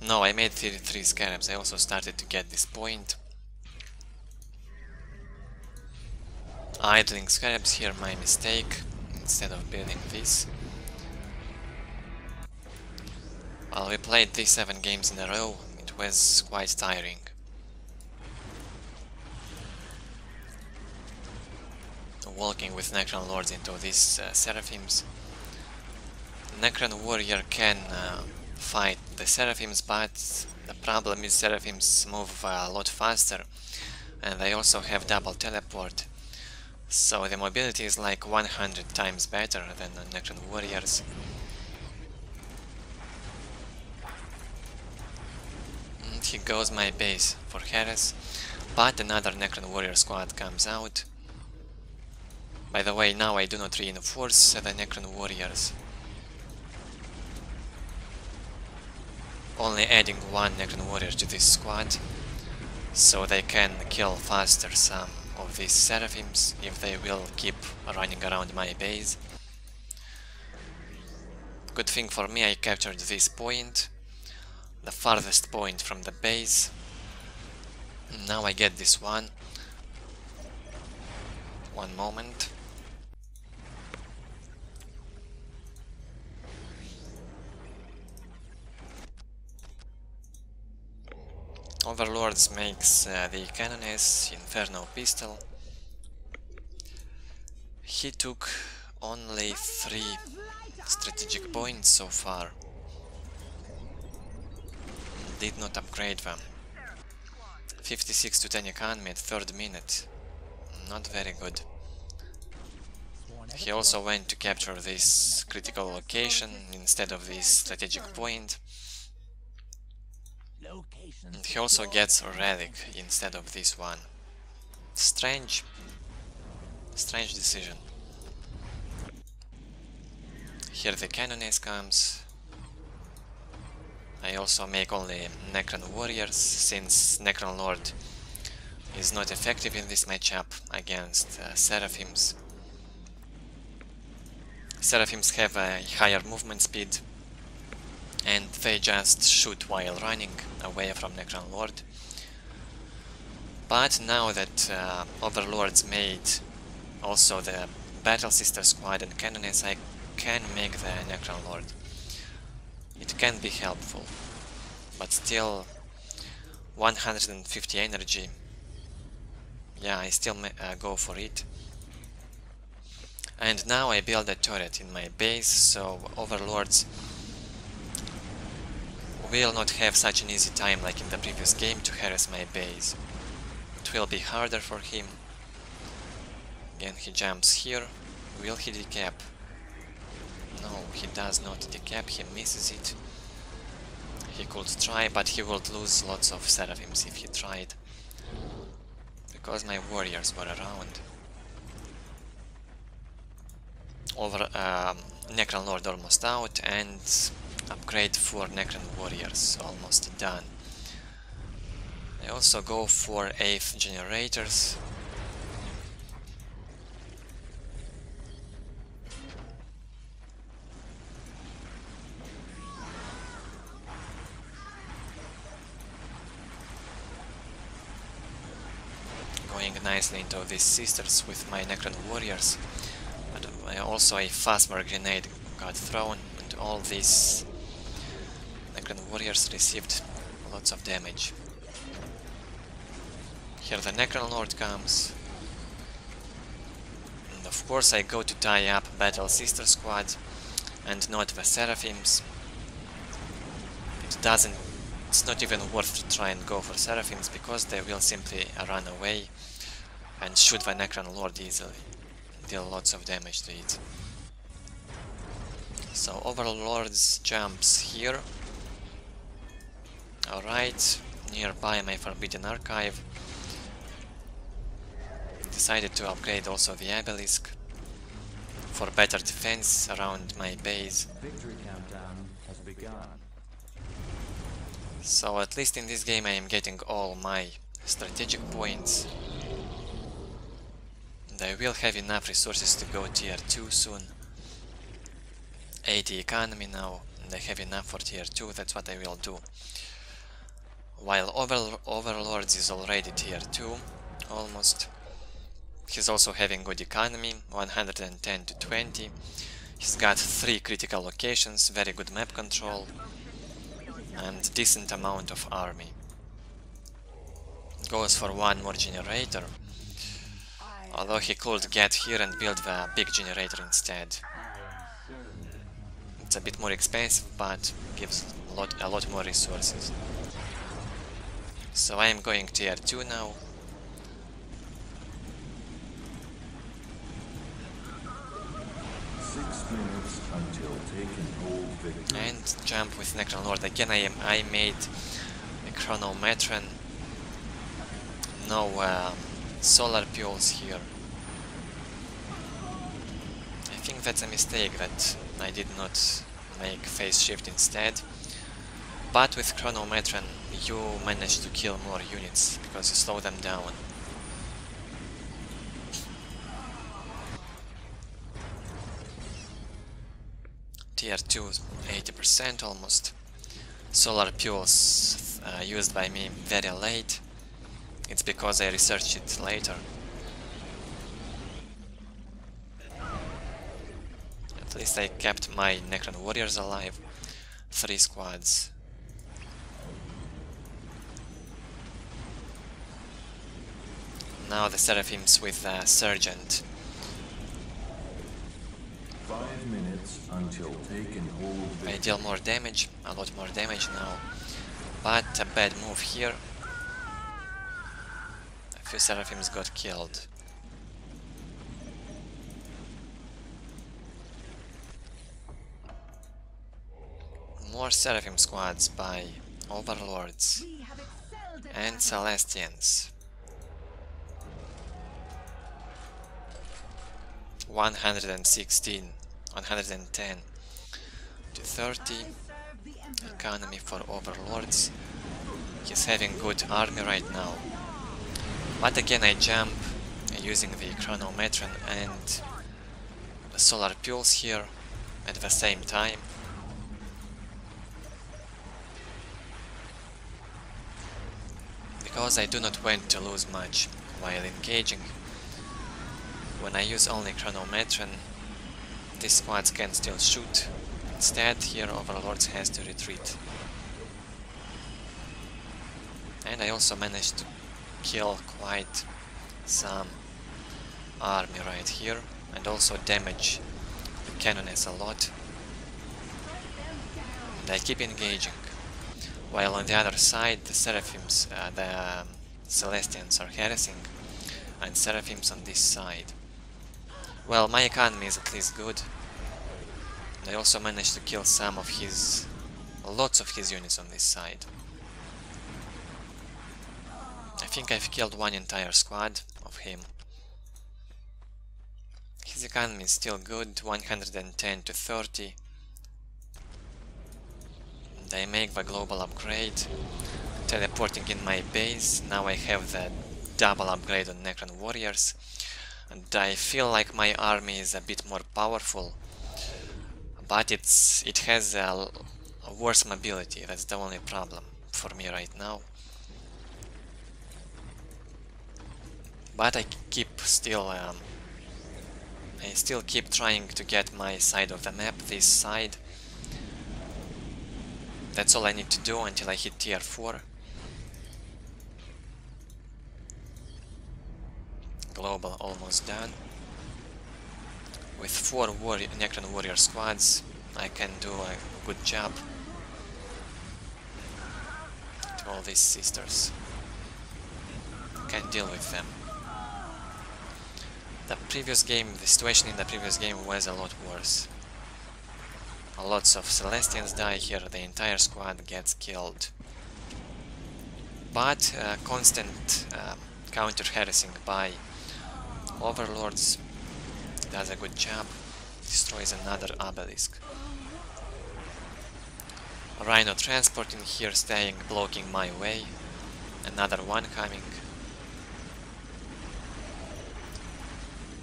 No, I made 33 scarabs. I also started to get this point. Idling scarabs here, my mistake. Instead of building this. Well, we played these 7 games in a row, it was quite tiring. Walking with Necron Lords into these uh, Seraphims. Necron Warrior can uh, fight the Seraphims, but the problem is Seraphims move uh, a lot faster and they also have double teleport. So the mobility is like 100 times better than the Necron Warriors. And here goes my base for Harris, but another Necron Warrior squad comes out. By the way, now I do not reinforce the Necron Warriors. Only adding one Necron Warrior to this squad. so they can kill faster some of these seraphims if they will keep running around my base. Good thing for me I captured this point, the farthest point from the base. Now I get this one. One moment. Overlords makes uh, the Canoness Inferno pistol. He took only three strategic points so far. Did not upgrade them. 56 to 10 economy at third minute. Not very good. He also went to capture this critical location instead of this strategic point. And he also gets a relic instead of this one. Strange. Strange decision. Here the Canoness comes. I also make only Necron Warriors, since Necron Lord is not effective in this matchup against uh, Seraphims. Seraphims have a higher movement speed and they just shoot while running away from Necron Lord. But now that uh, Overlords made also the Battle Sister Squad and Canoness, I can make the Necron Lord. It can be helpful, but still 150 energy. Yeah, I still uh, go for it. And now I build a turret in my base, so Overlords will not have such an easy time like in the previous game to harass my base. It will be harder for him. Again, he jumps here. Will he decap? No, he does not decap, he misses it. He could try, but he would lose lots of seraphims if he tried. Because my warriors were around. Over um, Necron Lord almost out, and upgrade for Necron Warriors almost done. I also go for 8th generators. Going nicely into these sisters with my Necron Warriors. But also a Phasmor grenade got thrown and all these Necron warriors received lots of damage. Here the Necron Lord comes. And of course I go to tie up Battle Sister Squad and not the Seraphims. It doesn't... It's not even worth to try and go for Seraphims because they will simply run away and shoot the Necron Lord easily. Deal lots of damage to it. So Overlord's jumps here Alright, nearby my Forbidden Archive. Decided to upgrade also the Obelisk for better defense around my base. Victory countdown has begun. So at least in this game I am getting all my strategic points. And I will have enough resources to go tier 2 soon. 80 economy now, and I have enough for tier 2, that's what I will do. While Over Overlords is already tier 2, almost. He's also having good economy, 110 to 20. He's got 3 critical locations, very good map control, and decent amount of army. Goes for one more generator, although he could get here and build the big generator instead. It's a bit more expensive, but gives a lot, a lot more resources. So I am going tier 2 now. Six minutes until taking hold. And jump with Necron Lord. Again I am I made a chronometron. No um, solar pulse here. I think that's a mistake that I did not make phase shift instead. But with Chronometron you manage to kill more units because you slow them down. Tier 2 80% almost. Solar Pulse uh, used by me very late. It's because I researched it later. At least I kept my Necron warriors alive. Three squads. Now the Seraphims with uh, Sergeant. Five minutes until taken hold I deal more damage, a lot more damage now. But a bad move here. A few Seraphims got killed. More Seraphim squads by Overlords We have excelled at and Celestians. 116, 110 to 30 serve the Emperor. economy for overlords. He's having good army right now. But again I jump using the chronometron and the solar pulse here at the same time. Because I do not want to lose much while engaging. When I use only chronometron, these squads can still shoot. Instead, here Overlords has to retreat. And I also managed to kill quite some army right here and also damage the canoness a lot. And I keep engaging. While on the other side the Seraphims, uh, the um, Celestians are harassing and Seraphims on this side. Well, my economy is at least good. I also managed to kill some of his... lots of his units on this side. I think I've killed one entire squad of him. His economy is still good, 110 to 30. And I make the global upgrade, teleporting in my base. Now I have the double upgrade on Necron Warriors. And I feel like my army is a bit more powerful. But it's it has a, a worse mobility, that's the only problem for me right now. But I keep still um, I still keep trying to get my side of the map, this side. That's all I need to do until I hit tier 4. Global almost done. With 4 warrior, Necron warrior squads I can do a good job to all these sisters. Can deal with them. The previous game, the situation in the previous game was a lot worse. Lots of Celestians die here, the entire squad gets killed. But uh, constant um, counter-harassing by Overlords does a good job, destroys another obelisk. Rhino transporting here, staying, blocking my way. Another one coming.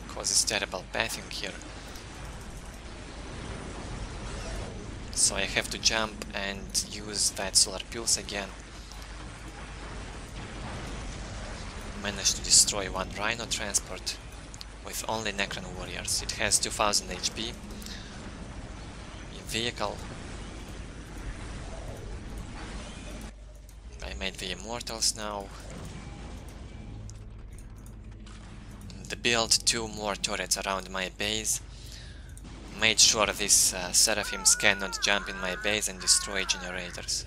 Causes terrible pathing here. So I have to jump and use that solar pulse again. Managed to destroy one Rhino transport with only Necron warriors. It has 2000 HP. Vehicle. I made the Immortals now. The build two more turrets around my base. Made sure these uh, Seraphims cannot jump in my base and destroy generators.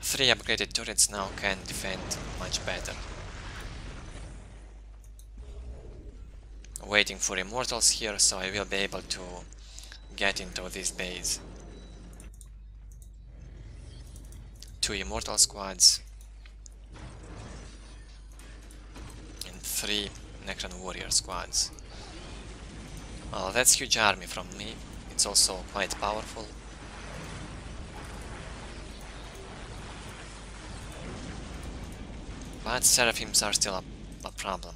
Three upgraded turrets now can defend much better. waiting for immortals here, so I will be able to get into this base. Two immortal squads and three Necron warrior squads. Well, that's huge army from me. It's also quite powerful. But seraphims are still a, a problem.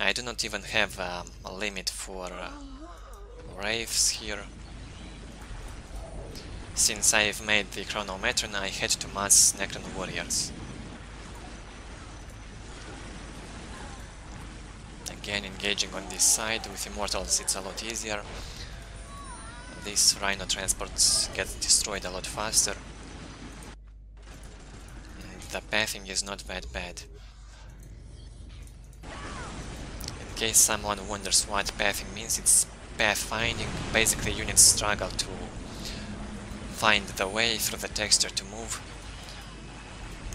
I do not even have um, a limit for uh, Wraiths here. Since I've made the Chronometron, I had to mass Necron Warriors. Again, engaging on this side with Immortals it's a lot easier. These Rhino transports get destroyed a lot faster. And the pathing is not that bad. Case someone wonders what pathing means, it's pathfinding. Basically units struggle to find the way through the texture to move.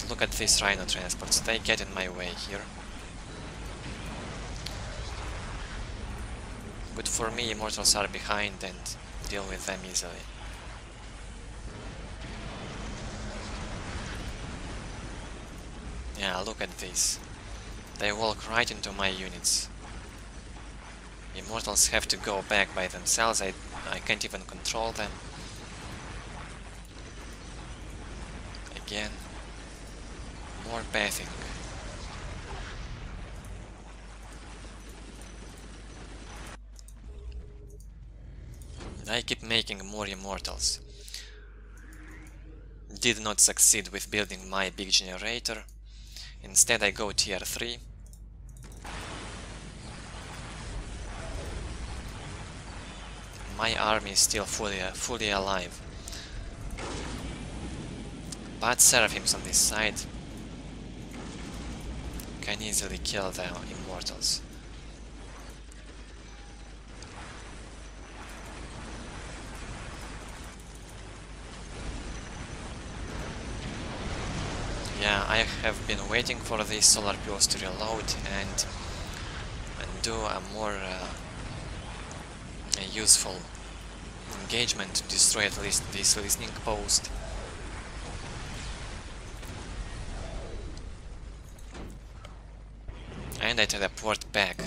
Look at these Rhino transports, they get in my way here. But for me, Immortals are behind and deal with them easily. Yeah, look at this. They walk right into my units. Immortals have to go back by themselves, I, I can't even control them. Again. More pathing. I keep making more immortals. Did not succeed with building my big generator. Instead I go tier 3. My army is still fully, uh, fully alive. But Seraphims on this side can easily kill the immortals. Yeah, I have been waiting for these solar pulse to reload and, and do a more uh, useful engagement to destroy at least this listening post. And I teleport back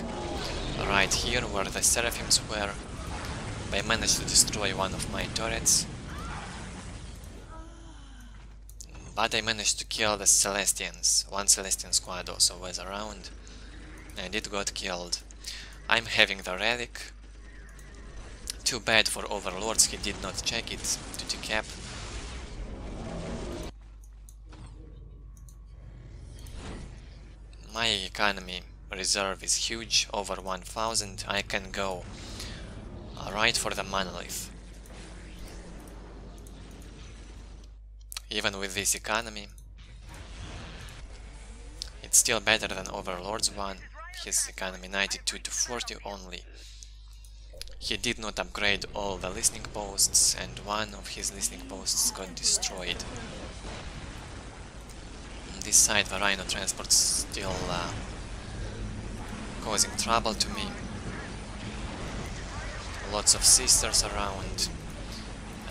right here where the Seraphims were. I managed to destroy one of my turrets. But I managed to kill the Celestians. One Celestian squad also was around. And it got killed. I'm having the relic. Too bad for Overlords, he did not check it to decap. My economy reserve is huge, over 1000. I can go right for the monolith. Even with this economy, it's still better than Overlord's one. His economy 92 to 40 only. He did not upgrade all the listening posts and one of his listening posts got destroyed. On this side the Rhino transport's still uh, causing trouble to me. Lots of sisters around.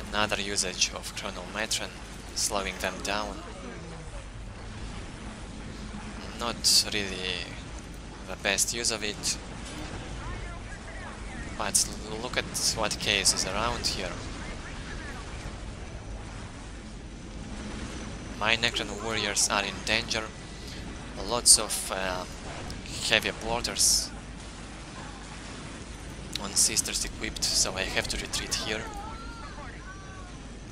Another usage of Chronometron, slowing them down. Not really the best use of it. But look at what chaos is around here. My Necron warriors are in danger. Lots of uh, heavy bolters on sisters equipped, so I have to retreat here.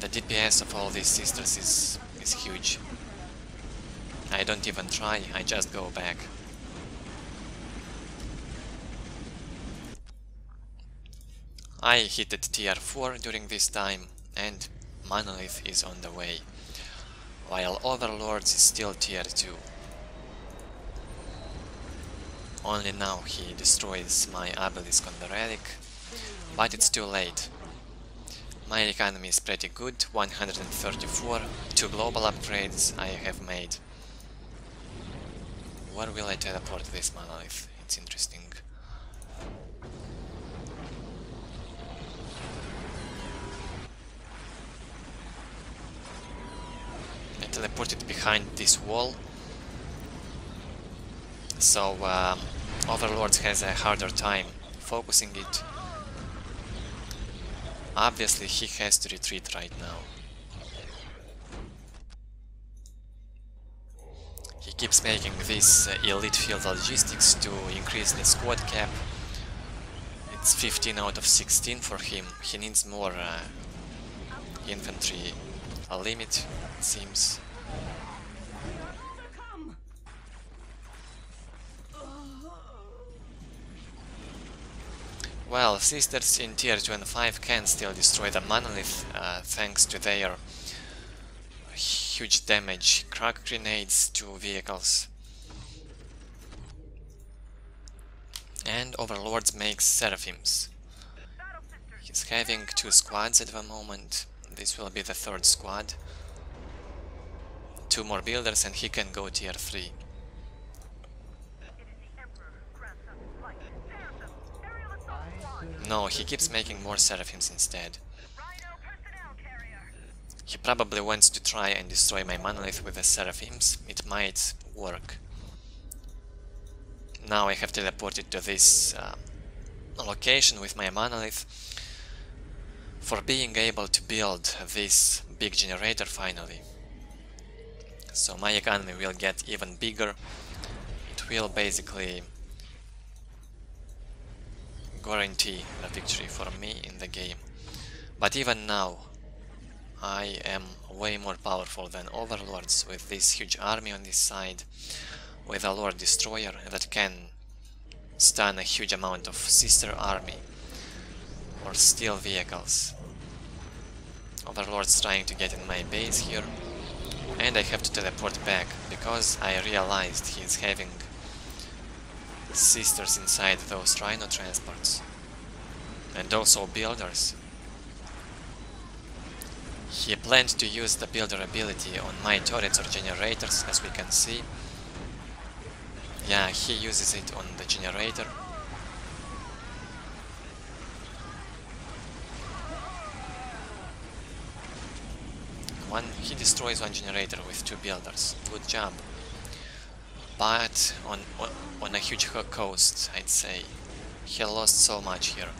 The DPS of all these sisters is, is huge. I don't even try, I just go back. I hit at tier 4 during this time, and Monolith is on the way, while Overlords is still tier 2. Only now he destroys my obelisk on the relic, but it's too late. My economy is pretty good, 134, two global upgrades I have made. Where will I teleport this monolith? It's interesting. I teleported behind this wall so um, Overlord has a harder time focusing it. Obviously he has to retreat right now. He keeps making this uh, elite field logistics to increase the squad cap. It's 15 out of 16 for him. He needs more uh, infantry a limit, it seems. Well, Sisters in tier 2 and 5 can still destroy the monolith uh, thanks to their huge damage, crack grenades to vehicles. And Overlords makes Seraphims. He's having two squads at the moment. This will be the third squad. Two more builders and he can go tier 3. It is the Emperor who grants us life. Phantom, aerial assault squad. No, he keeps making more Seraphims instead. He probably wants to try and destroy my monolith with the Seraphims. It might work. Now I have teleported to this uh, location with my monolith for being able to build this big generator finally. So my economy will get even bigger. It will basically guarantee the victory for me in the game. But even now, I am way more powerful than overlords with this huge army on this side, with a Lord Destroyer that can stun a huge amount of sister army or steal vehicles. Overlord's trying to get in my base here, and I have to teleport back because I realized he's having sisters inside those Rhino transports and also builders. He planned to use the builder ability on my turrets or generators, as we can see. Yeah, he uses it on the generator. One, he destroys one generator with two builders. Good job. But on, on, a huge co- coast, I'd say. He lost so much here.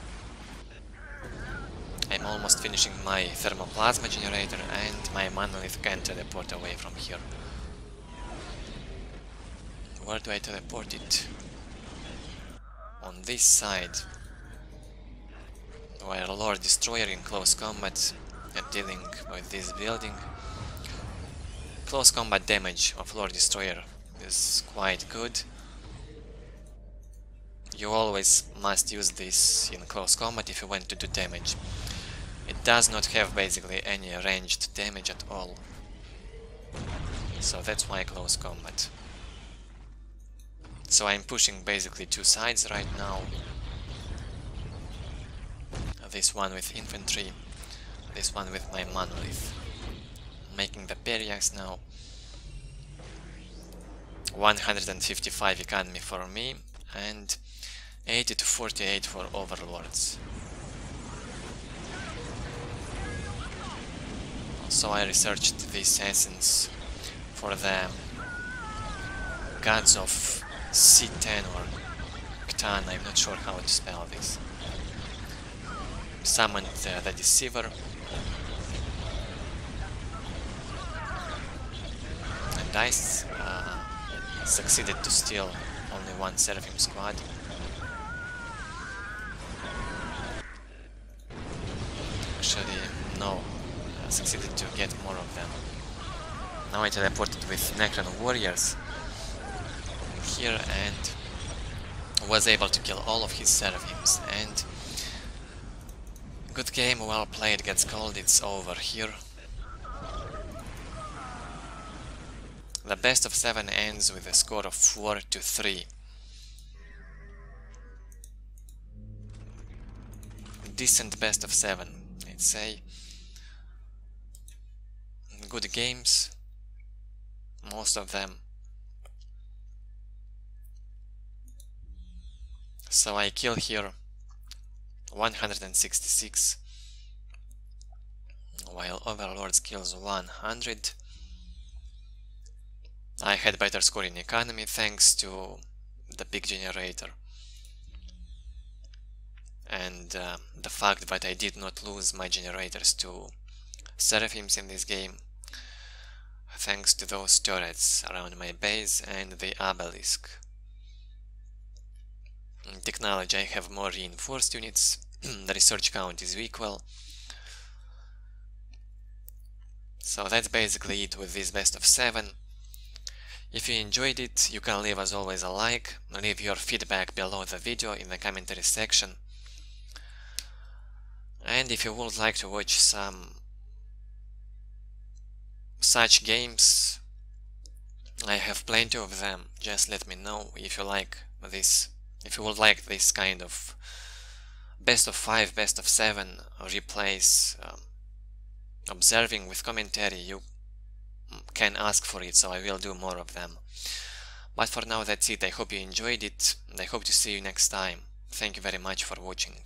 I'm almost finishing my thermoplasma generator and my monolith can teleport away from here. Where do I teleport it? On this side. Where Lord Destroyer in close combat and dealing with this building. Close combat damage of Lord Destroyer is quite good. You always must use this in close combat if you want to do damage. It does not have basically any ranged damage at all. So that's why close combat. So I'm pushing basically two sides right now. This one with infantry, this one with my monolith. Making the Pariahs now. 155 economy for me and 80 to 48 for overlords. So I researched these essence for the gods of C10 or C'tan, I'm not sure how to spell this. Summoned uh, the Deceiver. And I uh, succeeded to steal only one Seraphim squad. Actually, no, I succeeded to get more of them. Now I teleported with Necron warriors here and was able to kill all of his Seraphims and good game, well played, gets called, it's over here. The best of 7 ends with a score of 4 to 3. Decent best of 7, I'd say. Good games, most of them. So I kill here 166 while Overlords kills 100. I had better score in economy thanks to the big generator and uh, the fact that I did not lose my generators to Seraphims in this game thanks to those turrets around my base and the obelisk. In technology I have more reinforced units, the research count is equal. So that's basically it with this best of 7. If you enjoyed it, you can leave as always a like, leave your feedback below the video in the commentary section. And if you would like to watch some such games, I have plenty of them, just let me know if you like this, if you would like this kind of best of 5, best of 7 replays, um, observing with commentary, you can ask for it, so I will do more of them. But for now that's it, I hope you enjoyed it, and I hope to see you next time. Thank you very much for watching.